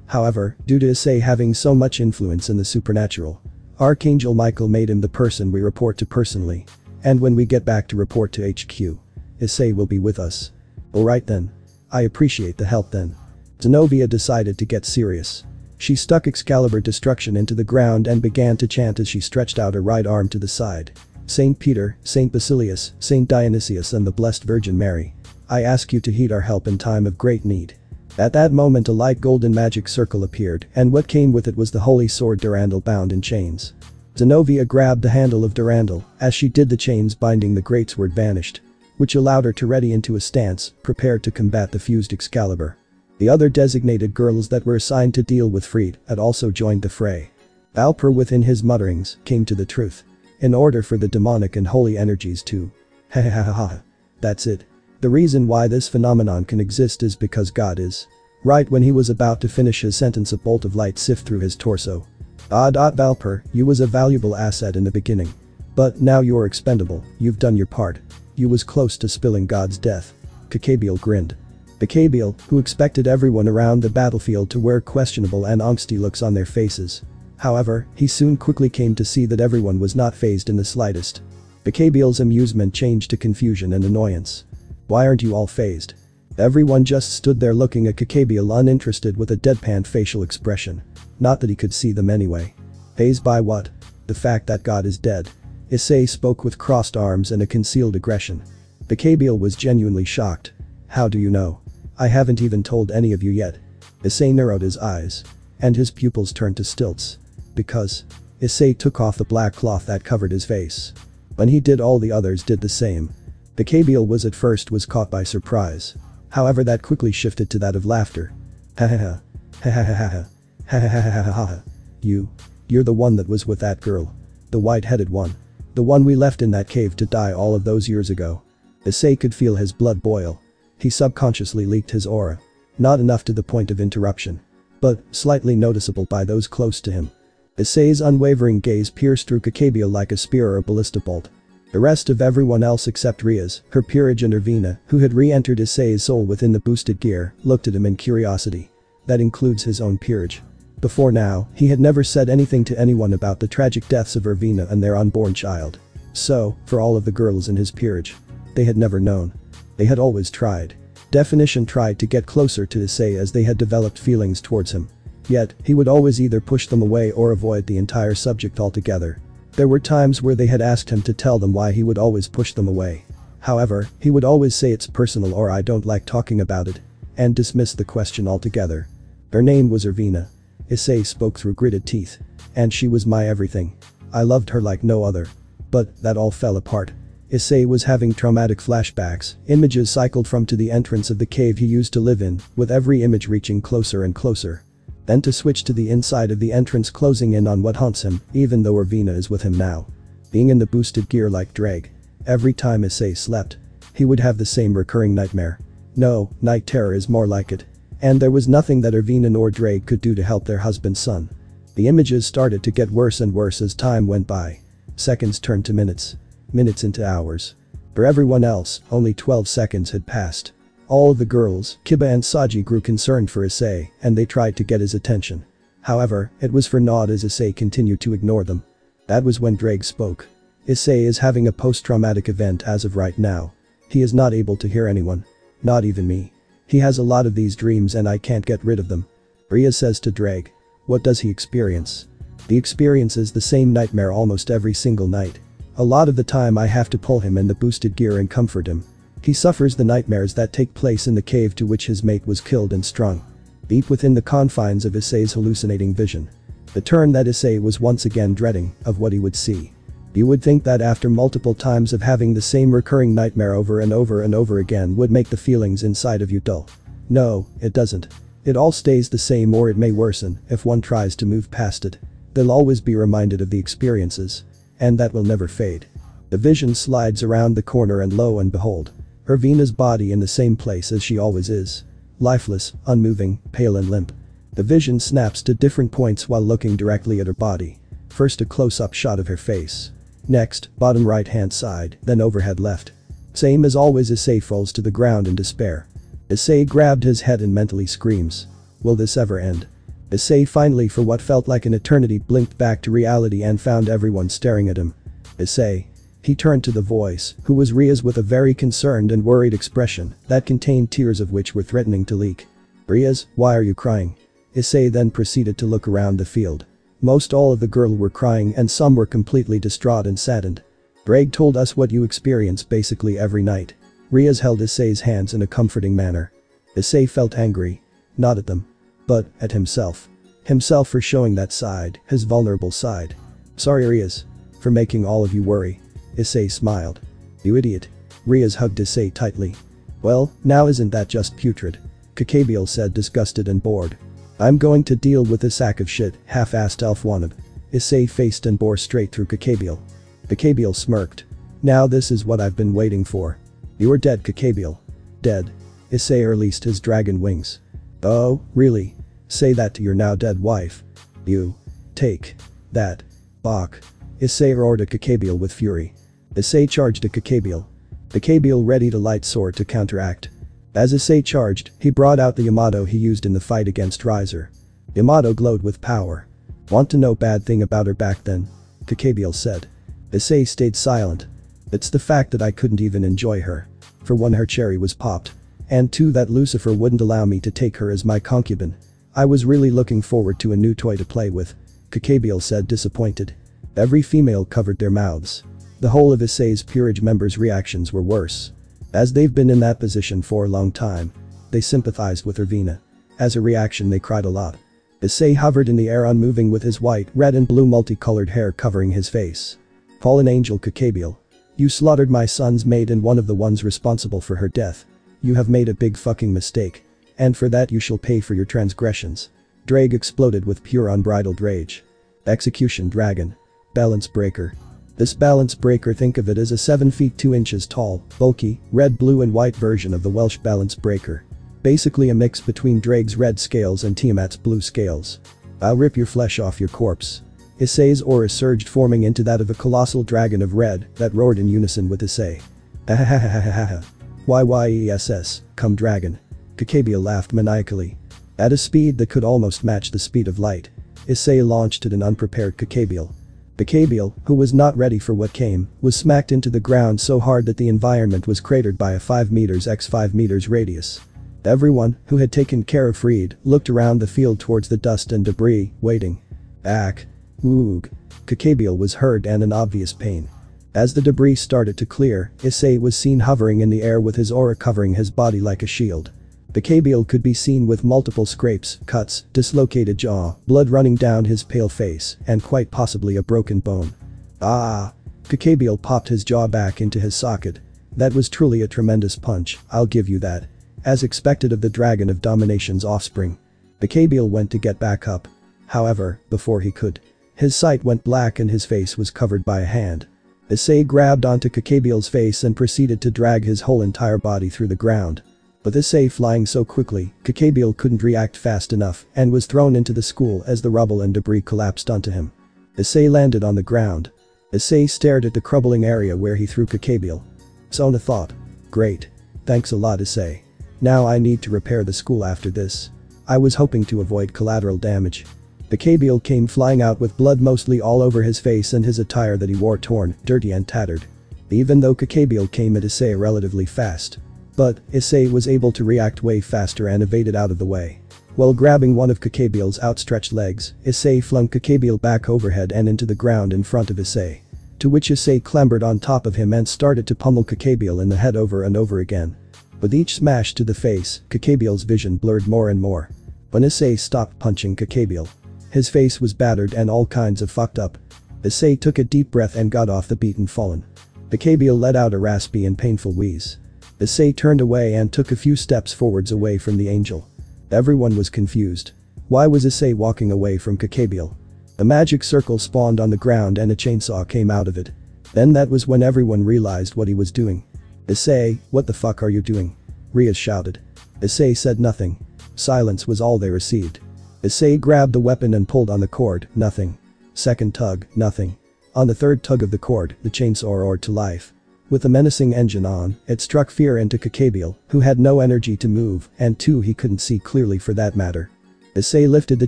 However, due to Issei having so much influence in the supernatural, Archangel Michael made him the person we report to personally. And when we get back to report to HQ, Issei will be with us. Alright then. I appreciate the help then. Xenovia decided to get serious. She stuck Excalibur Destruction into the ground and began to chant as she stretched out her right arm to the side. Saint Peter, Saint Basilius, Saint Dionysius and the Blessed Virgin Mary. I ask you to heed our help in time of great need. At that moment a light golden magic circle appeared and what came with it was the holy sword Durandal bound in chains. Xenovia grabbed the handle of Durandal, as she did the chains binding the great sword vanished. Which allowed her to ready into a stance, prepared to combat the fused Excalibur. The other designated girls that were assigned to deal with Freed had also joined the fray. Valper within his mutterings came to the truth. In order for the demonic and holy energies to. Ha ha ha ha. That's it. The reason why this phenomenon can exist is because God is. Right when he was about to finish his sentence a bolt of light sift through his torso. Ah. Valper, you was a valuable asset in the beginning. But now you're expendable, you've done your part. You was close to spilling God's death. Kokabiel grinned. Kokabiel, who expected everyone around the battlefield to wear questionable and angsty looks on their faces. However, he soon quickly came to see that everyone was not phased in the slightest. Kokabiel's amusement changed to confusion and annoyance. Why aren't you all phased? Everyone just stood there looking at Kokabiel uninterested with a deadpan facial expression. Not that he could see them anyway. Phased by what? The fact that God is dead. Issei spoke with crossed arms and a concealed aggression. Kokabiel was genuinely shocked. How do you know? I haven't even told any of you yet. Issei narrowed his eyes. And his pupils turned to stilts. Because. Issei took off the black cloth that covered his face. When he did all the others did the same. Kokabiel was at first was caught by surprise. However that quickly shifted to that of laughter. Ha ha ha. Ha ha ha ha. Ha ha ha ha ha ha ha. You. You're the one that was with that girl. The white-headed one. The one we left in that cave to die all of those years ago. Issei could feel his blood boil. He subconsciously leaked his aura. Not enough to the point of interruption. But, slightly noticeable by those close to him. Issei's unwavering gaze pierced through Kokabiel like a spear or a ballista bolt. The rest of everyone else except Rias, her peerage and Ervina, who had re-entered Issei's soul within the boosted gear, looked at him in curiosity. That includes his own peerage. Before now, he had never said anything to anyone about the tragic deaths of Ervina and their unborn child. So, for all of the girls in his peerage. They had never known. They had always tried. Definition tried to get closer to Issei as they had developed feelings towards him. Yet, he would always either push them away or avoid the entire subject altogether. There were times where they had asked him to tell them why he would always push them away. However, he would always say it's personal or I don't like talking about it. And dismiss the question altogether. Her name was Ervina. Issei spoke through gritted teeth. And she was my everything. I loved her like no other. But, that all fell apart. Issei was having traumatic flashbacks, images cycled from to the entrance of the cave he used to live in, with every image reaching closer and closer. Then to switch to the inside of the entrance closing in on what haunts him, even though Ervina is with him now. Being in the boosted gear like Ddraig. Every time Issei slept. He would have the same recurring nightmare. No, night terror is more like it. And there was nothing that Ervina nor Ddraig could do to help their husband's son. The images started to get worse and worse as time went by. Seconds turned to minutes minutes into hours. For everyone else, only 12 seconds had passed. All of the girls, Kiba and Saji grew concerned for Issei, and they tried to get his attention. However, it was for naught as Issei continued to ignore them. That was when Ddraig spoke. Issei is having a post-traumatic event as of right now. He is not able to hear anyone. Not even me. He has a lot of these dreams and I can't get rid of them. Ria says to Ddraig. What does he experience? The experience is the same nightmare almost every single night. A lot of the time I have to pull him in the boosted gear and comfort him. He suffers the nightmares that take place in the cave to which his mate was killed and strung. Deep within the confines of Issei's hallucinating vision. The turn that Issei was once again dreading of what he would see. You would think that after multiple times of having the same recurring nightmare over and over and over again would make the feelings inside of you dull. No, it doesn't. It all stays the same or it may worsen if one tries to move past it. They'll always be reminded of the experiences. And that will never fade. The vision slides around the corner and lo and behold. Ervina's body in the same place as she always is. Lifeless, unmoving, pale and limp. The vision snaps to different points while looking directly at her body. First a close-up shot of her face. Next, bottom right hand side, then overhead left. Same as always Issei falls to the ground in despair. Issei grabbed his head and mentally screams. Will this ever end? Issei finally for what felt like an eternity blinked back to reality and found everyone staring at him. Issei. He turned to the voice, who was Rias with a very concerned and worried expression that contained tears of which were threatening to leak. Rias, why are you crying? Issei then proceeded to look around the field. Most all of the girl were crying and some were completely distraught and saddened. Ddraig told us what you experience basically every night. Rias held Issei's hands in a comforting manner. Issei felt angry. Not at them. But, at himself. Himself for showing that side, his vulnerable side. Sorry Rias. For making all of you worry. Issei smiled. You idiot. Rias hugged Issei tightly. Well, now isn't that just putrid? Kokabiel said disgusted and bored. I'm going to deal with this sack of shit, half-assed elf wannabe. Issei faced and bore straight through Kokabiel. Kokabiel smirked. Now this is what I've been waiting for. You're dead Kokabiel. Dead. Issei released his dragon wings. Oh, really? Say that to your now dead wife. You. Take. That. Bach. Issei roared at Kokabiel with fury. Issei charged at Kokabiel. Kokabiel readied a light sword to counteract. As Issei charged, he brought out the Yamato he used in the fight against Riser. Yamato glowed with power. Want to know bad thing about her back then? Kokabiel said. Issei stayed silent. It's the fact that I couldn't even enjoy her. For one her cherry was popped. And two that Lucifer wouldn't allow me to take her as my concubine. I was really looking forward to a new toy to play with. Kokabiel said disappointed. Every female covered their mouths. The whole of Issei's peerage members' reactions were worse. As they've been in that position for a long time. They sympathized with Ervina. As a reaction they cried a lot. Issei hovered in the air unmoving with his white, red and blue multicolored hair covering his face. Fallen angel Kokabiel. You slaughtered my son's maid and one of the ones responsible for her death. You have made a big fucking mistake. And for that you shall pay for your transgressions. Ddraig exploded with pure unbridled rage. Execution Dragon. Balance Breaker. This balance breaker think of it as a 7 feet 2 inches tall, bulky, red blue and white version of the Welsh balance breaker. Basically a mix between Ddraig's red scales and Tiamat's blue scales. I'll rip your flesh off your corpse. Issei's aura surged forming into that of a colossal dragon of red that roared in unison with Issei. Ahahahahaha. YYESS, come dragon. Kokabiel laughed maniacally. At a speed that could almost match the speed of light. Issei launched at an unprepared Kokabiel. Kokabiel, who was not ready for what came, was smacked into the ground so hard that the environment was cratered by a 5 meters x 5 meters radius. Everyone, who had taken care of Freed, looked around the field towards the dust and debris, waiting. Ack. Oog. Kokabiel was hurt and in obvious pain. As the debris started to clear, Issei was seen hovering in the air with his aura covering his body like a shield. The Kokabiel could be seen with multiple scrapes, cuts, dislocated jaw, blood running down his pale face, and quite possibly a broken bone. Ah! Kokabiel popped his jaw back into his socket. That was truly a tremendous punch, I'll give you that. As expected of the dragon of domination's offspring. Kokabiel went to get back up. However, before he could. His sight went black and his face was covered by a hand. Issei grabbed onto Kokabiel's face and proceeded to drag his whole entire body through the ground. But Issei flying so quickly, Kokabiel couldn't react fast enough and was thrown into the school as the rubble and debris collapsed onto him. Issei landed on the ground. Issei stared at the crumbling area where he threw Kokabiel. Sona thought. Great. Thanks a lot Issei. Now I need to repair the school after this. I was hoping to avoid collateral damage. Kokabiel came flying out with blood mostly all over his face and his attire that he wore torn, dirty and tattered. Even though Kokabiel came at Issei relatively fast, but, Issei was able to react way faster and evaded out of the way. While grabbing one of Kokabiel's outstretched legs, Issei flung Kokabiel back overhead and into the ground in front of Issei. To which Issei clambered on top of him and started to pummel Kokabiel in the head over and over again. With each smash to the face, Kokabiel's vision blurred more and more. When Issei stopped punching Kokabiel, his face was battered and all kinds of fucked up. Issei took a deep breath and got off the beaten fallen. Kokabiel let out a raspy and painful wheeze. Issei turned away and took a few steps forwards away from the angel. Everyone was confused. Why was Issei walking away from Kokabiel? A magic circle spawned on the ground and a chainsaw came out of it. Then that was when everyone realized what he was doing. Issei, what the fuck are you doing? Rias shouted. Issei said nothing. Silence was all they received. Issei grabbed the weapon and pulled on the cord, nothing. Second tug, nothing. On the third tug of the cord, the chainsaw roared to life. With the menacing engine on, it struck fear into Kokabiel, who had no energy to move, and two he couldn't see clearly for that matter. Issei lifted the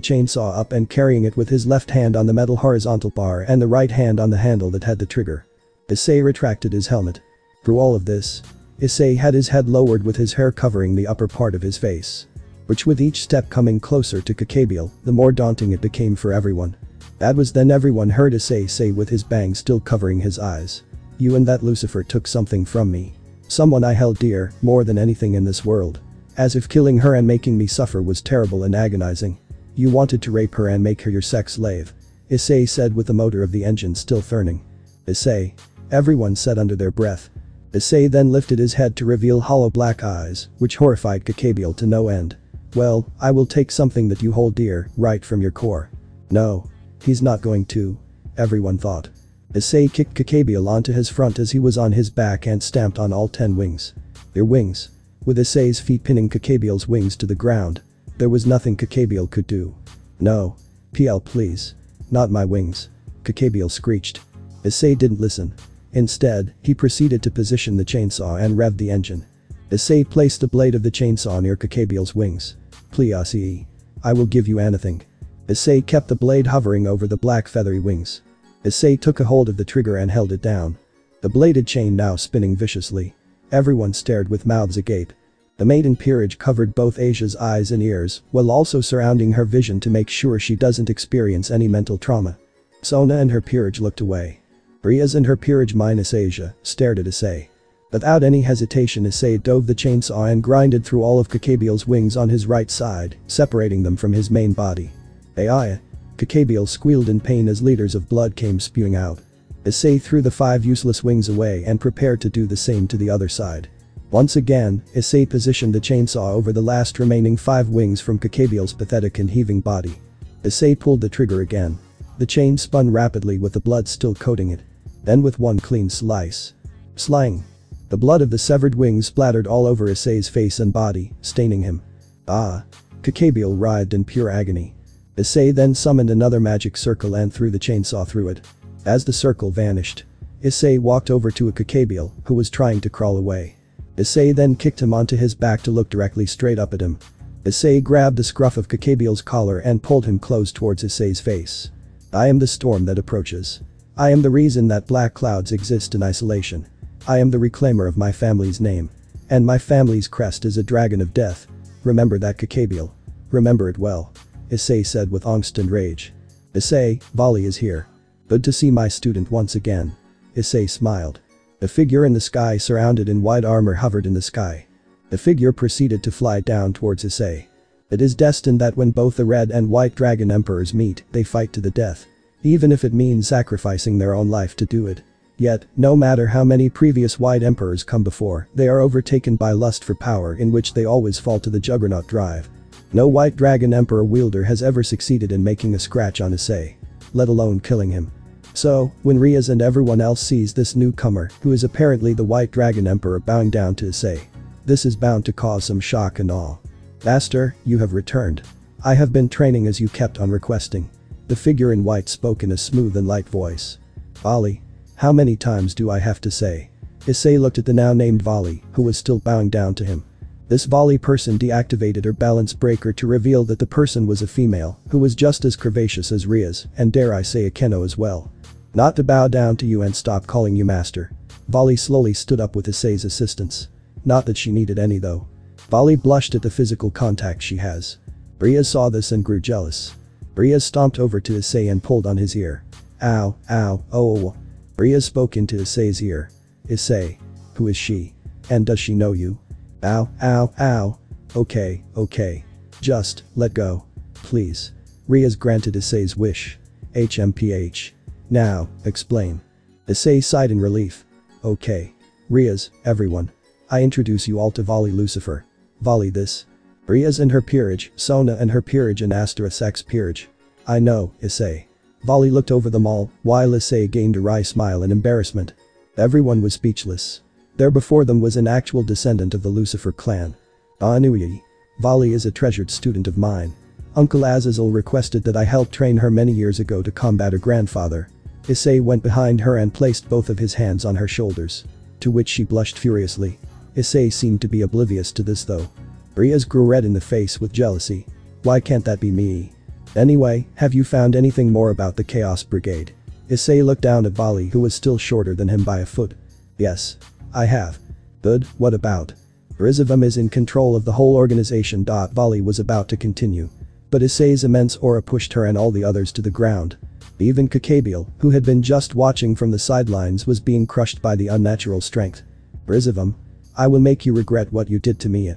chainsaw up and carrying it with his left hand on the metal horizontal bar and the right hand on the handle that had the trigger. Issei retracted his helmet. Through all of this, Issei had his head lowered with his hair covering the upper part of his face. Which with each step coming closer to Kokabiel, the more daunting it became for everyone. That was then everyone heard Issei say say with his bangs still covering his eyes. You and that Lucifer took something from me. Someone I held dear, more than anything in this world. As if killing her and making me suffer was terrible and agonizing. You wanted to rape her and make her your sex slave. Issei said with the motor of the engine still burning. Issei. Everyone said under their breath. Issei then lifted his head to reveal hollow black eyes, which horrified Kokabiel to no end. Well, I will take something that you hold dear, right from your core. No. He's not going to. Everyone thought. Issei kicked Kokabiel onto his front as he was on his back and stamped on all ten wings. Their wings. With Issei's feet pinning Kokabiel's wings to the ground. There was nothing Kokabiel could do. No. PL please. Not my wings. Kokabiel screeched. Issei didn't listen. Instead, he proceeded to position the chainsaw and rev the engine. Issei placed the blade of the chainsaw near Kokabiel's wings. Please. I will give you anything. Issei kept the blade hovering over the black feathery wings. Issei took a hold of the trigger and held it down. The bladed chain now spinning viciously. Everyone stared with mouths agape. The maiden peerage covered both Asia's eyes and ears while also surrounding her vision to make sure she doesn't experience any mental trauma. Sona and her peerage looked away. Rias and her peerage minus Asia stared at Issei. Without any hesitation Issei dove the chainsaw and grinded through all of Kokabiel's wings on his right side, separating them from his main body. Ai. Kokabiel squealed in pain as liters of blood came spewing out. Issei threw the five useless wings away and prepared to do the same to the other side. Once again, Issei positioned the chainsaw over the last remaining five wings from Kokabiel's pathetic and heaving body. Issei pulled the trigger again. The chain spun rapidly with the blood still coating it. Then with one clean slice. Slang. The blood of the severed wings splattered all over Issei's face and body, staining him. Ah. Kokabiel writhed in pure agony. Issei then summoned another magic circle and threw the chainsaw through it. As the circle vanished, Issei walked over to a Kokabiel, who was trying to crawl away. Issei then kicked him onto his back to look directly straight up at him. Issei grabbed the scruff of Kokabiel's collar and pulled him close towards Issei's face. I am the storm that approaches. I am the reason that black clouds exist in isolation. I am the reclaimer of my family's name. And my family's crest is a dragon of death. Remember that Kokabiel. Remember it well. Issei said with angst and rage. Issei, Vali is here. Good to see my student once again. Issei smiled. A figure in the sky surrounded in white armor hovered in the sky. The figure proceeded to fly down towards Issei. It is destined that when both the red and white dragon emperors meet, they fight to the death. Even if it means sacrificing their own life to do it. Yet, no matter how many previous white emperors come before, they are overtaken by lust for power in which they always fall to the juggernaut drive. No White Dragon Emperor wielder has ever succeeded in making a scratch on Issei. Let alone killing him. So, when Rias and everyone else sees this newcomer, who is apparently the White Dragon Emperor bowing down to Issei. This is bound to cause some shock and awe. Master, you have returned. I have been training as you kept on requesting. The figure in white spoke in a smooth and light voice. Vali. How many times do I have to say? Issei looked at the now named Vali, who was still bowing down to him. This Vali person deactivated her balance breaker to reveal that the person was a female, who was just as curvaceous as Rias, and dare I say Akeno as well. Not to bow down to you and stop calling you master. Vali slowly stood up with Issei's assistance. Not that she needed any though. Vali blushed at the physical contact she has. Rias saw this and grew jealous. Rias stomped over to Issei and pulled on his ear. Ow, ow, oh. oh, oh. Rias spoke into Issei's ear. Issei. Who is she? And does she know you? Ow, ow, ow. Okay, okay. Just, let go. Please. Rias granted Issei's wish. HMPH. Now, explain. Issei sighed in relief. Okay. Rias, everyone. I introduce you all to Vali Lucifer. Vali this. Rias and her peerage, Sona and her peerage and Asteris peerage. I know, Issei. Vali looked over them all, while Issei gained a wry smile in embarrassment. Everyone was speechless. There before them was an actual descendant of the Lucifer clan. Ah, Anuyi. Vali is a treasured student of mine. Uncle Azazel requested that I help train her many years ago to combat her grandfather. Issei went behind her and placed both of his hands on her shoulders. To which she blushed furiously. Issei seemed to be oblivious to this though. Rias grew red in the face with jealousy. Why can't that be me? Anyway, have you found anything more about the Chaos Brigade? Issei looked down at Vali who was still shorter than him by a foot. Yes. I have. Good, what about? Rizevim is in control of the whole organization. Vali was about to continue. But Issei's immense aura pushed her and all the others to the ground. Even Kokabiel, who had been just watching from the sidelines was being crushed by the unnatural strength. Rizevim. I will make you regret what you did to me.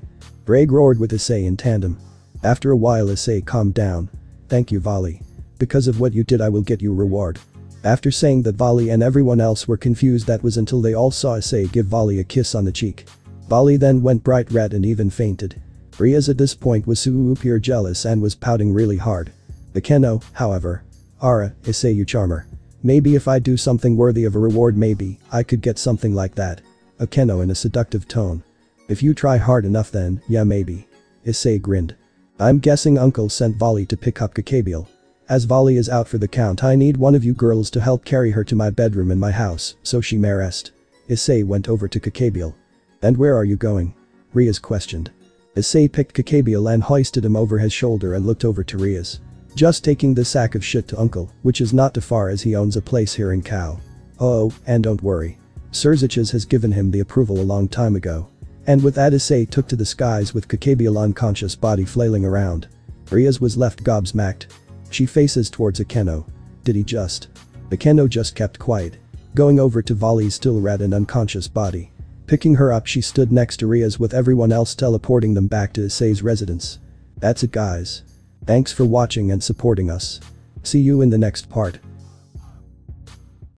Ddraig roared with Issei in tandem. After a while Issei calmed down. Thank you Vali. Because of what you did I will get you reward. After saying that Vali and everyone else were confused that was until they all saw Issei give Vali a kiss on the cheek. Vali then went bright red and even fainted. Rias at this point was super jealous and was pouting really hard. Akeno, however. Ara, Issei you charmer. Maybe if I do something worthy of a reward maybe, I could get something like that. Akeno in a seductive tone. If you try hard enough then, yeah maybe. Issei grinned. I'm guessing uncle sent Vali to pick up Kokabiel. As Vali is out for the count I need one of you girls to help carry her to my bedroom in my house, so she may rest. Issei went over to Kokabiel. And where are you going? Rias questioned. Issei picked Kokabiel and hoisted him over his shoulder and looked over to Rias. Just taking the sack of shit to uncle, which is not too far as he owns a place here in Kuoh. Oh, and don't worry. Sirzechs has given him the approval a long time ago. And with that Issei took to the skies with Kokabiel unconscious body flailing around. Rias was left gobsmacked. She faces towards Akeno. Did he just? Akeno just kept quiet. Going over to Vali's still red and unconscious body. Picking her up she stood next to Rias with everyone else teleporting them back to Issei's residence. That's it guys. Thanks for watching and supporting us. See you in the next part.